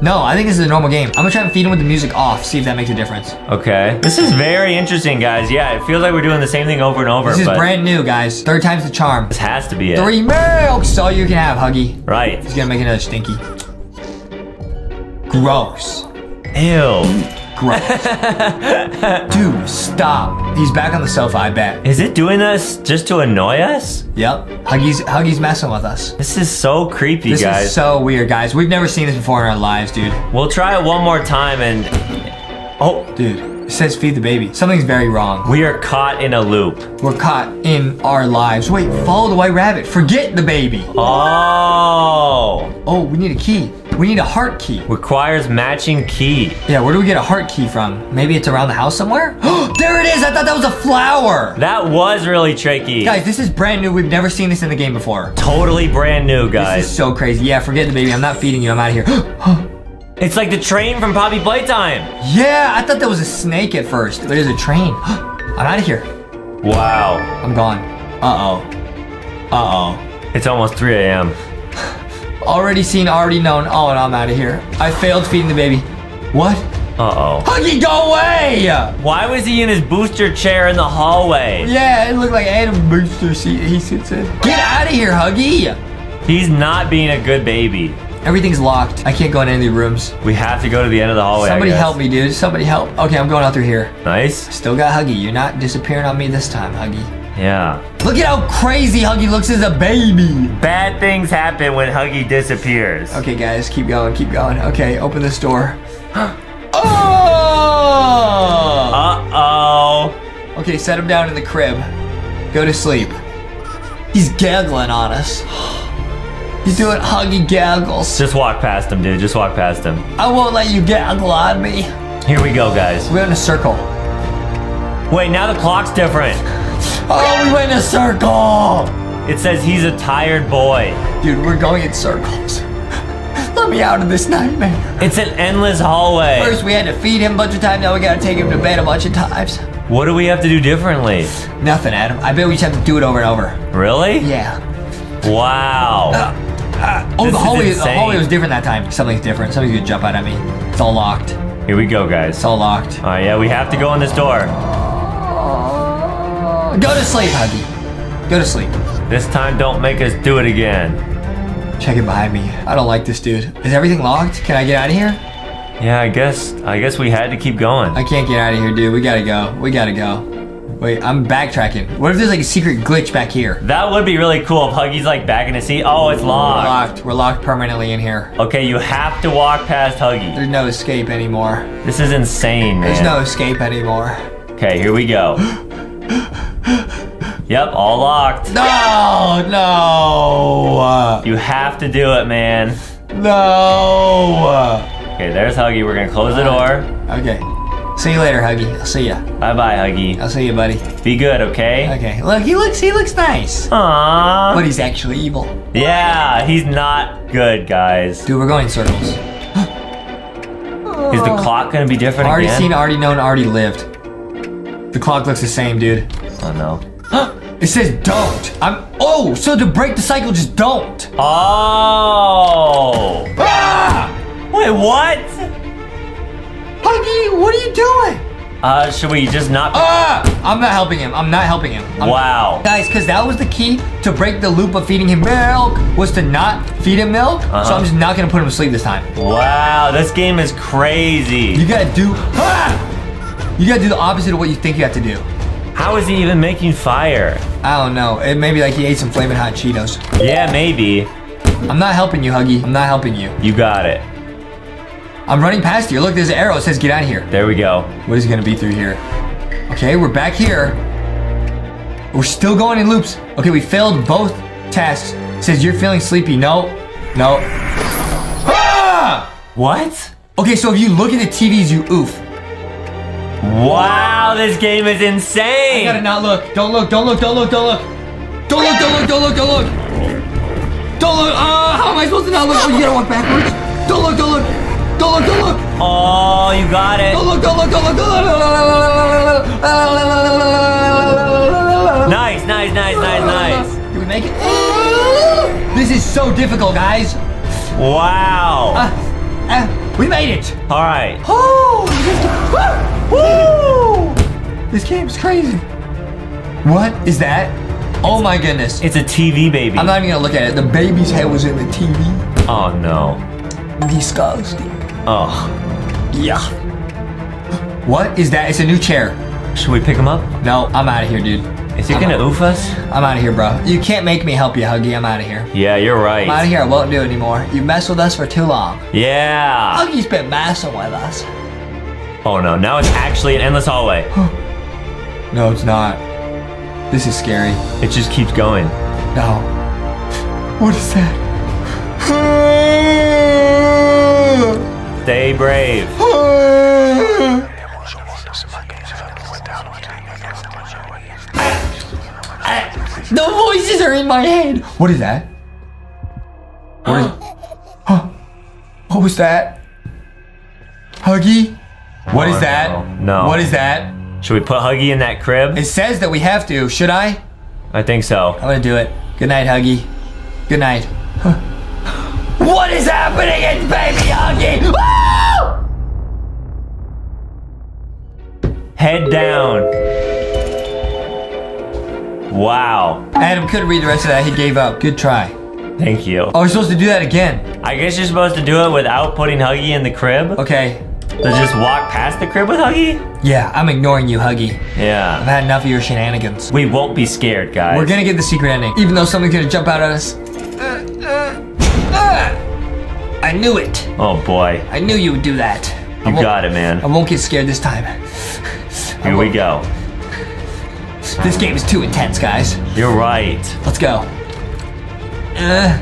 No, I think this is a normal game. I'm gonna try and feed him with the music off, see if that makes a difference. Okay. This is very interesting, guys. Yeah, it feels like we're doing the same thing over and over, This is brand new, guys. Third time's the charm. this has to be it. Three milks, all you can have, Huggy. Right. He's gonna make another stinky. Gross. Ew. Gross. Dude, stop. He's back on the sofa, I bet. Is it doing this just to annoy us? Yep. Huggy's Huggy's messing with us. This is so creepy, This guys. This is so weird, guys. We've never seen this before in our lives, dude. we'll try it one more time and. Oh, Dude, it says feed the baby. Something's very wrong. we are caught in a loop. We're caught in our lives. Wait, follow the white rabbit. Forget the baby. Oh. Oh, we need a key. We need a heart key. Requires matching key. Yeah, where do we get a heart key from? Maybe it's around the house somewhere? there it is! I thought that was a flower! That was really tricky. Guys, this is brand new. We've never seen this in the game before. Totally brand new, guys. This is so crazy. Yeah, forget the baby. I'm not feeding you. I'm out of here. It's like the train from Poppy Playtime. yeah, I thought that was a snake at first, but it's a train. I'm out of here. Wow. I'm gone. Uh-oh. Uh-oh. It's almost 3 a.m. Already seen, already known. Oh, and I'm out of here. I failed feeding the baby. What? Uh-oh. Huggy, go away! Why was he in his booster chair in the hallway? Yeah, it looked like Adam Booster seat he sits in. Get out of here, Huggy! He's not being a good baby. Everything's locked. I can't go in any of the rooms. We have to go to the end of the hallway. Somebody help me, dude. Somebody help. Okay, I'm going out through here. Nice. Still got Huggy. You're not disappearing on me this time, Huggy. Yeah. Look at how crazy Huggy looks as a baby. Bad things happen when Huggy disappears. Okay, guys, keep going, keep going. Okay, open this door. oh! Uh-oh. Okay, set him down in the crib. Go to sleep. He's gaggling on us. He's doing Huggy gaggles. Just walk past him, dude. Just walk past him. I won't let you gaggle on me. Here we go, guys. We're in a circle. Wait, now the clock's different. Oh, we went in a circle! It says he's a tired boy. Dude, we're going in circles. Let me out of this nightmare. It's an endless hallway. First, we had to feed him a bunch of times. Now we gotta take him to bed a bunch of times. What do we have to do differently? Nothing, Adam. I bet we just have to do it over and over. Really? Yeah. Wow. Uh, Oh, the is hallway, the hallway was different that time. Something's different. Something's gonna jump out at me. It's all locked. Here we go, guys. It's all locked. Right, yeah, we have to go in this door. Go to sleep, Huggy. Go to sleep. This time, don't make us do it again. Check it behind me. I don't like this dude. Is everything locked? Can I get out of here? Yeah, I guess I guess we had to keep going. I can't get out of here, dude. We gotta go. We gotta go. Wait, I'm backtracking. What if there's like a secret glitch back here? That would be really cool if Huggy's like back in his seat. Oh, it's We're locked. locked. We're locked permanently in here. Okay, you have to walk past Huggy. There's no escape anymore. This is insane, man. There's no escape anymore. Okay, here we go. yep, all locked. No, no, You have to do it, man. no. Okay, there's Huggy. We're gonna close the door. Okay. See you later, Huggy. I'll see ya. Bye bye, Huggy. I'll see you, buddy. Be good, okay? Okay. Look, he looks he looks nice. Aww. But he's actually evil. Yeah, he's not good, guys. Dude, we're going in circles. Is the clock gonna be different Already again? seen, already known, already lived. The clock looks the same, dude. Oh no. It says don't. I'm oh, so to break the cycle, just don't. Oh. Ah! Wait, what? Huggy, what are you doing? Uh, should we just not? Ah! I'm not helping him. I'm not helping him. I'm- wow. Guys, because that was the key to break the loop of feeding him milk, was to not feed him milk. So Uh-huh. I'm just not gonna put him to sleep this time. Wow, this game is crazy. You gotta do, ah! You gotta do the opposite of what you think you have to do. How is he even making fire? I don't know. It may be like he ate some flaming hot Cheetos. Yeah, maybe. I'm not helping you, Huggy. I'm not helping you. You got it. I'm running past you. Look, there's an arrow. It says get out of here. There we go. What is gonna be through here? Okay, we're back here. We're still going in loops. Okay, we failed both tests. It says you're feeling sleepy. No, no. Ah! What? Okay, so if you look at the TVs, you oof. Wow, this game is insane. I gotta not look. Don't look, don't look, don't look, don't look. Don't look, don't look, don't look, don't look. Don't look. Uh, how am I supposed to not look? Oh, you gotta walk backwards. Don't look, don't look. Don't look. Don't look. Oh, you got it. Don't look. Don't look. Don't look. Don't look. Nice, nice, nice, nice, nice. Did we make it? This is so difficult, guys. Wow. Uh, uh, we made it. All right. Oh, woo! This game's crazy. What is that? Oh my goodness. It's a TV baby. I'm not even gonna look at it. The baby's head was in the TV. oh no. Disgusting. Oh. Yeah. What is that? It's a new chair. Should we pick him up? No, I'm out of here, dude. Is he I'm gonna out. oof us? I'm out of here, bro. You can't make me help you, Huggy. I'm out of here. Yeah, you're I'm out of right. here. I won't do it anymore. You messed with us for too long. Yeah. Huggy's been messing with us. Oh no, now it's actually an endless hallway. No, it's not. This is scary. It just keeps going. No. What is that? Stay brave. The voices are in my head. What is that? What is? Huh? What was that? Huggy? What is Oh, that? no. No. What is that? Should we put Huggy in that crib? It says that we have to. Should I? I think so. I'm gonna do it. Good night, Huggy. Good night. Huh. What is happening? It's baby Huggy. Woo! Head down. Wow. Adam couldn't read the rest of that. He gave up. Good try. Thank you. Oh, we're supposed to do that again. I guess you're supposed to do it without putting Huggy in the crib? Okay. To just walk past the crib with Huggy? Yeah, I'm ignoring you, Huggy. Yeah. I've had enough of your shenanigans. We won't be scared, guys. We're gonna get the secret ending, even though something's gonna jump out at us. I knew it. Oh boy. I knew you would do that. You got it, man. I won't get scared this time. Here we go. This game is too intense, guys. You're right. Let's go. Uh,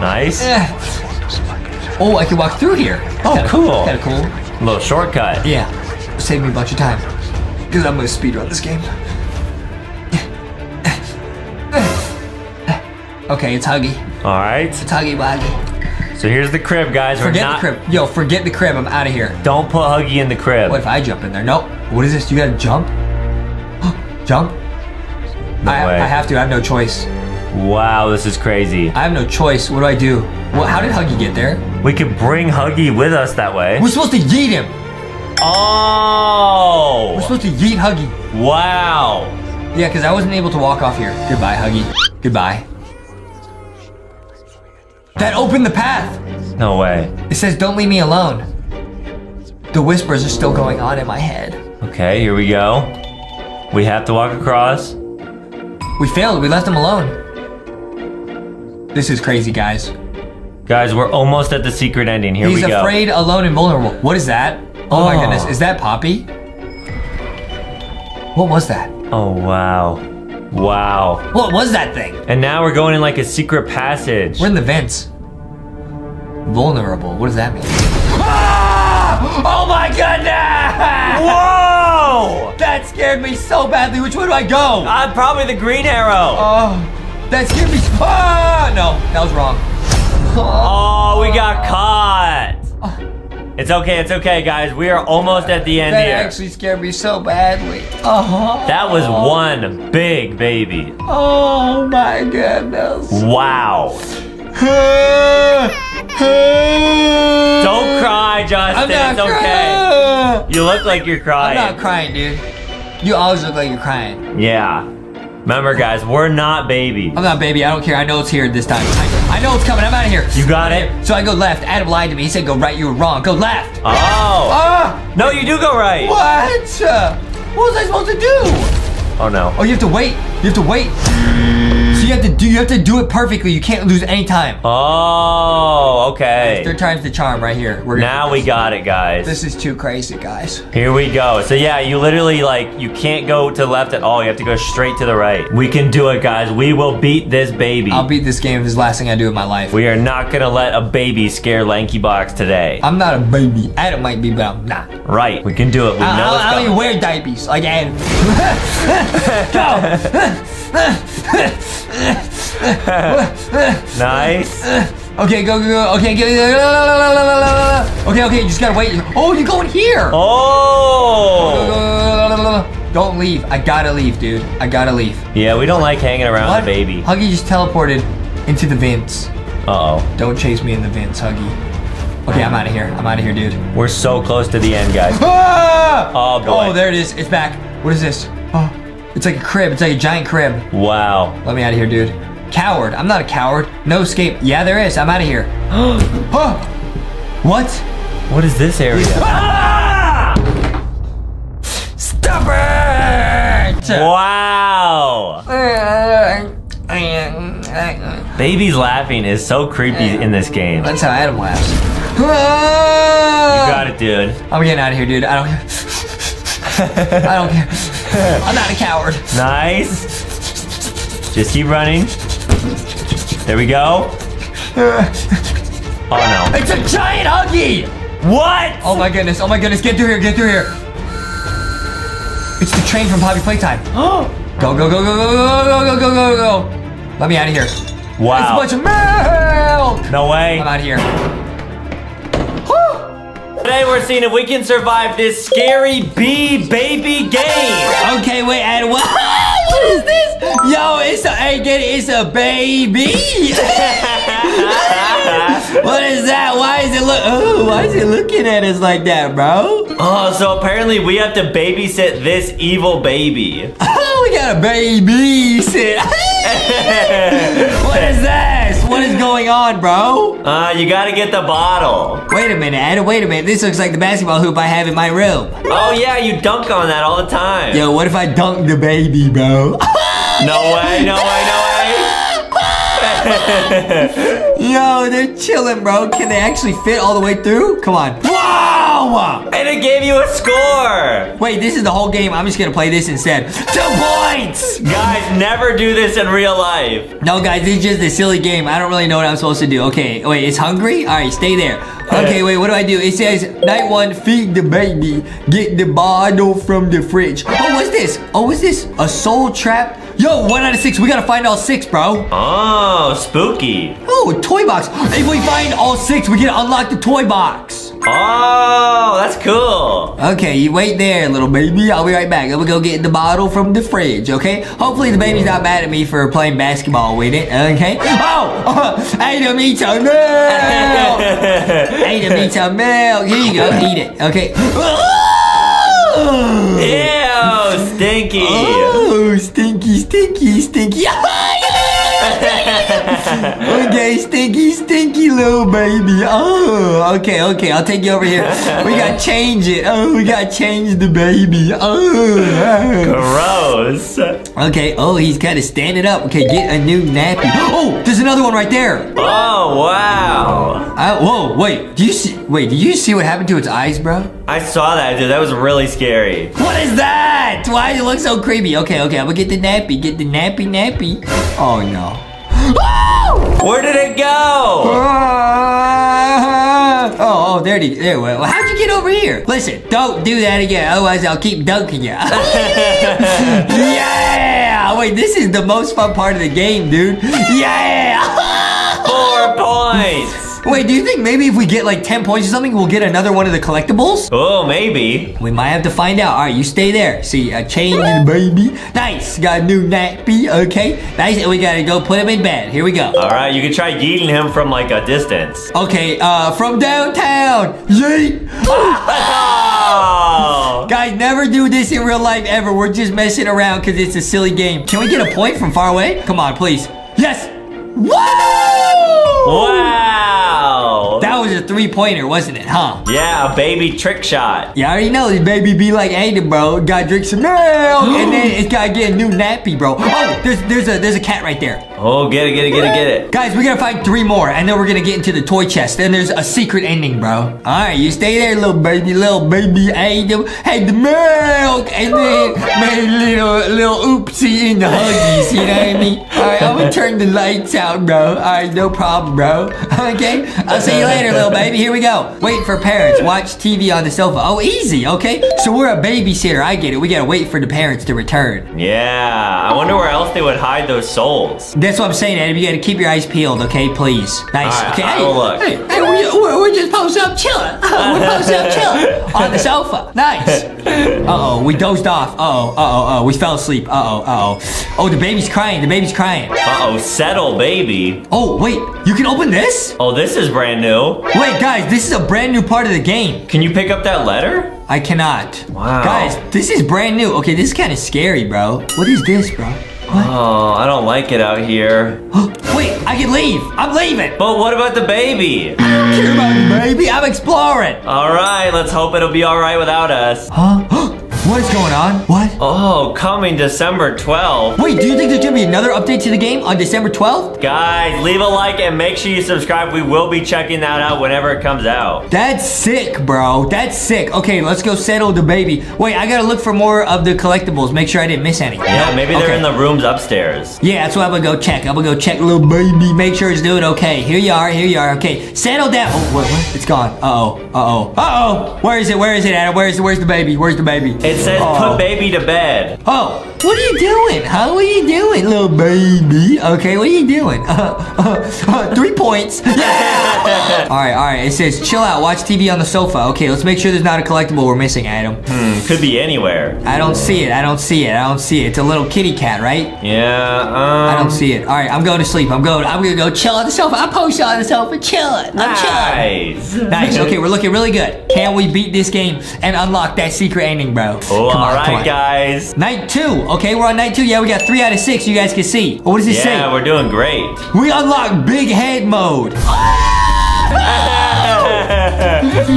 Nice. uh. Oh, I can walk through here. Oh, Kinda- cool. Kinda cool. Little shortcut. Yeah. Save me a bunch of time. Because I'm gonna speedrun this game. Okay, it's Huggy. All right. It's Huggy Wuggy. So here's the crib, guys. Forget not. the crib. Yo, forget the crib. I'm out of here. Don't put Huggy in the crib. What if I jump in there? Nope. What is this? You gotta jump? jump? No I, way. I have to. I have no choice. Wow, this is crazy. I have no choice. What do I do? Well, how did Huggy get there? We could bring Huggy with us that way. We're supposed to yeet him. Oh! We're supposed to yeet Huggy. Wow! Yeah, because I wasn't able to walk off here. Goodbye, Huggy. Goodbye. That opened the path. No way. It says, don't leave me alone. The whispers are still going on in my head. Okay, here we go. We have to walk across. We failed. We left him alone. This is crazy, guys. Guys, we're almost at the secret ending. Here He's we go. He's afraid, alone, and vulnerable. What is that? Oh, my Oh. goodness. Is that Poppy? What was that? Oh, wow. Wow. What was that thing? And now we're going in like a secret passage. We're in the vents. Vulnerable. What does that mean? Ah! Oh my goodness! Whoa! That scared me so badly. Which way do I go? Uh, probably the green arrow. Oh, that scared me. Ah! No, that was wrong. Oh, we got caught. It's okay, it's okay, guys. We are almost at the end That here. That actually scared me so badly. Oh, That was one big baby. oh my goodness. Wow. Don't cry, Justin. I'm not it's okay. You look like you're crying. I'm not crying, dude. You always look like you're crying. Yeah. Remember, guys, we're not babies. I'm not baby. I don't care. I know it's here this time. I, I know it's coming. I'm out of here. You got it? So I go left. Adam lied to me. He said go right. You were wrong. Go left. Oh. Ah! No, you do go right. What? Uh, What was I supposed to do? Oh, no. Oh, you have to wait. You have to wait. So you have to do. You have to do it perfectly. You can't lose any time. Oh, okay. Third time's the charm, right here. We're Now we got it, guys. This is too crazy, guys. Here we go. So yeah, you literally like you can't go to the left at all. You have to go straight to the right. We can do it, guys. We will beat this baby. I'll beat this game. This is the last thing I do in my life. we are not gonna let a baby scare LankyBox today. I'm not a baby. Adam might be, but I'm not. right, we can do it. We I, know I, I don't even wear diapers like Adam. coming. Nice. Okay, go, go, go. Okay, go, go, go. Okay, okay, you just gotta wait. Oh, you're going here. Oh. Don't leave. I gotta leave, dude. I gotta leave. Yeah, we don't like hanging around What? the baby. Huggy just teleported into the vents. Uh oh. Don't chase me in the vents, Huggy. Okay, I'm out of here. I'm out of here, dude. We're so close to the end, guys. Ah! Oh, boy. Oh, there it is. It's back. What is this? Oh, it's like a crib. It's like a giant crib. Wow. Let me out of here, dude. Coward. I'm not a coward. No escape. Yeah, there is. I'm out of here. oh. What? What is this area? Ah! Stop it! Wow. Babies laughing is so creepy in this game. That's how Adam laughs. You got it, dude. I'm getting out of here, dude. I don't care. I don't care. I'm not a coward. Nice. Just keep running. There we go. Oh no. It's a giant huggy! What? Oh my goodness, oh my goodness, get through here, get through here. It's the train from Poppy Playtime. Go, go, go, go, go, go, go, go, go, go, go. Let me out of here. Wow. It's a bunch of milk. No way. I'm out of here. Today we're seeing if we can survive this scary bee baby game. Okay, wait, Adam. What, what is this? Yo, it's a, get it's a baby. what is that? Why is it look? Oh, why is it looking at us like that, bro? Oh, so apparently we have to babysit this evil baby. Oh, we got a baby. Sit. what is this? What is going on, bro? Uh, you gotta get the bottle. Wait a minute, Adam. Wait a minute. This looks like the basketball hoop I have in my room. Oh yeah, you dunk on that all the time. Yo, what if I dunk the baby, bro? No way, no way, no way. Yo, they're chilling, bro. Can they actually fit all the way through? Come on. Wow! Way. And it gave you a score. Wait, this is the whole game. I'm just gonna play this instead. Two points! Guys, never do this in real life. No, guys, this is just a silly game. I don't really know what I'm supposed to do. Okay, wait, it's hungry? All right, stay there. Okay, wait, what do I do? It says, night one, feed the baby. Get the bottle from the fridge. Oh, what's this? Oh, what's this? A soul trap? Yo, one out of six. We gotta find all six, bro. Oh, spooky. Oh, toy box. If we find all six, we can unlock the toy box. Oh, that's cool. Okay, you wait there, little baby. I'll be right back. I'm gonna go get the bottle from the fridge, okay? Hopefully the baby's not mad at me for playing basketball with it, okay? Oh! Ada me some milk! Ada me some milk! Here you go, eat it, okay? Ew, stinky. Oh, stinky, stinky, stinky. okay, stinky, stinky little baby. Oh, okay, okay. I'll take you over here. We gotta change it. Oh, we gotta change the baby. Oh. gross. Okay, oh, he's kind of standing up. Okay, get a new nappy. Oh, there's another one right there. Oh, wow. Uh, whoa, wait, do you see, wait, did you see what happened to its eyes, bro? I saw that, dude. That was really scary. What is that? Why does it look so creepy? Okay, okay, I'm gonna get the nappy, get the nappy nappy. Oh, no. Where did it go? Ah! Oh, oh, there it. There, well, how'd you get over here? Listen, don't do that again, otherwise I'll keep dunking you. yeah! Wait, this is the most fun part of the game, dude. Yeah! Four points. Wait, do you think maybe if we get like 10 points or something, we'll get another one of the collectibles? Oh, maybe. We might have to find out. All right, you stay there. See, I changed the baby. Nice. Got a new nappy. Okay. Nice. And we gotta go put him in bed. Here we go. All right, you can try yeeting him from like a distance. Okay, uh, from downtown. Yeet. Oh! Guys, never do this in real life ever. We're just messing around because it's a silly game. Can we get a point from far away? Come on, please. Yes. Woo! Wow! That was a three-pointer, wasn't it, huh? Yeah, a baby trick shot. You already know this baby be like Aiden, bro. Gotta drink some milk, and then it's gotta get a new nappy, bro. Oh, there's there's a there's a cat right there. Oh, get it, get it, get it, get it. Guys, we gotta find three more, and then we're gonna get into the toy chest. Then there's a secret ending, bro. All right, you stay there, little baby, little baby Aiden. Had the milk, and then made little little oopsie in the huggies. You know what I mean? All right, I'm gonna turn the lights out, bro. All right, no problem, bro. Okay, I'll see you later, little baby. Here we go. Wait for parents. Watch TV on the sofa. Oh, easy. Okay, so we're a babysitter. I get it. We gotta wait for the parents to return. Yeah, I wonder where else they would hide those souls. That's what I'm saying, Adam. You gotta keep your eyes peeled, okay? Please. Nice. Right, okay. Hey, look. Hey, hey, we're, we're, just posted up chilling. we're posted up chilling on the sofa. Nice. Uh oh, we dozed off. Uh oh, uh oh, uh oh, we fell asleep. Uh oh, uh oh. Oh, the baby's crying. The baby's crying. Uh-oh, settle, baby. Oh, wait, you can open this? Oh, this is brand new. Wait, guys, this is a brand new part of the game. Can you pick up that letter? I cannot. Wow. Guys, this is brand new. Okay, this is kind of scary, bro. What is this, bro? What? Oh, I don't like it out here. Wait, I can leave. I'm leaving. But what about the baby? I don't care about the baby. I'm exploring. All right, let's hope it'll be all right without us. Huh? what is going on? What? Oh, coming December 12th. Wait, do you think there's gonna be another update to the game on December 12th? Guys, leave a like and make sure you subscribe. We will be checking that out whenever it comes out. That's sick, bro. That's sick. Okay, let's go settle the baby. Wait, I gotta look for more of the collectibles. Make sure I didn't miss any. Yeah, Nope. maybe they're Okay. in the rooms upstairs. Yeah, that's what I'm gonna go check. I'm gonna go check little baby. Make sure it's doing okay. Here you are. Here you are. Okay, settle down. Oh, what? what? It's gone. Uh oh. Uh oh. Uh oh. Where is it? Where is it, Adam? Where is it? Where's the baby? Where's the baby? It says Oh. put baby to bed. Oh, what are you doing? Huh? What are you doing, little baby? Okay, what are you doing? Uh, uh, uh, three points. Yeah. all right, all right. It says chill out, watch TV on the sofa. Okay, let's make sure there's not a collectible we're missing, Adam. Hmm, could be anywhere. I don't see it. I don't see it. I don't see it. It's a little kitty cat, right? Yeah, um... I don't see it. All right, I'm going to sleep. I'm going. I'm gonna go chill on the sofa. I'm posted on the sofa, chilling. I'm chilling. Nice. Nice. Okay, we're looking really good. Can we beat this game and unlock that secret ending, bro? Oh, Come on, all come right, on. guys. Night two. Okay, we're on night two. Yeah, we got three out of six. You guys can see. Oh, what does it Yeah, say? we're doing great. We unlocked big head mode.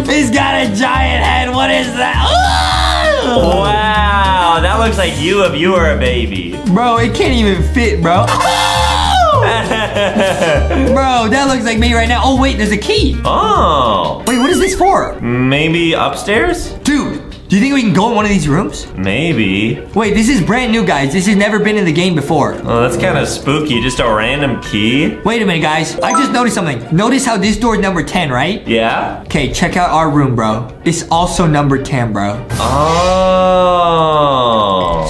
He's got a giant head. What is that? Wow, that looks like you if you were a baby. Bro, it can't even fit, bro. Bro, that looks like me right now. Oh, wait, there's a key. oh, Wait, what is this for? maybe upstairs? Dude, do you think we can go in one of these rooms? Maybe. Wait, this is brand new, guys. This has never been in the game before. Oh, that's kind of spooky. Just a random key? Wait a minute, guys. I just noticed something. Notice how this door is number 10, right? Yeah? Okay, check out our room, bro. It's also number 10, bro. Oh.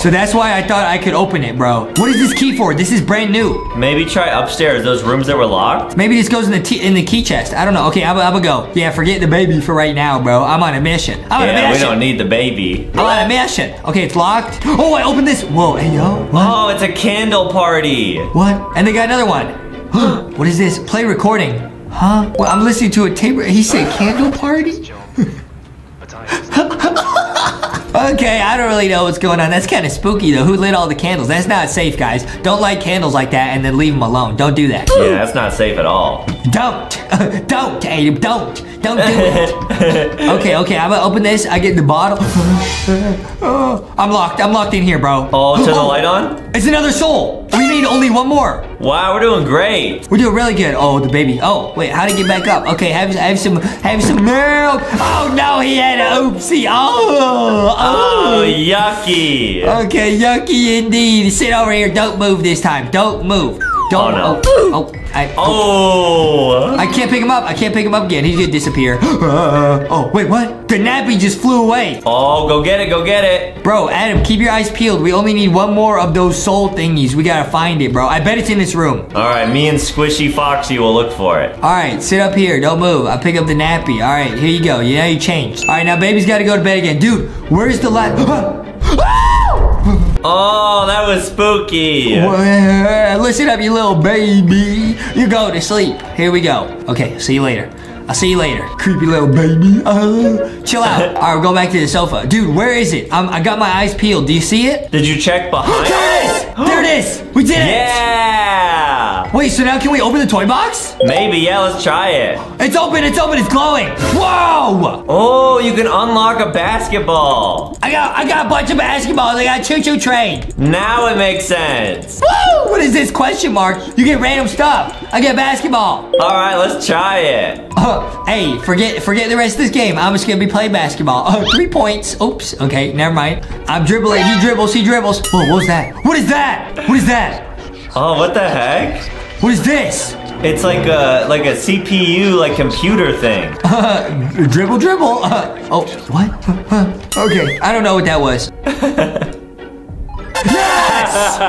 So that's why I thought I could open it, bro. What is this key for? This is brand new. Maybe try upstairs, those rooms that were locked? Maybe this goes in the in the key chest. I don't know. Okay, I'm, I'm gonna go. Yeah, forget the baby for right now, bro. I'm on a mission. I'm on a Yeah, we don't need the baby. I'm on a mission. Okay, it's locked. Oh, I opened this. Whoa, hey yo. What? Oh, it's a candle party. What? And they got another one. what is this? Play recording. Huh? Well, I'm listening to a tape. He said candle party. Okay, I don't really know what's going on. That's kind of spooky though. Who lit all the candles? That's not safe, guys. Don't light candles like that and then leave them alone. Don't do that. Yeah, that's not safe at all. Don't. don't, Adam. Don't. Don't do it. okay, okay. I'm gonna open this. I get the bottle. Oh, I'm locked. I'm locked in here, bro. Oh, turn the light on? It's another soul. Need only one more. Wow, we're doing great. We're doing really good. Oh, the baby. Oh, wait. How to get back up? Okay, have have some have some milk. Oh no, he had an oopsie. Oh, Oh, oh. yucky. Okay, yucky indeed. Sit over here. Don't move this time. Don't move. Don't. Oh, no. Oh, oh, I, Oh. I can't pick him up. I can't pick him up again. He's gonna disappear. Uh, oh, wait, what? The nappy just flew away. Oh, go get it, go get it. Bro, Adam, keep your eyes peeled. We only need one more of those soul thingies. We gotta find it, bro. I bet it's in this room. All right, me and Squishy Foxy will look for it. All right, sit up here. Don't move. I pick up the nappy. All right, here you go. You know you changed. All right, now baby's gotta go to bed again. Dude, where's the light? Oh, that was spooky. Listen up, you little baby. You go to sleep. Here we go. Okay, see you later. I'll see you later. Creepy little baby. Uh, chill out. All right, we're going back to the sofa. Dude, where is it? I'm, I got my eyes peeled. Do you see it? Did you check behind? There it is! There it is! We did it! Yeah. Wait, so now can we open the toy box? Maybe, yeah, let's try it. It's open, it's open, it's glowing. Whoa! Oh, you can unlock a basketball. I got I got a bunch of basketballs. I got a choo-choo train. Now it makes sense. Woo! What is this question mark? You get random stuff. I get basketball. All right, let's try it. Uh, hey, forget forget the rest of this game. I'm just gonna be playing basketball. Oh, three points. Oops. Okay, never mind. I'm dribbling. He dribbles. He dribbles. Whoa, what was that? What is that? What is that? Oh, what the heck? What is this? It's like a like a CPU like computer thing. Uh, dribble, dribble. Uh, oh, what? Uh, okay, I don't know what that was. yes!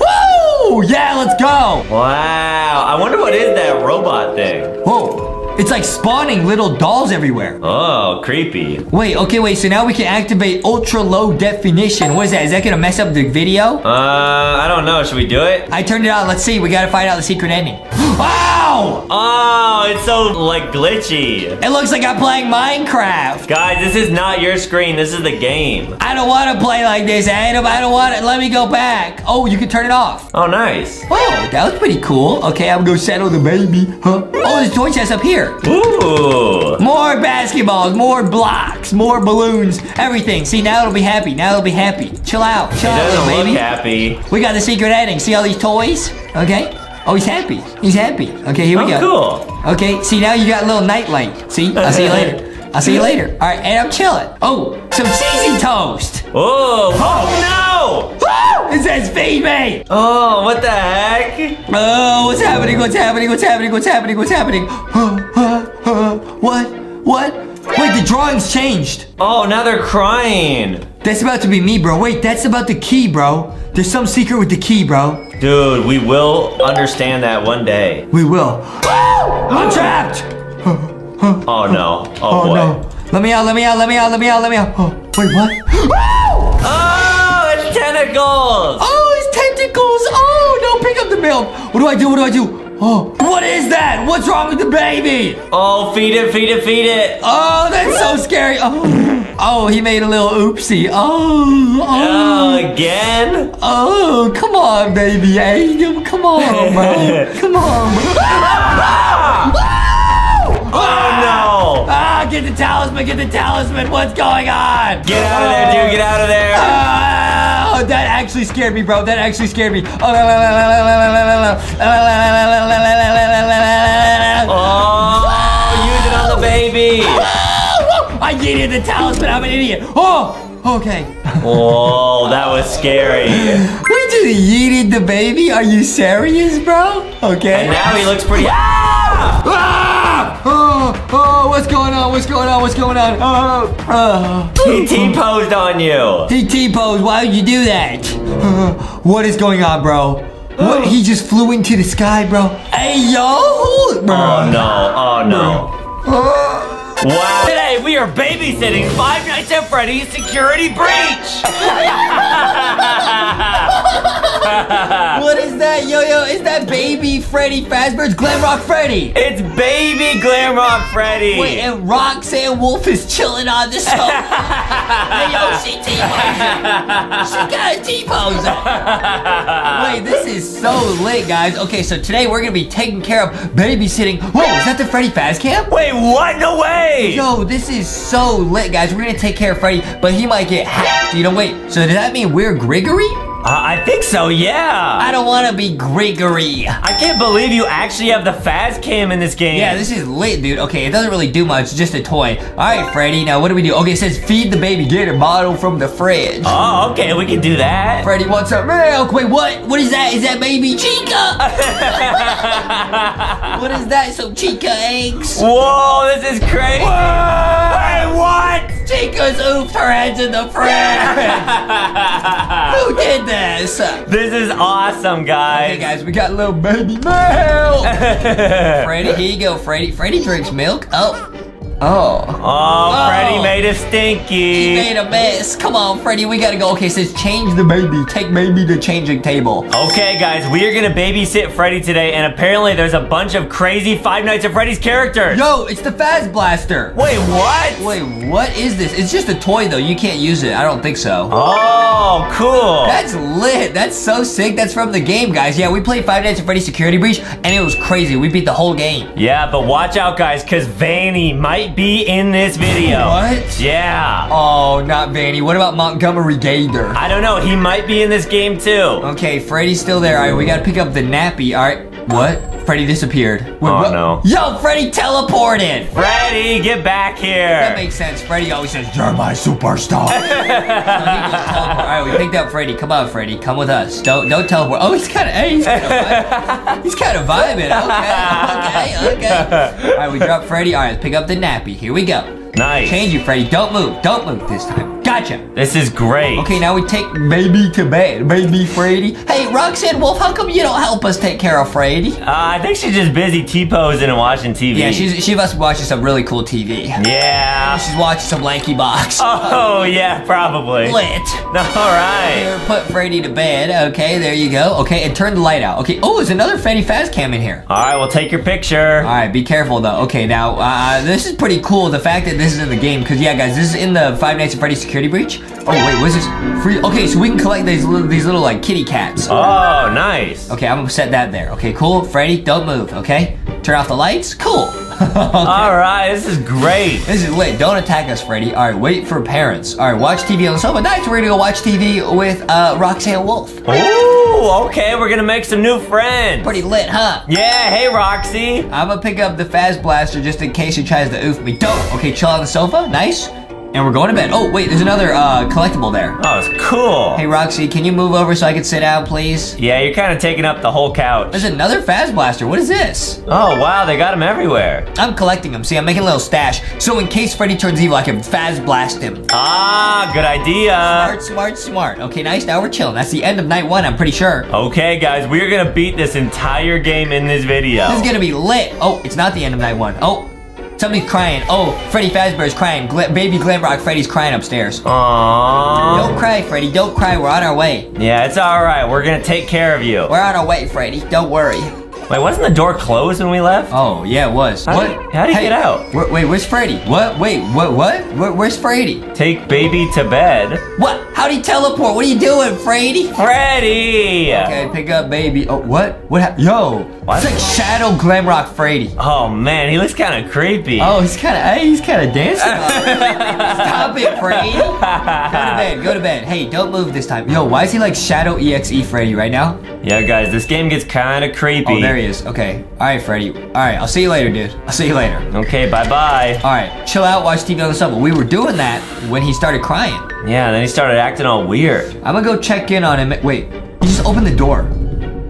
Woo! Yeah, let's go. Wow, I wonder what is that robot thing. Whoa, it's like spawning little dolls everywhere. Oh, creepy. Wait, okay, wait. So now we can activate ultra low definition. What is that? Is that gonna mess up the video? Uh, I don't know. Should we do it? I turned it on. Let's see. We gotta find out the secret ending. wow! Oh, it's so like glitchy. It looks like I'm playing Minecraft. Guys, this is not your screen. This is the game. I don't want to play like this, Adam. I don't want it. Let me go back. Oh, you can turn it off. Oh, nice. Oh, that was pretty cool. Okay, I'm gonna settle the baby. Huh? Oh, there's toy chest up here. Ooh. More basketballs, more blocks, more balloons, everything. See, now it'll be happy. Now it'll be happy. Chill out. Chill It out, doesn't baby. look happy. We got the secret ending. See all these toys? Okay. Oh, he's happy. He's happy. Okay, here we Oh, go. cool. Okay, see now you got a little nightlight. See? I'll see you later. I'll see you later. All right, and I'm chilling. Oh, some cheesy toast. Oh, oh It says feed me. Oh, what the heck? Oh, what's happening? What's happening? What's happening? What's happening? What's happening? What? What? Wait, the drawing's changed. Oh, now they're crying. That's about to be me, bro. Wait, that's about the key, bro. There's some secret with the key, bro. Dude, we will understand that one day. We will. I'm trapped. Oh no. Oh, Oh boy. no. Let me out, let me out, let me out, let me out, let me out. Oh, wait, what? Oh, tentacles! Oh, it's tentacles. Oh, no, pick up the milk. What do I do? What do I do? Oh, what is that? What's wrong with the baby? Oh, feed it, feed it, feed it! Oh, that's so scary. Oh, oh he made a little oopsie. Oh, Oh, oh, again? oh, come on, baby. Adam, come on, bro. Come on. Oh no! Ah, get the talisman, get the talisman. What's going on? Get out of there, dude, get out of there! Oh, that actually scared me, bro. That actually scared me. Oh, Oh, use it on the baby! I yeeted the talisman. I'm an idiot. Oh, okay. Oh, that was scary. We just yeeted the baby. Are you serious, bro? And Okay. now he looks pretty. Ah! Ah! Oh, oh, what's going on? What's going on? What's going on? Oh, oh. He T-posed on you. He T-posed. Why would you do that? Uh, what is going on, bro? What? He just flew into the sky, bro. Hey, yo! Oh no, oh no. Wow. Today we are babysitting Five Nights at Freddy's Security Breach. What is that? Yo, yo, is that baby Freddy Fazbear's Glamrock Freddy? It's baby Glamrock Freddy. Wait, and Roxanne Wolf is chilling on the sofa. hey, yo, she T-posing. She got a T-posing. Wait, this is so lit, guys. Okay, so today we're gonna be taking care of babysitting. Whoa, is that the Freddy Faz-Cam? Wait, what? No way. Yo, this is so lit, guys. We're gonna take care of Freddy, but he might get hacked. You know, wait. So does that mean we're Gregory? Uh, I think so, yeah. I don't want to be Gregory. I can't believe you actually have the Faz-Cam in this game. Yeah, this is lit, dude. Okay, it doesn't really do much, just a toy. All right, Freddy. Now what do we do? Okay, it says feed the baby, get a bottle from the fridge. Oh, okay, we can do that. Freddy wants some milk. Wait, what? What is that? Is that baby Chica? what is that? Some Chica eggs? Whoa, this is crazy. Wait, what? Chica's oofed her heads in the fridge. Did this? This is awesome, guys. Hey guys, we got little baby milk. Freddy, here you go, Freddy. Freddy drinks milk. Oh. Oh. Oh, Freddy Oh. made a He stinky. made a mess. Come on, Freddy, we gotta go. Okay, it says change the baby. Take baby to changing table. Okay, guys, we are gonna babysit Freddy today, and apparently there's a bunch of crazy Five Nights at Freddy's characters. Yo, it's the Faz Blaster. Wait, what? Wait, what is this? It's just a toy though. You can't use it. I don't think so. Oh, cool. That's lit. That's so sick. That's from the game, guys. Yeah, we played Five Nights at Freddy's Security Breach, and it was crazy. We beat the whole game. Yeah, but watch out, guys, because Vanny might be in this video. What? Yeah. Oh, not Vanny. What about Montgomery Gator? I don't know. He might be in this game too. Okay, Freddy's still there. All right, we gotta pick up the nappy. All right, what? Freddy disappeared. Oh, Wait, Oh, what? no. Yo, Freddy teleported. Freddy, get back here! That makes sense. Freddy always says, "You're my superstar." so he just teleport. All right, we picked up Freddy. Come on, Freddy, come with us. Don't don't teleport. Oh, he's kind of hey, he's kind of he's kind of vibing. Okay, okay, okay. All right, we dropped Freddy. All right, let's pick up the nappy. Here we go. Nice. Change you, Freddy. Don't move. Don't move this time. Gotcha. This is great. Okay, now we take baby to bed. Baby Freddy. Hey, Roxanne Wolf, how come you don't help us take care of Freddy? Uh, I think she's just busy T-posing and watching TV. Yeah, she's she must be watching some really cool TV. Yeah. She's watching some LankyBox. Oh, yeah, probably. Lit. All right. Here, put Freddy to bed. Okay, there you go. Okay, and turn the light out. Okay. Oh, there's another Freddy Faz-Cam in here. All right, we'll take your picture. All right, be careful though. Okay, now uh, this is pretty cool. The fact that this is in the game, because yeah, guys, this is in the Five Nights at Freddy's security breach. Oh wait, what's this? Free. Okay, so we can collect these little, these little like kitty cats. Oh, nice. Okay, I'm gonna set that there. Okay, cool. Freddy, don't move. Okay, turn off the lights. Cool. All right, this is great. This is lit. Don't attack us, Freddy. All right, wait for parents. All right, watch TV on the sofa. Nice. We're gonna go watch TV with uh, Roxanne Wolf. Ooh, okay, we're gonna make some new friends. Pretty lit, huh? Yeah, hey, Roxy. I'm gonna pick up the Faz Blaster just in case he tries to oof me. Don't. Okay, chill on the sofa. Nice. And we're going to bed. Oh, wait, there's another uh, collectible there. Oh, it's cool. Hey, Roxy, can you move over so I can sit down, please? Yeah, you're kind of taking up the whole couch. There's another Faz Blaster. What is this? Oh, wow, they got them everywhere. I'm collecting them. See, I'm making a little stash. So in case Freddy turns evil, I can Faz Blast him. Ah, good idea. Smart, smart, smart. Okay, nice. Now we're chilling. That's the end of night one, I'm pretty sure. Okay, guys, we're gonna beat this entire game in this video. This is gonna be lit. Oh, it's not the end of night one. Oh, somebody's crying. Oh, Freddy Fazbear's crying. Gla- baby Glamrock Freddy's crying upstairs. Aww. Don't cry, Freddy. Don't cry. We're on our way. Yeah, it's alright. We're gonna take care of you. We're on our way, Freddy. Don't worry. Wait, wasn't the door closed when we left? Oh, yeah, it was. How what? did- how'd he get out? where- wait, where's Freddy? What? Wait, what? What? Where, where's Freddy? Take baby to bed. What? How'd he teleport? What are you doing, Freddy? Freddy! Okay, pick up baby. Oh, what? What? hap- Yo, What? it's like Shadow Glamrock Freddy. Oh man, he looks kind of creepy. Oh, he's kind of, hey, he's kind of dancing. Stop it, Freddy. Go to bed. Go to bed. Hey, don't move this time. Yo, why is he like Shadow EXE Freddy right now? Yeah, guys, this game gets kind of creepy. Oh, there he is. Okay. All right, Freddy. All right, I'll see you later, dude. I'll see you later. Okay, bye bye. All right, chill out, watch TV on the sofa. We were doing that when he started crying. Yeah, then he started acting all weird. I'm gonna go check in on him. Wait, he just opened the door.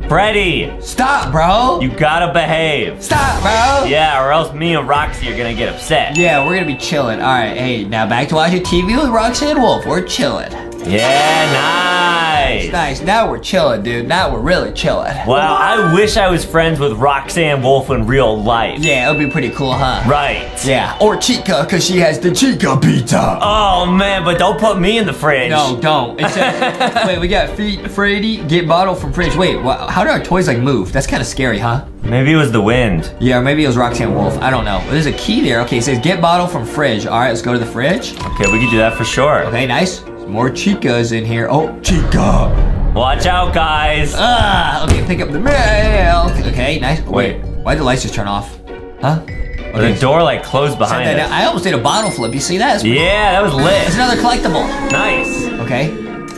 Freddy, Stop, bro. you gotta behave. Stop, bro. Yeah, or else me and Roxy are gonna get upset. Yeah, we're gonna be chilling. All right, hey, now back to watching TV with Roxanne Wolf. We're chilling. Yeah, nice. Nice. Now we're chilling, dude. Now we're really chilling. Wow, I wish I was friends with Roxanne Wolf in real life. Yeah, it would be pretty cool, huh? Right. Yeah. Or Chica, because she has the Chica pizza. Oh man, but don't put me in the fridge. No, don't. Says, wait, we got feet, Freddy, get bottle from fridge. Wait, how do our toys like move? That's kind of scary, huh? Maybe it was the wind. Yeah, or maybe it was Roxanne Wolf. I don't know. There's a key there. Okay, it says get bottle from fridge. All right, let's go to the fridge. Okay, we can do that for sure. Okay, nice. More Chicas in here. Oh, Chica. Watch out, guys. Ah, okay, pick up the milk. Okay, nice. Wait. why'd the lights just turn off? Huh? the door like closed behind us. I almost did a bottle flip. You see that? Yeah, that was lit. it's another collectible. Nice. Okay,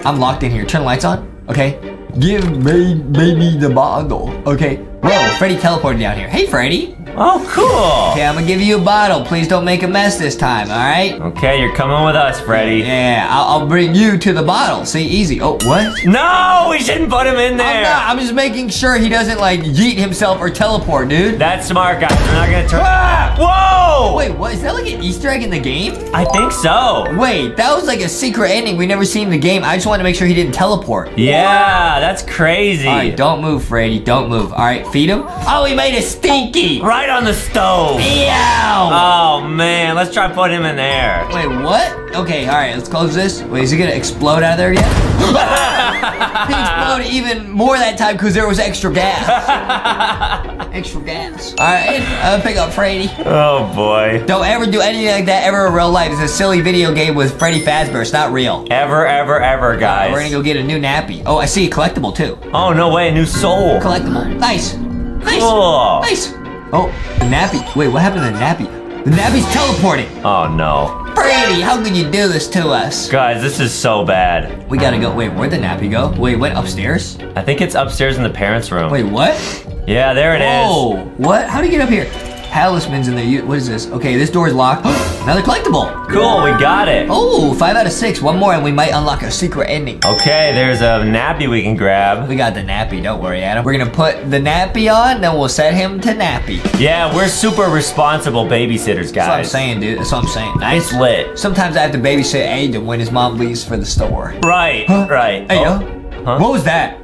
I'm locked in here. Turn the lights on. Okay. Give me, baby the bottle. Okay. Whoa, Freddy teleported down here. Hey, Freddy. Oh, cool. Okay, I'm gonna give you a bottle. Please don't make a mess this time, all right? Okay, you're coming with us, Freddy. Yeah, I'll, I'll bring you to the bottle. See, easy. Oh, what? No, we shouldn't put him in I'm there. not. I'm just making sure he doesn't like yeet himself or teleport, dude. That's smart, guys. We're not gonna turn. Ah! Whoa! Wait, what? Is that like an Easter egg in the game? I think so. Wait, that was like a secret ending we never seen in the game. I just wanted to make sure he didn't teleport. Yeah, that's crazy. All right, don't move, Freddy. Don't move. All right, feed him. Oh, he made a stinky. Right on the stove. Meow. Oh man, let's try putting him in there. Wait, what? Okay, all right, let's close this. Wait, is he gonna explode out of there yet? he exploded even more that time because there was extra gas. extra gas. All right, I'll pick up Freddy. Oh boy. Don't ever do anything like that ever in real life. It's a silly video game with Freddy Fazbear. It's not real. Ever, ever, ever, guys. We're gonna go get a new nappy. Oh, I see a collectible too. Oh no way, a new soul. Collectible. Nice. Nice. Cool. Nice. Oh, the nappy. Wait, what happened to the nappy? The nappy's teleporting. Oh no. Freddy, how could you do this to us? Guys, this is so bad. We gotta go. Wait, where'd the nappy go? Wait, went upstairs? I think it's upstairs in the parents' room. Wait, what? Yeah, there it is. Oh, what? How do you get up here? Talisman's in there. What is this? Okay, this door is locked. Another collectible. Cool, we got it. Oh, five out of six. One more and we might unlock a secret ending. Okay, there's a nappy we can grab. We got the nappy, don't worry, Adam. We're gonna put the nappy on, then we'll set him to nappy. Yeah, we're super responsible babysitters, guys. That's what I'm saying, dude. That's what I'm saying. It's lit. Sometimes I have to babysit Aiden when his mom leaves for the store. Right, Huh? right. Hey, Oh, yo. Huh? What was that?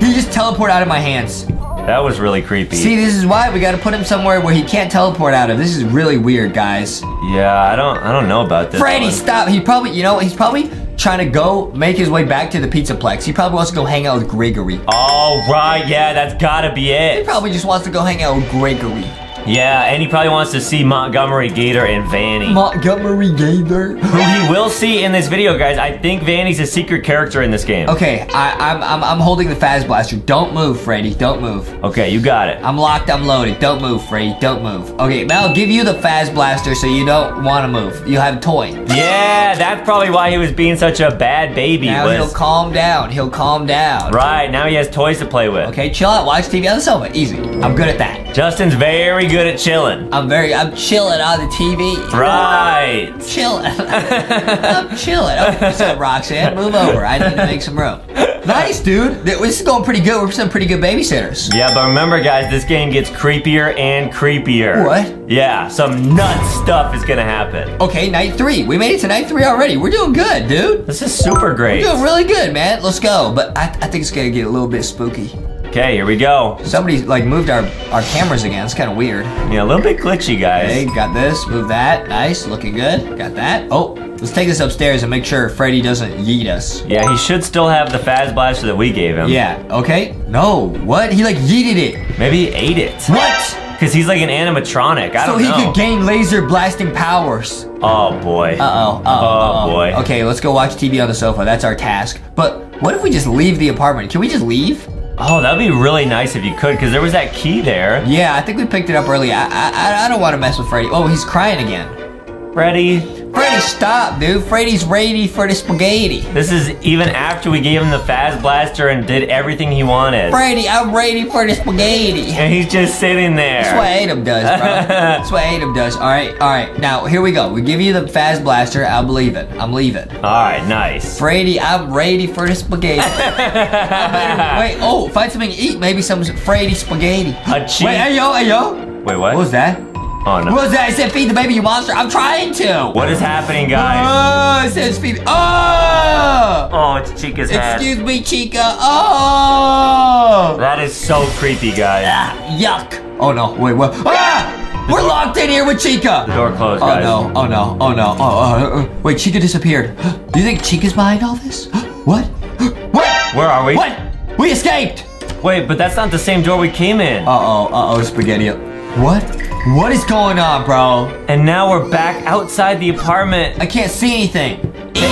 He just teleported out of my hands. That was really creepy. See, this is why we gotta put him somewhere where he can't teleport out of. This is really weird, guys. yeah, I don't I don't know about this. Freddy, one. stop. He probably, you know, he's probably trying to go make his way back to the Pizzaplex. He probably wants to go hang out with Gregory. Oh right, yeah, that's gotta be it. He probably just wants to go hang out with Gregory. Yeah, and he probably wants to see Montgomery Gator and Vanny. Montgomery Gator. who he will see in this video, guys. I think Vanny's a secret character in this game. Okay, I, I'm, I'm, I'm holding the Faz Blaster. Don't move, Freddy. Don't move. Okay, you got it. I'm locked. I'm loaded. Don't move, Freddy. Don't move. Okay, now I'll give you the Faz Blaster so you don't want to move. You have a toy. Yeah, that's probably why he was being such a bad baby. Now he'll calm down. He'll calm down. right now he has toys to play with. Okay, chill out. Watch TV on the sofa. Easy. I'm good at that. Justin's very good at chilling. I'm very. I'm chilling on the TV. Right. Chilling. I'm chilling. Okay, so Roxanne, move over. I need to make some room. Nice, dude. This is going pretty good. We're some pretty good babysitters. Yeah, but remember, guys, this game gets creepier and creepier. What? Yeah, some nuts stuff is gonna happen. Okay, night three. We made it to night three already. We're doing good, dude. This is super great. We're doing really good, man. Let's go. But I, I think it's gonna get a little bit spooky. Okay, here we go. Somebody like moved our our cameras again. It's kind of weird. Yeah, a little bit glitchy, guys. Okay, got this. Move that. Nice. Looking good. Got that. Oh, let's take this upstairs and make sure Freddy doesn't yeet us. Yeah, he should still have the Faz Blaster that we gave him. Yeah. Okay. No. What? He like yeeted it. Maybe he ate it. What? Because he's like an animatronic. I So don't know. So he know. could gain laser blasting powers. oh boy. Uh oh. Oh, boy. Okay, let's go watch TV on the sofa. That's our task. But what if we just leave the apartment? Can we just leave? Oh, that'd be really nice if you could, because there was that key there. Yeah, I think we picked it up early. I I, I don't want to mess with Freddy. Oh, he's crying again. Freddy, Freddy, stop, dude. Freddy's ready for the spaghetti. this is even after we gave him the Faz Blaster and did everything he wanted. Freddy, I'm ready for the spaghetti. And he's just sitting there. That's what Adam does, bro. That's what Adam does. All right, all right. Now here we go. We give you the Faz Blaster. I'll believe it. I'm leaving. All right, nice. Freddy, I'm ready for the spaghetti. Better- wait, oh, find something to eat. Maybe some Freddy spaghetti. A cheese. Wait, hey yo, hey yo. Wait, What What was that? Oh, no. What was that? It said feed the baby, you monster. I'm trying to. What is happening, guys? Oh, it says feed. Oh! Oh, it's Chica's head. Excuse me, Chica. Oh! That is so creepy, guys. Ah, yuck. Oh no, wait, what? Ah! We're locked in here with Chica. The door closed, guys. Oh no, oh no, oh no. Oh, uh, uh, wait, Chica disappeared. Do you think Chica's behind all this? What? What? Where are we? What? We escaped! Wait, but that's not the same door we came in. Uh-oh, uh-oh, spaghetti. What? What is going on, bro? And now we're back outside the apartment. I can't see anything.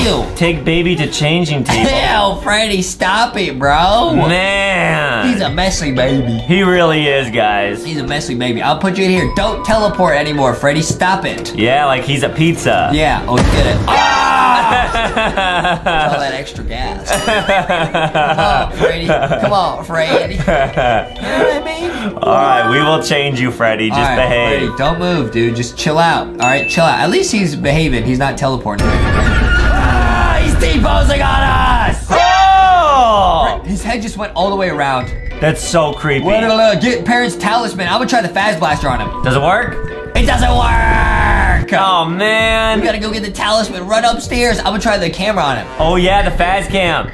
Ew. Take baby to changing table. Ew, Freddy, stop it, bro. Man. He's a messy baby. He really is, guys. He's a messy baby. I'll put you in here. Don't teleport anymore, Freddy. Stop it. Yeah, like he's a pizza. Yeah. Oh, get it. Ah! All that extra gas. Come on, Freddy. Come on, Freddy. You know what I mean? All right, we will change you, Freddy. Just All right, behave. Freddy, don't move, dude. Just chill out. All right, chill out. At least he's behaving. He's not teleporting. Ah, he's T-posing on us. Oh! His head just went all the way around. That's so creepy. Wait, What, uh, get parents' talisman. I'm gonna try the Faz Blaster on him. Does it work? It doesn't work. Oh, man. We man. gotta go get the talisman. Run upstairs. I'm gonna try the camera on him. Oh, yeah, the Faz-Cam.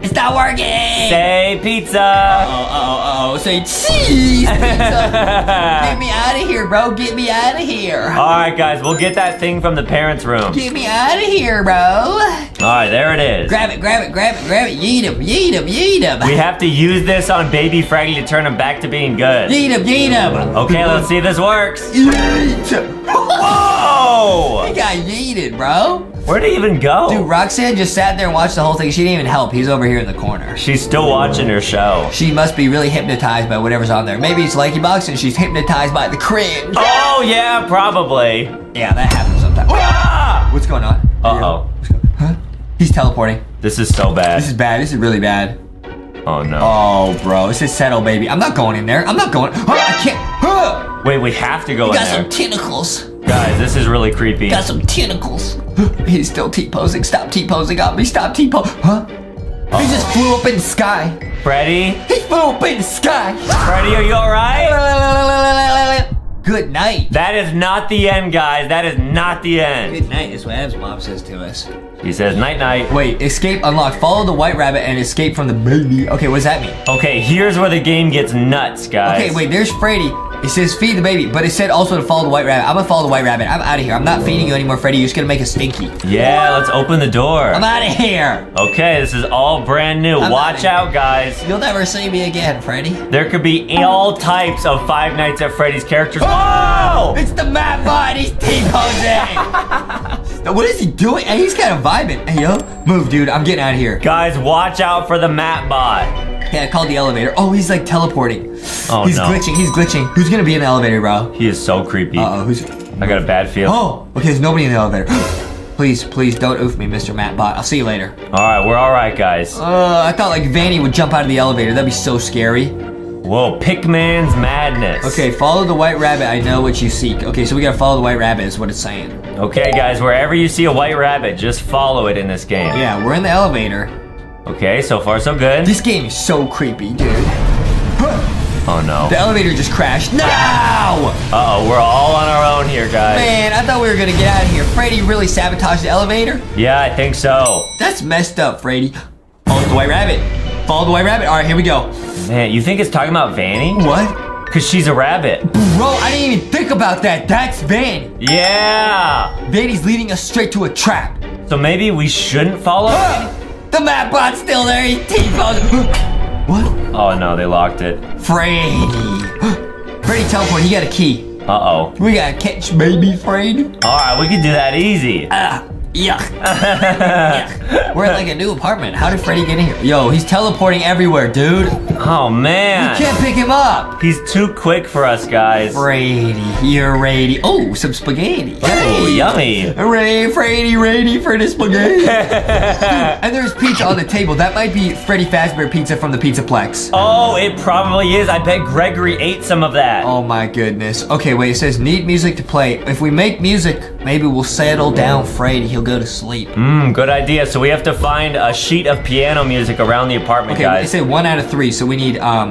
It's not working. Say pizza. Oh, oh, oh, Say cheese pizza. Get me out of here, bro. Get me out of here. All right, guys, we'll get that thing from the parents' room. Get me out of here, bro. All right, there it is. Grab it, grab it, grab it, grab it. Yeet him, yeet him, yeet him. We have to use this on baby Fraggy to turn him back to being good. Yeet him, yeet him. Okay, let's see if this works. Yeet. Oh! He got yeeted, bro. Where'd he even go? Dude, Roxanne just sat there and watched the whole thing. She didn't even help. He's over here in the corner. She's still watching her show. She must be really hypnotized by whatever's on there. Maybe it's LankyBox and she's hypnotized by the cringe. Oh, yeah, probably. Yeah, that happens sometimes. Ah! What's going on? Uh-oh. Huh? He's teleporting. This is so bad. This is bad. This is really bad. Oh, no. Oh, bro. This is settle, baby. I'm not going in there. I'm not going. Huh, I can't. Wait, we have to go in Got there. some tentacles. Guys, this is really creepy. Got some tentacles. He's still T-posing. Stop T-posing on me. Stop T-posing. Huh? He just flew up in the sky. Freddy? He flew up in the sky. Freddy, are you alright? Good night. That is not the end, guys. That is not the end. Good night is what Ab's mom says to us. He says night night. Wait, escape unlocked. Follow the white rabbit and escape from the baby. Okay, what does that mean? Okay, here's where the game gets nuts, guys. Okay, wait, there's Freddy. It says feed the baby, but it said also to follow the white rabbit. I'm gonna follow the white rabbit. I'm out of here. I'm not feeding you anymore, Freddy. You're just gonna make us stinky. Yeah, let's open the door. I'm out of here. Okay, this is all brand new. I'm Watch out, guys. You'll never see me again, Freddy. There could be all types of Five Nights at Freddy's characters. Oh! Whoa! It's the mad. He's T-posing. What is he doing? Hey, he's kind of vibing. Hey, yo, move, dude. I'm getting out of here. Guys, watch out for the map bot. Yeah, I called the elevator. Oh, he's like teleporting. Oh, he's no. glitching. He's glitching. Who's gonna be in the elevator, bro? He is so creepy. Uh oh, who's? I got a bad feeling. Oh, okay. There's nobody in the elevator. please, please don't oof me, Mr. Map Bot. I'll see you later. All right, we're all right, guys. Uh, I thought like Vanny would jump out of the elevator. That'd be so scary. Whoa, Pickman's madness. Okay, follow the white rabbit. I know what you seek. Okay, so we gotta follow the white rabbit. Is what it's saying. Okay, guys, wherever you see a white rabbit, just follow it in this game. Yeah, we're in the elevator. Okay, so far so good. This game is so creepy, dude. Oh no. The elevator just crashed. No! Uh oh, we're all on our own here, guys. Man, I thought we were gonna get out of here. Freddy really sabotaged the elevator? Yeah, I think so. That's messed up, Freddy. Follow the white rabbit. Follow the white rabbit. All right, here we go. Man, you think it's talking about Vanny? What? Cause she's a rabbit. Bro, I didn't even think about that. That's Van. Yeah. Vanny's leading us straight to a trap. So maybe we shouldn't follow? The map bot's still there. He's T-posing. what? Oh no, they locked it. Freddy. Freddy teleport. He got a key. Uh oh. We gotta catch baby Freddy. All right, we can do that easy. Ah, yuck. yuck. We're in like a new apartment. How did Freddy get in here? Yo, he's teleporting everywhere, dude. Oh man. You can't pick him up. He's too quick for us, guys. Brady, you're Brady. Oh, some spaghetti. Oh, Hey. yummy. Hooray, Freddy, ready for the spaghetti. and there's pizza on the table. That might be Freddy Fazbear pizza from the Pizzaplex. Oh, it probably is. I bet Gregory ate some of that. Oh my goodness. Okay, wait, it says need music to play. If we make music, maybe we'll settle down Freddy. He'll go to sleep. Hmm, good idea. So we have to find a sheet of piano music around the apartment, Okay, I guys. say one out of three, so we need um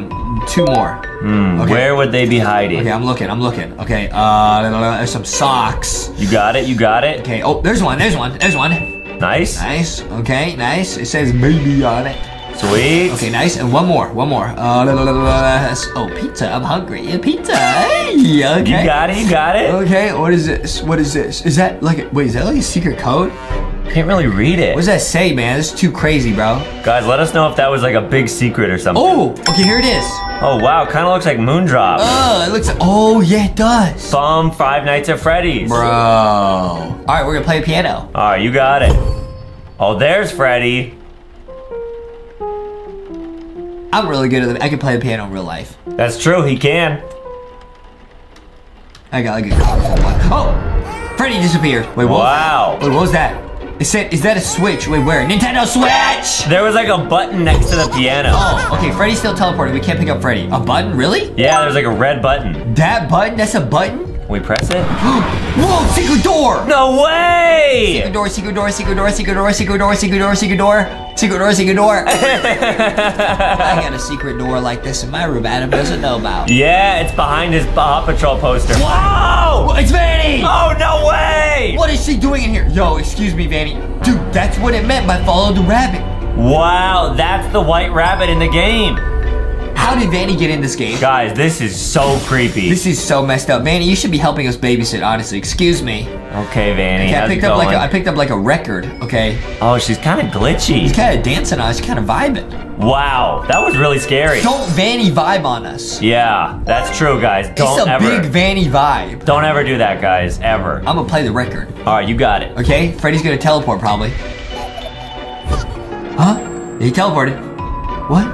two more. Hmm, okay. Where would they be hiding? Okay, I'm looking. I'm looking. Okay, uh, there's some socks. You got it. You got it. Okay. Oh, there's one. There's one. There's one. Nice. Nice. Okay. Nice. It says baby on it. Sweet. Okay. Nice. And one more. One more. Uh, la, la, la, oh, pizza. I'm hungry. Yeah, pizza. Hey. Okay. You got it. You got it. Okay. What is this? What is this? Is that like? A, wait. Is that like a secret code? Can't really read it. What does that say, man? This is too crazy, bro. Guys, let us know if that was like a big secret or something. Oh. Okay. Here it is. Oh, wow. Kind of looks like Moondrop. Oh, it looks. Oh, yeah, it does. From Five Nights at Freddy's. Bro. All right, we're gonna play a piano. All right, you got it. Oh, there's Freddy. I'm really good at it. I can play the piano in real life. That's true. He can. I got like a. Oh! Freddy disappeared. Wait, what? Wow. Wait, what was that? It said, is that a switch? Wait, where? Nintendo Switch! There was like a button next to the piano. Oh, okay, Freddy's still teleported. We can't pick up Freddy. A button? Really? Yeah, there's like a red button. That button? That's a button? We press it? Whoa, secret door! No way! Secret door, secret door, secret door, secret door, secret door, secret door, secret door, secret door, secret door. I got a secret door like this in my room Adam doesn't know about. Yeah, it's behind his Paw Patrol poster. Whoa! It's Vanny! Oh, no way! What is she doing in here? Yo, excuse me, Vanny. Dude, that's what it meant by follow the rabbit. Wow, that's the white rabbit in the game. How did Vanny get in this game? Guys, this is so creepy. This is so messed up. Vanny, you should be helping us babysit, honestly. Excuse me. Okay, Vanny, Okay, I picked up like a, I picked up like a record, okay? oh, she's kind of glitchy. He's kind of dancing on us, kind of vibing. Wow, that was really scary. Don't Vanny vibe on us. Yeah, that's true, guys. Don't it's a ever, big Vanny vibe. don't ever do that, guys. Ever. I'm gonna play the record, All right, you got it. okay? Freddy's gonna teleport probably. Huh? He teleported. What?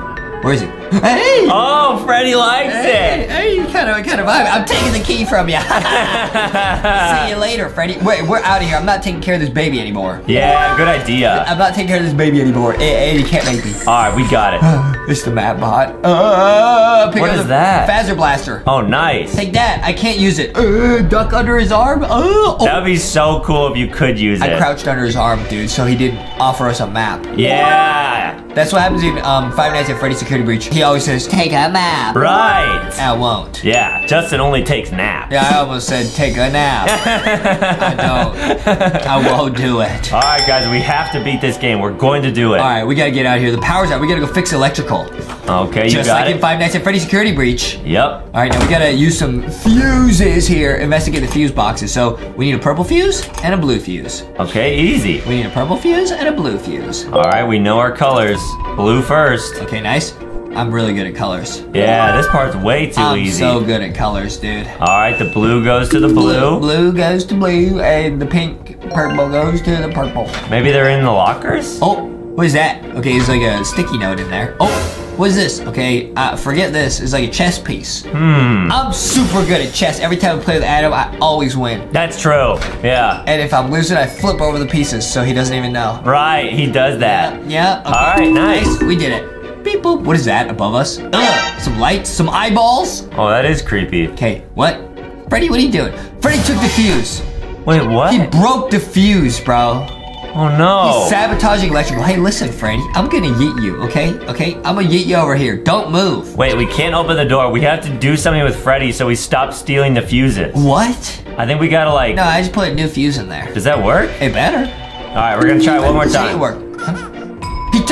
Where is he? Hey! Oh, Freddy likes Hey, it. hey, kind of, kind of vibe. I'm taking the key from you. See you later, Freddy. Wait, we're out of here. I'm not taking care of this baby anymore. Yeah, good idea. I'm not taking care of this baby anymore. Hey, hey, you can't make me. All right, we got it. It's the map bot. Uh, pick What is that? Phaser blaster. Oh, nice. Take that. I can't use it. Uh, duck under his arm. Uh, oh. That would be so cool if you could use I it. I crouched under his arm, dude, so he didn't offer us a map. Yeah. That's what happens in um, Five Nights at Freddy's Security Breach. He always says, take a nap. Right. I won't. Yeah, Justin only takes naps. Yeah, I almost said take a nap. I don't. I won't do it. All right, guys, we have to beat this game. We're going to do it. All right, we gotta get out of here. The power's out. We gotta go fix electrical. Okay, you got it. Just got like it. in Five Nights at Freddy's Security Breach. Yep. All right, now we gotta use some fuses here. Investigate the fuse boxes. So we need a purple fuse and a blue fuse. Okay, easy. We need a purple fuse and a blue fuse. All right, we know our colors. Blue first. Okay, nice. I'm really good at colors. Yeah, this part's way too I'm easy. so good at colors, dude. All right, the blue goes to the blue. Blue goes to blue, and the pink purple goes to the purple. Maybe they're in the lockers? Oh, what is that? Okay, it's like a sticky note in there. Oh, what is this? Okay, uh, forget this. It's like a chess piece. Hmm. I'm super good at chess. Every time I play with Adam, I always win. That's true. Yeah. And if I'm losing, I flip over the pieces so he doesn't even know. Right, he does that. Yeah. Okay. All right, nice. We did it. Beep boop. What is that above us? Ugh. Some lights, some eyeballs. Oh, that is creepy. Okay, what? Freddy, what are you doing? Freddy took the fuse. Wait, what? He broke the fuse, bro. Oh no. He's sabotaging electrical. Hey, listen, Freddy. I'm gonna yeet you, okay? Okay? I'm gonna yeet you over here. Don't move. Wait, we can't open the door. We have to do something with Freddy so we stop stealing the fuses. What? I think we gotta like. No, I just put a new fuse in there. Does that work? It better. All right, we're gonna try it one more See it time. work. Huh?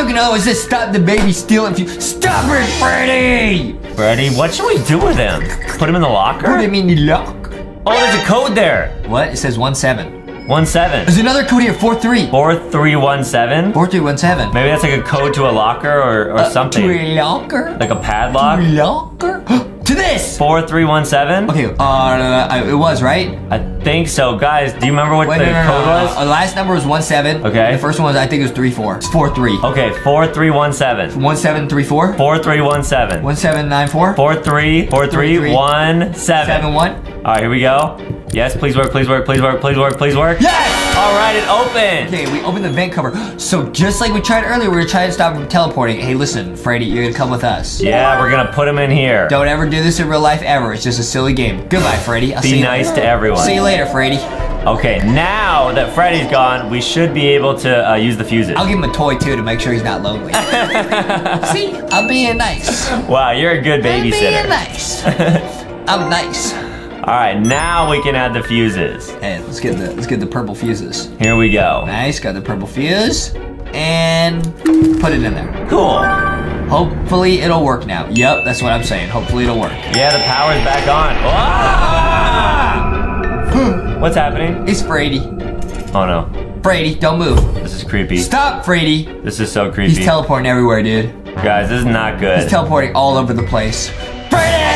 Took another one. It says stop the baby stealing You Stop it, Freddy! Freddy, what should we do with him? Put him in the locker? Put him in the lock. Oh, there's a code there. What? It says 1-7. One seven. There's another code here, 4-3. Four three one seven. 4317. Maybe that's like a code to a locker or, or uh, something. To a locker? Like a padlock. locker? to this. 4317? Okay, uh, uh, it was, right? I think so. Guys, do you remember what Wait, the no, no, code no, was? The last number was one seven. Okay. The first one was, I think it was three four. It's four three. Okay, 4317. 1734? 4317. 1794? 43, 43, 43 7 1. All right, here we go. Yes, please work, please work, please work, please work, please work. Yes! All right, it opened. Okay, we opened the vent cover. So just like we tried earlier, we're trying to stop him from teleporting. Hey, listen, Freddy, you're gonna come with us. Yeah, we're gonna put him in here. Don't ever do this in real life ever. It's just a silly game. Goodbye, Freddy. I'll Be see you nice later. to everyone. See you later, Freddy. Okay, now that Freddy's gone, we should be able to uh, use the fuses. I'll give him a toy too to make sure he's not lonely. See, I'm being nice. Wow, you're a good I'm being nice. I'm nice. All right, now we can add the fuses. Hey, let's get the let's get the purple fuses. Here we go. Nice, got the purple fuse, and put it in there. Cool. Hopefully it'll work now. Yep, that's what I'm saying. Hopefully it'll work. Yeah, the power's back on. Ah! What's happening? It's Freddy. Oh no, Freddy, don't move. this is creepy. Stop, Freddy. This is so creepy. He's teleporting everywhere, dude. Guys, this is not good. He's teleporting all over the place.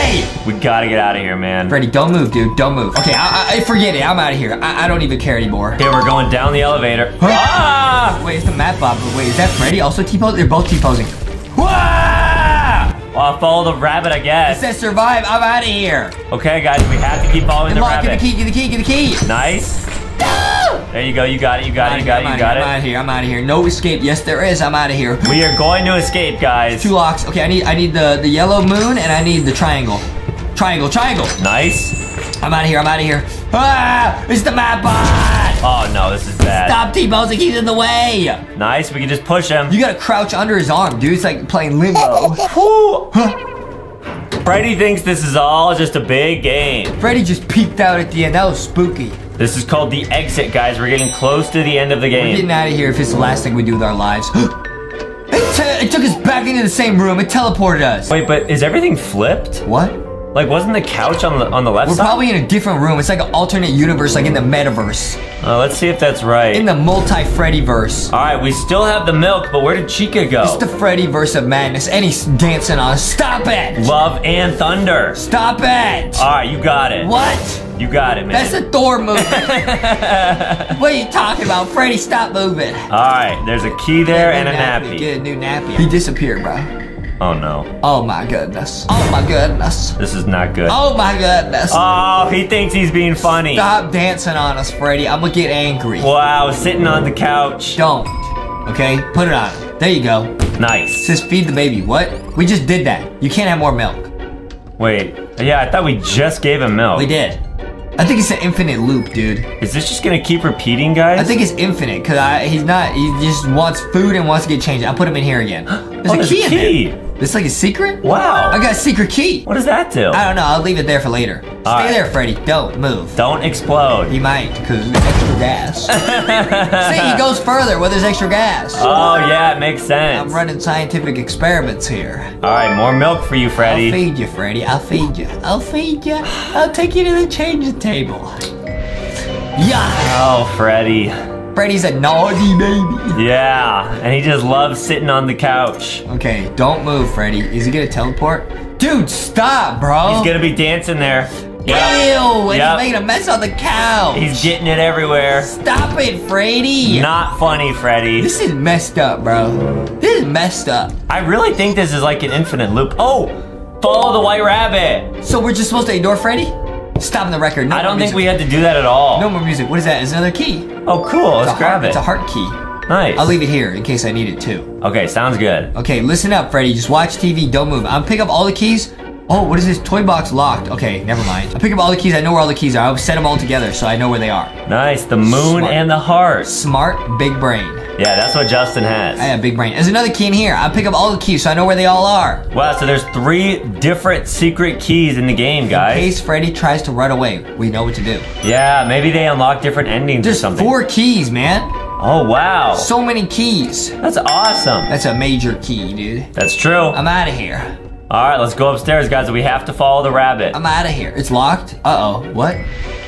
Freddy! we gotta get out of here, man. Freddy, don't move, dude. Don't move. Okay, I, I forget it. I'm out of here. I, I don't even care anymore. Okay, we're going down the elevator. Huh? Ah! Wait, it's the Map Bot. but Wait, is that Freddy also T-posing? They're both T-posing. Well, I'll follow the rabbit, I guess. It says survive. I'm out of here. Okay, guys, we have to keep following the Come on, get the key, get the key, get the key. Nice. There you go. You got it. You got it. You got it. You got it. I'm out of here. I'm out of here. No escape. Yes, there is. I'm out of here. We are going to escape, guys. Two locks. Okay, I need I need the the yellow moon and I need the triangle. Triangle, triangle. Nice. I'm out of here. I'm out of here. Ah! It's the map bot. Oh no, this is bad. Stop T-posing. He's in the way. Nice. We can just push him. You gotta crouch under his arm, dude. It's like playing limbo. Freddy thinks this is all just a big game. Freddy just peeked out at the end. That was spooky. This is called the exit, guys. We're getting close to the end of the game. We're getting out of here if it's the last thing we do with our lives. it, it took us back into the same room. It teleported us. Wait, but is everything flipped? What? Like, wasn't the couch on the on the left We're side? probably in a different room. It's like an alternate universe, like in the metaverse. Uh, let's see if that's right. In the multi-Freddy verse. All right, we still have the milk, but where did Chica go? It's the Freddy verse of madness. And he's dancing on us. Stop it! Love and thunder. Stop it! All right, you got it. What? You got it, man. That's a Thor movie. what are you talking about? Freddy, stop moving. All right, there's a key there and a New nappy. Get a new nappy. He disappeared, bro. Oh no, Oh my goodness. Oh my goodness. this is not good. Oh my goodness. Oh, he thinks he's being funny. Stop dancing on us, Freddy. I'm gonna get angry. Wow, sitting on the couch. Don't. Okay? Put it on. There you go. It Nice. says feed the baby. What? We just did that. You can't have more milk. Wait, yeah, I thought we just gave him milk. We did. I think it's an infinite loop, dude. Is this just gonna keep repeating, guys? I think it's infinite because I he's not. He just wants food and wants to get changed. I'll put him in here again. There's Oh, a key a in there. This like a secret? Wow. I got a secret key. What does that do? I don't know. I'll leave it there for later. Stay right. there, Freddy. Don't move. Don't explode. He might because there's extra gas. See, he goes further where there's extra gas. Oh yeah, it makes sense. I'm running scientific experiments here. All right, more milk for you, Freddy. I'll feed you, Freddy. I'll feed you. I'll feed you. I'll take you to the changing table. Yeah. Oh, Freddy. Freddy's a naughty baby. Yeah, and he just loves sitting on the couch. Okay, don't move, Freddy. Is he gonna teleport? Dude, stop, bro. He's gonna be dancing there. Ew, and Yep. he's making a mess on the couch. He's getting it everywhere. Stop it, Freddy. Not funny, Freddy. This is messed up, bro. This is messed up. I really think this is like an infinite loop. Oh, follow the white rabbit. So we're just supposed to ignore Freddy? Stopping the record. No I don't think music. we had to do that at all. No more music. What is that? Is another key. Oh, cool. Let's a grab it. It's a heart key. Nice. I'll leave it here in case I need it too. Okay, sounds good. Okay, listen up, Freddy. Just watch TV. Don't move. I'm pick up all the keys. Oh, what is this? Toy box locked. Okay, never mind. I pick up all the keys. I know where all the keys are. I'll set them all together so I know where they are. Nice. The moon Smart. and the heart. Smart, big brain. Yeah, that's what Justin has. I have a big brain. There's another key in here. I pick up all the keys so I know where they all are. Wow, so there's three different secret keys in the game, guys. In case Freddy tries to run away, we know what to do. Yeah, maybe they unlock different endings or There's something. four keys, man. Oh, wow. So many keys. That's awesome. That's a major key, dude. That's true. I'm out of here. All right, let's go upstairs, guys. We have to follow the rabbit. I'm out of here. It's locked. Uh oh. What?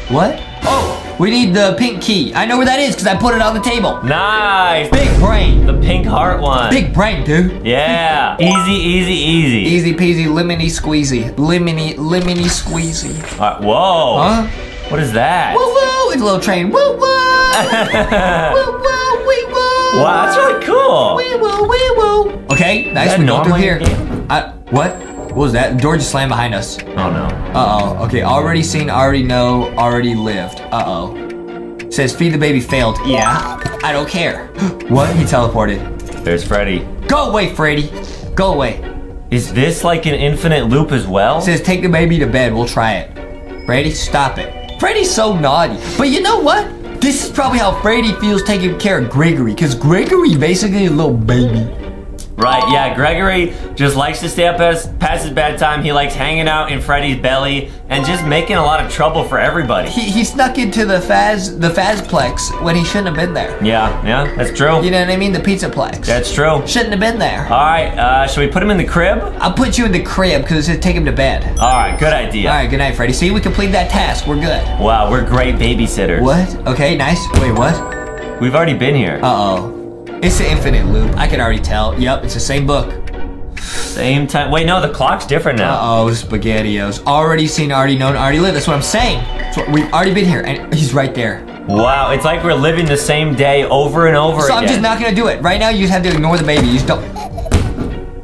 What? Oh, we need the pink key. I know where that is because I put it on the table. Nice. Big brain. The pink heart one. Big brain, dude. Yeah. Easy, easy, easy. Easy peasy, lemony squeezy. Lemony, lemony squeezy. Right, whoa. Huh? What is that? Woo woo! It's a little train. Woo woo! woo woo! Wee woo! wow, that's really cool. Wee woo! Wee woo! Okay, nice. We go through here. I, what? What was that? The door just slammed behind us. Oh no. Uh oh. Okay, already seen, already know, already lived. Uh oh. Says feed the baby failed. Yeah. I don't care. what? He teleported. There's Freddy. Go away, Freddy. Go away. Is this like an infinite loop as well? Says take the baby to bed. We'll try it. Freddy, stop it. Freddy's so naughty. But you know what? This is probably how Freddy feels taking care of Gregory, because Gregory basically a little baby. Right, yeah, Gregory just likes to stay up as, past his bedtime. He likes hanging out in Freddy's belly and just making a lot of trouble for everybody. He, he snuck into the Faz the Fazplex when he shouldn't have been there. Yeah, yeah, that's true. You know what I mean? The Pizzaplex. That's true. Shouldn't have been there. All right, uh, should we put him in the crib? I'll put you in the crib because it's take him to bed. All right, good idea. All right, good night, Freddy. See, we completed that task. We're good. Wow, we're great babysitters. What? Okay, nice. Wait, what? We've already been here. Uh-oh. It's the infinite loop. I can already tell. Yep, it's the same book. Same time. Wait, no, the clock's different now. Uh-oh, SpaghettiOs. Already seen, already known, already lived. That's what I'm saying. What, we've already been here, and he's right there. Wow, it's like we're living the same day over and over So again. I'm just not gonna do it. Right now, you just have to ignore the baby. You just don't...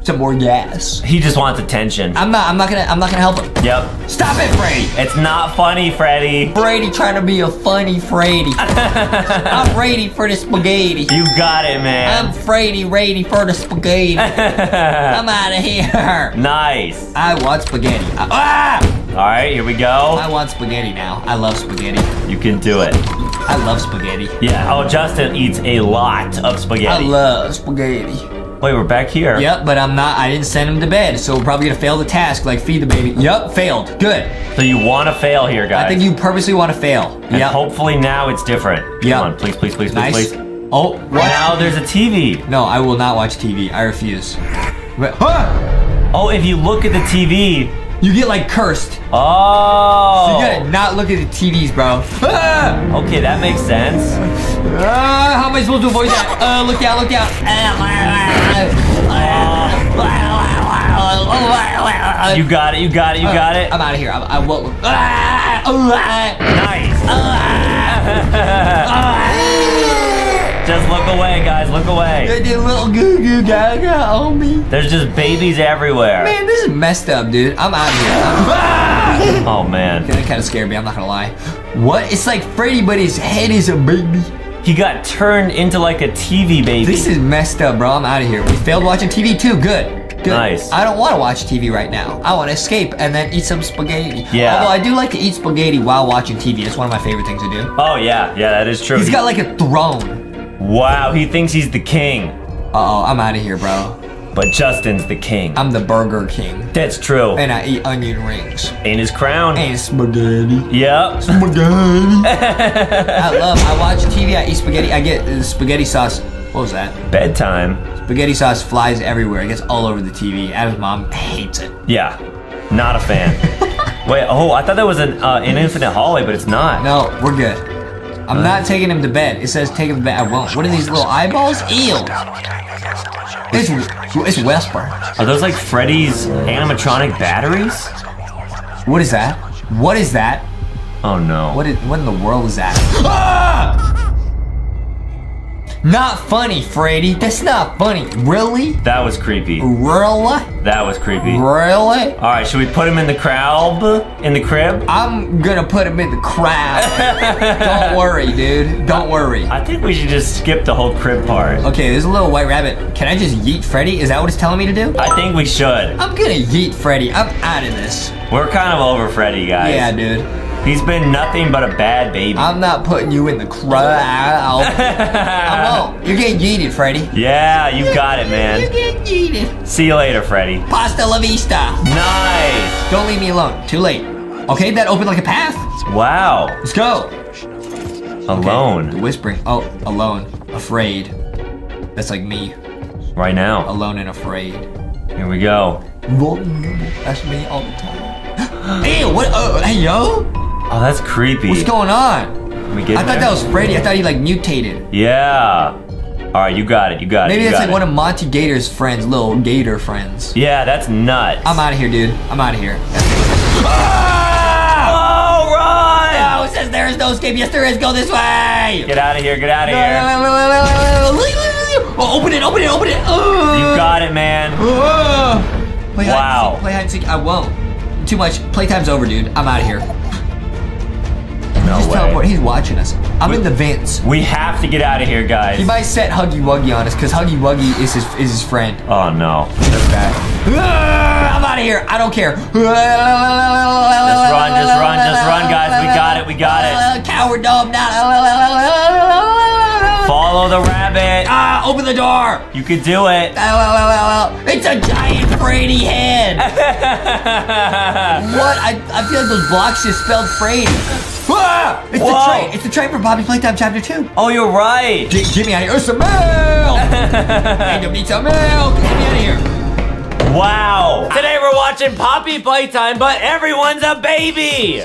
Some more gas. He just wants attention. I'm not, I'm not gonna, I'm not gonna help him. Yep. Stop it, Freddy! It's not funny, Freddy. Brady trying to be a funny Freddy. I'm ready for the spaghetti. You got it, man. I'm Freddy ready for the spaghetti. I'm out of here. nice. I want spaghetti. Ah! All right, here we go. I want spaghetti now. I love spaghetti. You can do it. I love spaghetti. Yeah. Oh, Justin eats a lot of spaghetti. I love spaghetti. Wait, we're back here. Yep, but I'm not. I didn't send him to bed, so we're probably gonna fail the task, like feed the baby. Yep, failed. Good. So you want to fail here, guys? I think you purposely want to fail. And Yep. hopefully now it's different. Yep. Come on, please, please, please, please, Nice. please. Oh, what? Now there's a TV. No, I will not watch TV. I refuse. But, huh? Oh, if you look at the TV. You get like cursed. Oh. You gotta not look at the TVs, bro. Ah! Okay, that makes sense. Ah, how am I supposed to avoid that? Uh, look out, look out. You got it. You got it. You got it. I'm out of here. I, I won't. Ah, ah, Nice. Just look away, guys. Look away. The little goo goo gaga on me. There's just babies everywhere. Man, this is messed up, dude. I'm out of here. Ah! Oh man. That kind of scared me. I'm not gonna lie. What? It's like Freddy, but his head is a baby. He got turned into like a TV baby. This is messed up, bro. I'm out of here. We failed watching TV too. Good. Good. Nice. I don't want to watch TV right now. I want to escape and then eat some spaghetti. Yeah. Although I do like to eat spaghetti while watching TV. It's one of my favorite things to do. Oh yeah, yeah, that is true. He's got like a throne. Wow, he thinks he's the king, Uh oh, I'm out of here, bro. but Justin's the king. I'm the Burger King. That's true. And I eat onion rings. In his crown. And spaghetti. Yep. Spaghetti. I love, I watch TV, I eat spaghetti. I get uh, spaghetti sauce. What was that? Bedtime. Spaghetti sauce flies everywhere. It gets all over the TV. Adam's mom hates it. Yeah. Not a fan. Wait. Oh, I thought that was an uh, an infinite hallway, but it's not. No, we're good. I'm not taking him to bed. It says take him to bed. I won't. What are these little eyeballs? Ew. It's, it's Wesper. Are those like Freddy's animatronic batteries? What is that? What is that? Oh no. What, is, what in the world is that? Ah! Not funny, Freddy. That's not funny. Really? That was creepy. Really? That was creepy. Really? All right, should we put him in the crowd? In the crib? I'm gonna put him in the crowd. Don't worry, dude. Don't worry. I think we should just skip the whole crib part. Okay, there's a little white rabbit. Can I just yeet Freddy? Is that what it's telling me to do? I think we should. I'm gonna yeet Freddy. I'm out of this. We're kind of over Freddy, guys. Yeah, dude. He's been nothing but a bad baby. I'm not putting you in the crowd. I won't. You're getting yeeted, Freddy. yeah, you got it, You're man. getting yeeted. See you later, Freddy. Pasta la vista. Nice. Don't leave me alone. Too late. Okay, that opened like a path. Wow. Let's go. alone The Alone. whispering. Oh, alone. Afraid. That's like me. Right now. Alone and afraid. Here we go. That's me all the time. Ew, what? Uh, hey, yo? Oh, that's creepy. What's going on? Can we get I thought there? that was Freddy. I thought he like mutated. Yeah. All right, you got it. You got it. Maybe you like it. one of Monty Gator's friends, little Gator friends. Yeah, that's nuts. I'm out of here, dude. I'm out of here. Ah! Oh, run! Ah! Oh, it says there is no escape. Yes, there is. Go this way. Get out of here. Get out of here. Oh, open it, open it, open it. You got it, man. Play Wow. hide and seek, play hide and seek. I won't. Too much. Playtime's over, dude. I'm out of here. No Just teleport. He's watching us. I'm in the vents. We have to get out of here, guys. He might set Huggy Wuggy on us because Huggy Wuggy is his is his friend. Oh no. Bad. I'm out of here. I don't care. Just run, just run, just run, guys. We got it. We got it. Coward dog now. Follow the rabbit. Ah, open the door. You can do it. It's a giant Frady head. what? I, I feel like those blocks just spelled Frady. Ah, it's Whoa. the train. It's the train from Poppy Playtime Chapter 2. Oh, you're right. Get, get me out of here. Oh, some milk. I don't need some milk. Get me out of here. Wow. Today we're watching Poppy Playtime, but everyone's a baby.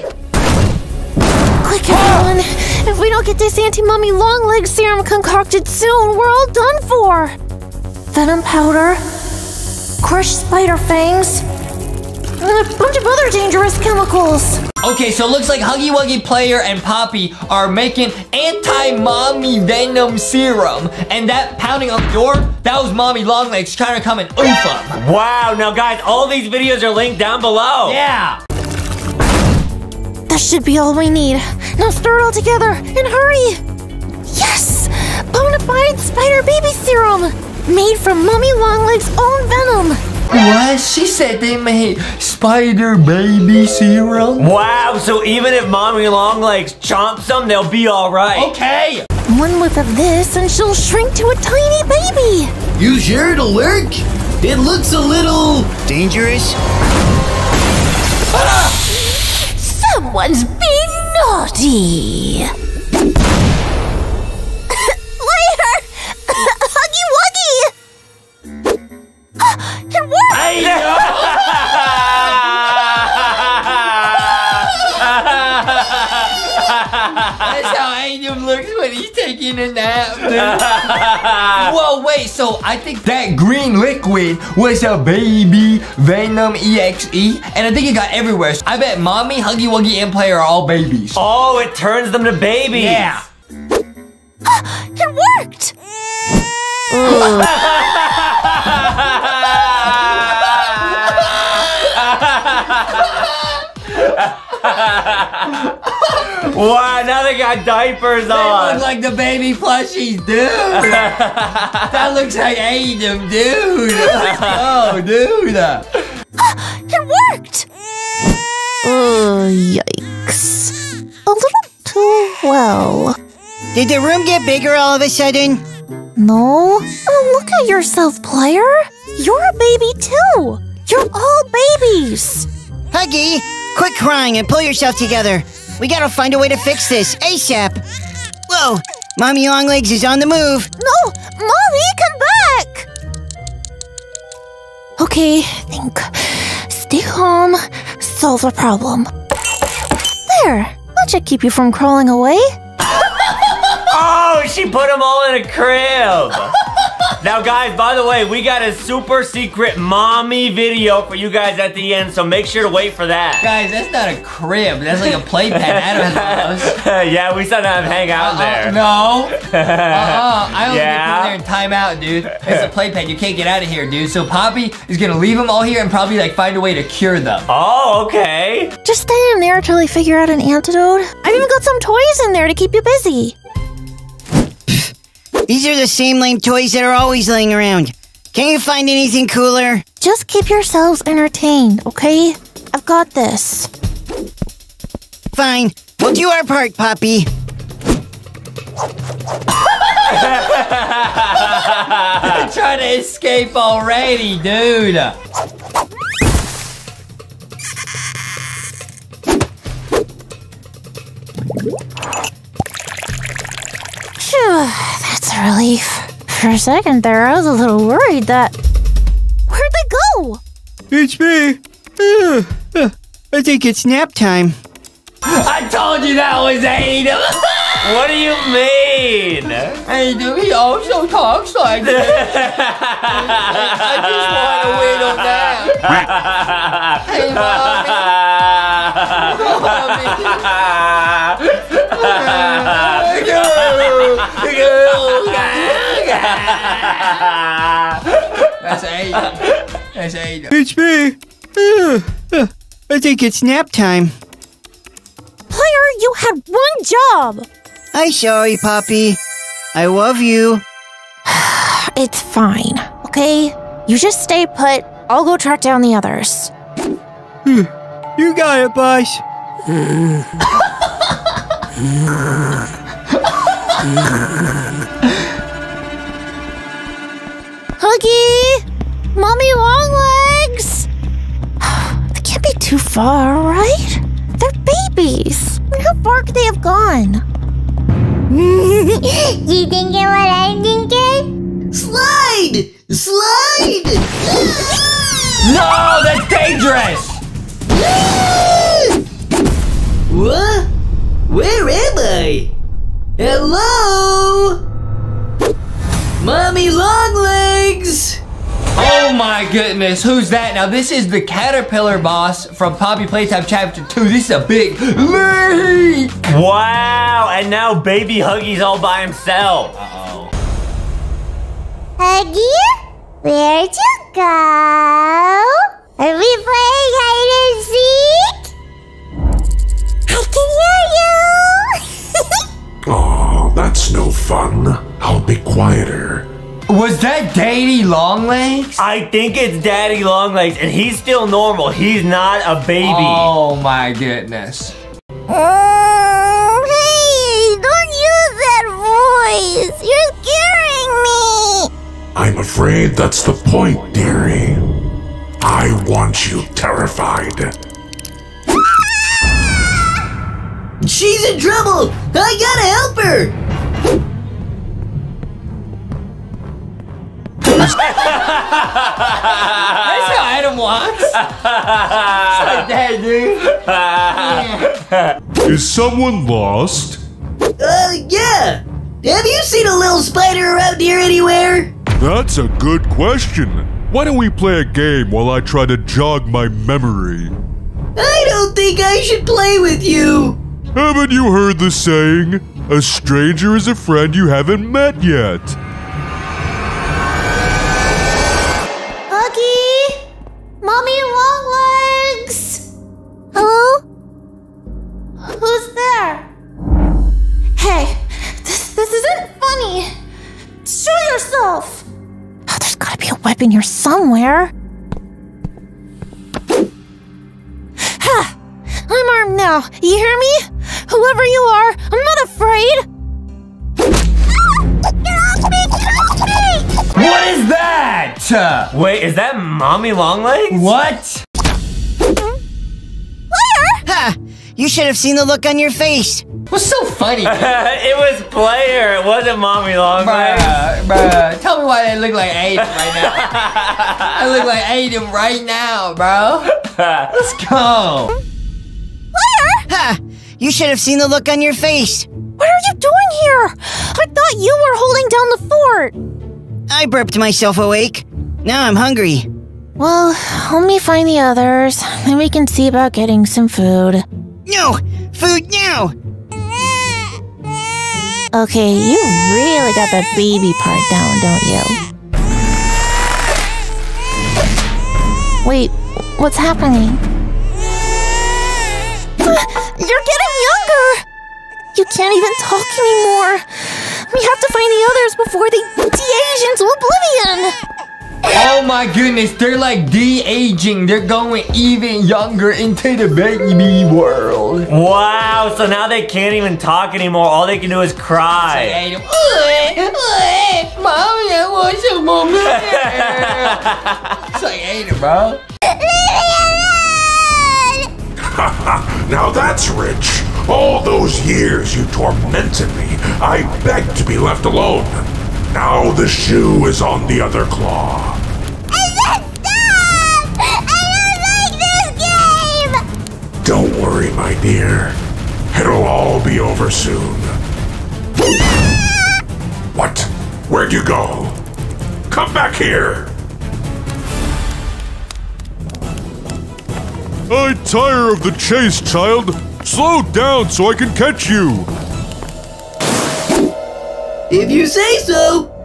Quick, everyone! If we don't get this anti-mummy long leg serum concocted soon, we're all done for! Venom powder, crushed spider fangs, and a bunch of other dangerous chemicals. Okay, so it looks like Huggy Wuggy Player and Poppy are making anti-mommy venom serum. And that pounding on the door, that was Mommy Longlegs trying to come and oof 'em. Wow. Now, guys, all these videos are linked down below. Yeah. That should be all we need. Now stir it all together and hurry! Yes! Bonafide spider baby serum! Made from Mummy Longleg's own venom! What? She said they made spider baby serum? Wow. So even if Mommy Longlegs chomps them, they'll be all right. Okay. One whiff of this and she'll shrink to a tiny baby! You sure it'll work? It looks a little dangerous. Ah! Someone's being naughty! Taking a nap. dude. Whoa, wait, so I think that green liquid was a baby Venom EXE, and I think it got everywhere. So I bet Mommy, Huggy Wuggy, and Player are all babies. Oh, it turns them to babies. Yeah. It worked! Wow, now they got diapers They on. look like the baby plushies, dude. that looks like Adam, dude. Oh, dude. It worked! Oh, yikes. A little too well. Did the room get bigger all of a sudden? No? Oh, look at yourself, player. You're a baby too. You're all babies. Huggy, quit crying and pull yourself together. We gotta find a way to fix this ASAP. Whoa, Mommy Longlegs is on the move. No, Mommy, come back. Okay, think. Stay home, Solve the problem. There. That should keep you from crawling away. Oh, she put them all in a crib. Now, guys, by the way, we got a super secret mommy video for you guys at the end, so make sure to wait for that. Guys, that's not a crib. That's like a playpen. Adam has one of those. yeah, we said to hang out Uh, there. no. Uh-uh. I only Yeah? get put there in timeout, dude. It's a playpen. You can't get out of here, dude. So Poppy is gonna leave them all here and probably like find a way to cure them. Oh, okay. Just stay in there till they figure out an antidote. I've even got some toys in there to keep you busy. These are the same lame toys that are always laying around. Can you find anything cooler? Just keep yourselves entertained, okay? I've got this. Fine, we'll do our part, Poppy. Trying to escape already, dude. Phew, that's a relief. For a second there, I was a little worried that. Where'd they go? It's me. Uh, uh, I think it's nap time. I told you that was Adam. What do you mean? Adam, he also talks like this. I just want to wait on that. Hey, That's Adam. That's Adam. It's me. I think it's nap time. Player, you had one job. I'm sorry, Poppy. I love you. It's fine, okay? You just stay put. I'll go track down the others. You got it, boss. Huggy! Mommy Longlegs! They can't be too far, right? They're babies. How far could they have gone? you thinking what I'm thinking? Slide! Slide! No, that's dangerous. what? Where am I? Hello? My goodness, who's that? Now this is the caterpillar boss from Poppy Playtime Chapter 2. This is a big leap. Wow, and now baby Huggy's all by himself. Uh-oh. Huggy? Where'd you go? Are we playing hide and seek? I can hear you! Oh, that's no fun. I'll be quieter. Was that Daddy Longlegs? I think it's Daddy Longlegs, and he's still normal. He's not a baby. Oh my goodness. Oh, hey, don't use that voice. You're scaring me. I'm afraid that's the point, dearie. I want you terrified. She's in trouble! I gotta help her! That's how Adam walks. it's like that, dude. Is someone lost? Uh, yeah! Have you seen a little spider around here anywhere? That's a good question. Why don't we play a game while I try to jog my memory? I don't think I should play with you! Haven't you heard the saying? A stranger is a friend you haven't met yet. Mommy Longlegs! Hello? Who's there? Hey, this, this isn't funny. Show yourself! Oh, there's gotta be a weapon here somewhere. Ha! I'm armed now. You hear me? Whoever you are, I'm not afraid. What is that? Wait, is that Mommy Longlegs? What? Ha! You should have seen the look on your face. What's so funny? it was Player. It wasn't Mommy Longlegs. bruh. Tell me why they look like Aiden right now. I look like Aiden right now, bro. Let's go. Ha! You should have seen the look on your face. What are you doing here? I thought you were holding down the fort. I burped myself awake. Now I'm hungry. Well, let me find the others, then we can see about getting some food. No! Food now! Okay, you really got that baby part down, don't you? Wait, what's happening? You're getting younger! You can't even talk anymore. We have to find the others before they de-age into oblivion. Oh my goodness, they're like de-aging. They're going even younger into the baby world. Wow, so now they can't even talk anymore. All they can do is cry. Aiden, Mommy, I want some more milk. It's like Aiden, bro. now that's rich. All those years you tormented me, I begged to be left alone. Now the shoe is on the other claw. I messed up! I don't like this game! Don't worry, my dear. It'll all be over soon. What? Where'd you go? Come back here! I tire of the chase, child. Slow down so I can catch you. If you say so!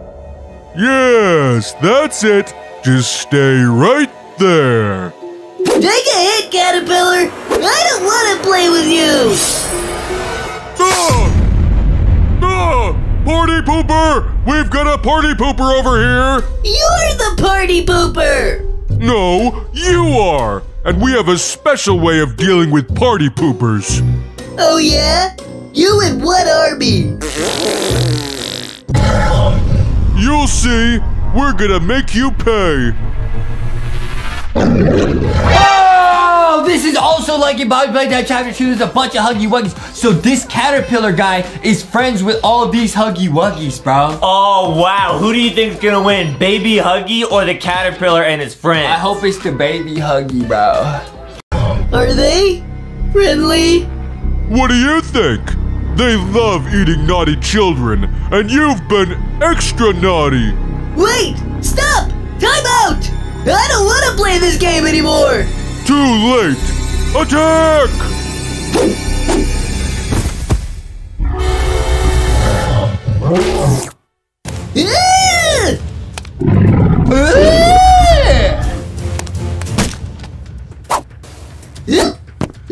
Yes, that's it. Just stay right there. Take a hit, Caterpillar! I don't want to play with you! Ah! Ah! Party pooper! We've got a party pooper over here! You're the party pooper! No, you are! And we have a special way of dealing with party poopers. Oh yeah? You and what army? You'll see. We're gonna make you pay. This is also like in Poppy Playtime Chapter 2. There's a bunch of Huggy Wuggies. So this caterpillar guy is friends with all these Huggy Wuggies, bro. Oh, wow. Who do you think's gonna win? Baby Huggy or the caterpillar and his friend? I hope it's the baby Huggy, bro. Are they friendly? What do you think? They love eating naughty children, and you've been extra naughty. Wait! Stop! Time out! I don't want to play this game anymore! Too late. Attack!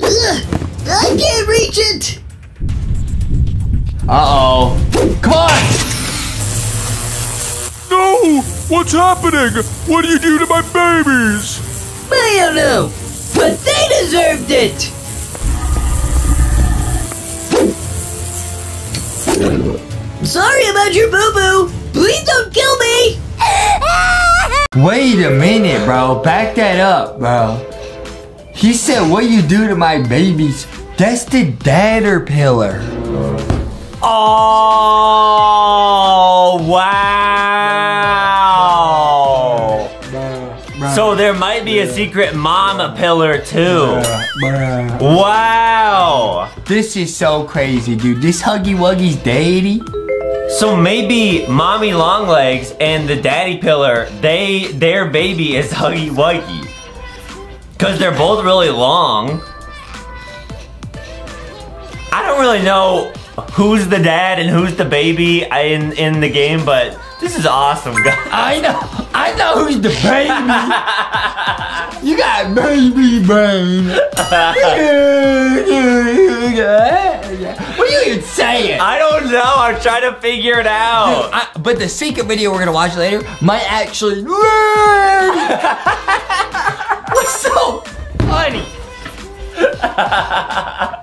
Ugh! I can't reach it! Uh-oh. Come on! No! What's happening? What do you do to my babies? I don't know, but they deserved it! Sorry about your boo-boo! Please don't kill me! Wait a minute, bro. Back that up, bro. He said, what you do to my babies? That's the dadder pillar. Oh, wow. So there might be a secret mama pillar too. Wow. This is so crazy, dude. This Huggy Wuggy's daddy? So maybe mommy longlegs and the daddy pillar, they their baby is Huggy Wuggy. Cause they're both really long. I don't really know who's the dad and who's the baby in in the game, but this is awesome, guys. I know. I know who's the baby. you got baby brain. what are you even saying? I don't know. I'm trying to figure it out. I- but the secret video we're gonna watch later might actually What's so funny?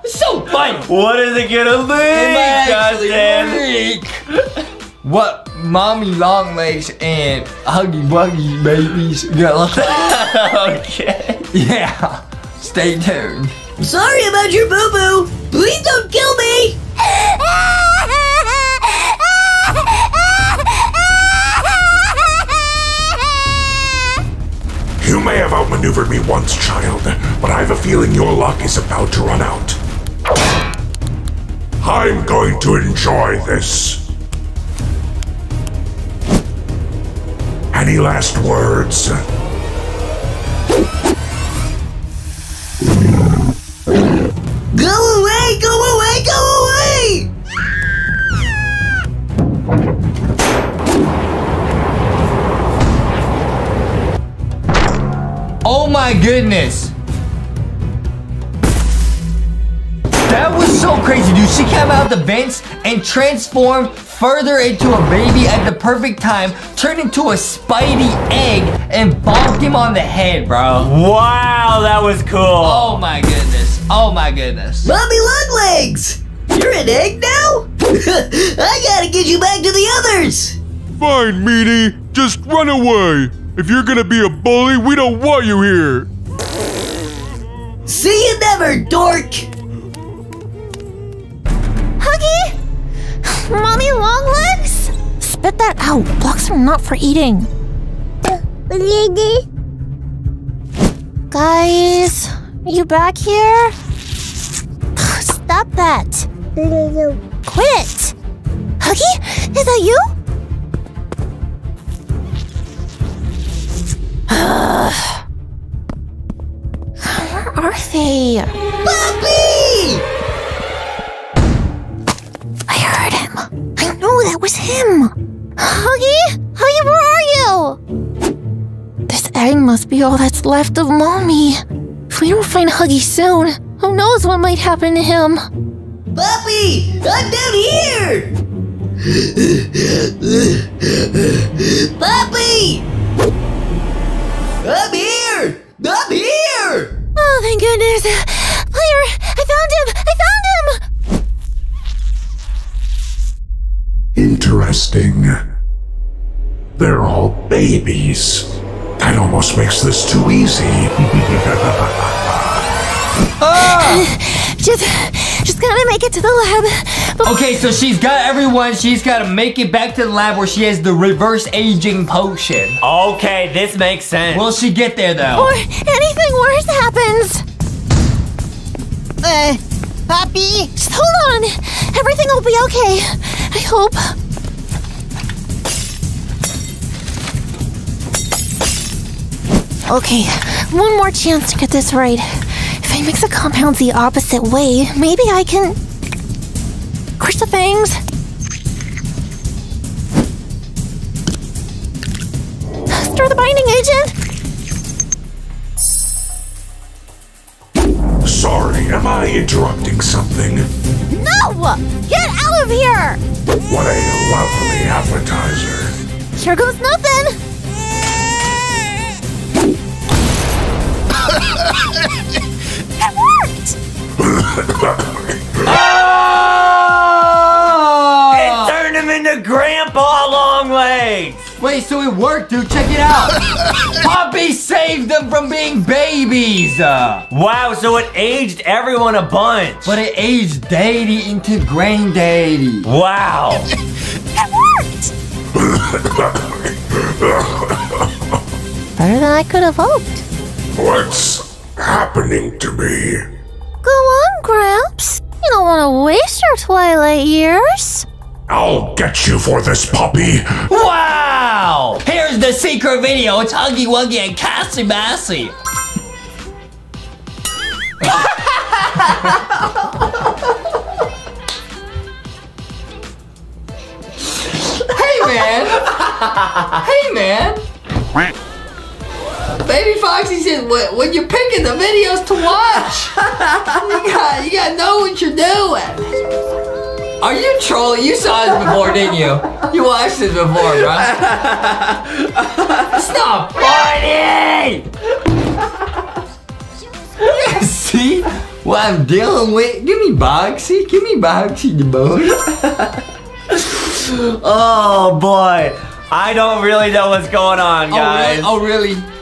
So funny. What is it gonna leak, Justin? leak. What mommy long legs and huggy wuggy babies gonna look like? okay. Yeah. Stay tuned. Sorry about your boo-boo! Please don't kill me! You may have outmaneuvered me once, child, but I have a feeling your luck is about to run out. I'm going to enjoy this. Any last words? Go away! Go away! Go away! Oh my goodness. That was so crazy, dude. She came out the vents and transformed further into a baby at the perfect time, turned into a spidey egg, and bonked him on the head, bro. Wow, that was cool. Oh my goodness. Oh my goodness. Mommy long legs! You're an egg now? I gotta get you back to the others! Fine, meanie. Just run away. If you're gonna be a bully, we don't want you here. See you never, dork! Mommy long legs? Spit that out. Blocks are not for eating. Guys, are you back here? Stop that. Quit. Huggy, is that you? Where are they? Poppy! I heard him. I know that was him. Huggy? Huggy, where are you? This egg must be all that's left of Mommy. If we don't find Huggy soon, who knows what might happen to him? Poppy! I'm down here! Poppy! I'm here! I'm here! Oh, thank goodness. Player, I found him! I found interesting. They're all babies. That almost makes this too easy. ah! Just, just gotta make it to the lab. Okay, so she's got everyone. She's gotta make it back to the lab where she has the reverse aging potion. Okay, this makes sense. Will she get there though? Or anything worse happens. Uh, Poppy? Just hold on. Everything will be okay. I hope. Okay, one more chance to get this right. If I mix the compounds the opposite way, maybe I can. Crush the fangs. Stir the binding agent. Sorry, am I interrupting something? No! Get out of here! What a lovely appetizer. Here goes nothing. It worked! Oh! It turned him into Grandpa Longlegs. Wait, so it worked, dude. Check it out. Poppy saved them from being babies. Uh, Wow, so it aged everyone a bunch. but it aged Daddy into Granddaddy. Wow. It worked! Better than I could have hoped. What's happening to me? Go on, Gramps. You don't want to waste your twilight years. I'll get you for this Poppy. Wow! Here's the secret video. It's Huggy Wuggy and Kissy Missy. hey man! hey man! Baby Foxy said, "When when you're picking the videos to watch, you got you gotta know what you're doing." Are you trolling? You saw this before, didn't you? You watched this before, bro. Stop funny! See what I'm dealing with? Give me Boxy. Give me Boxy the boy. Oh boy. I don't really know what's going on, oh, guys. Oh really? Oh really?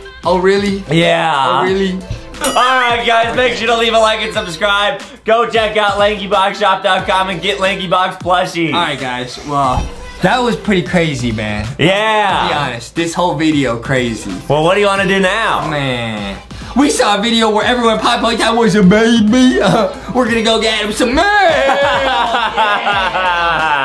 Yeah. Oh really? Alright, guys, make sure to leave a like and subscribe. Go check out LankyBoxShop.com and get LankyBox plushies. All right, guys. Well, that was pretty crazy, man. To be honest, this whole video crazy. Well, what do you want to do now? Man. We saw a video where everyone Pie Pie Town was a baby. Uh, we're gonna go get him some milk.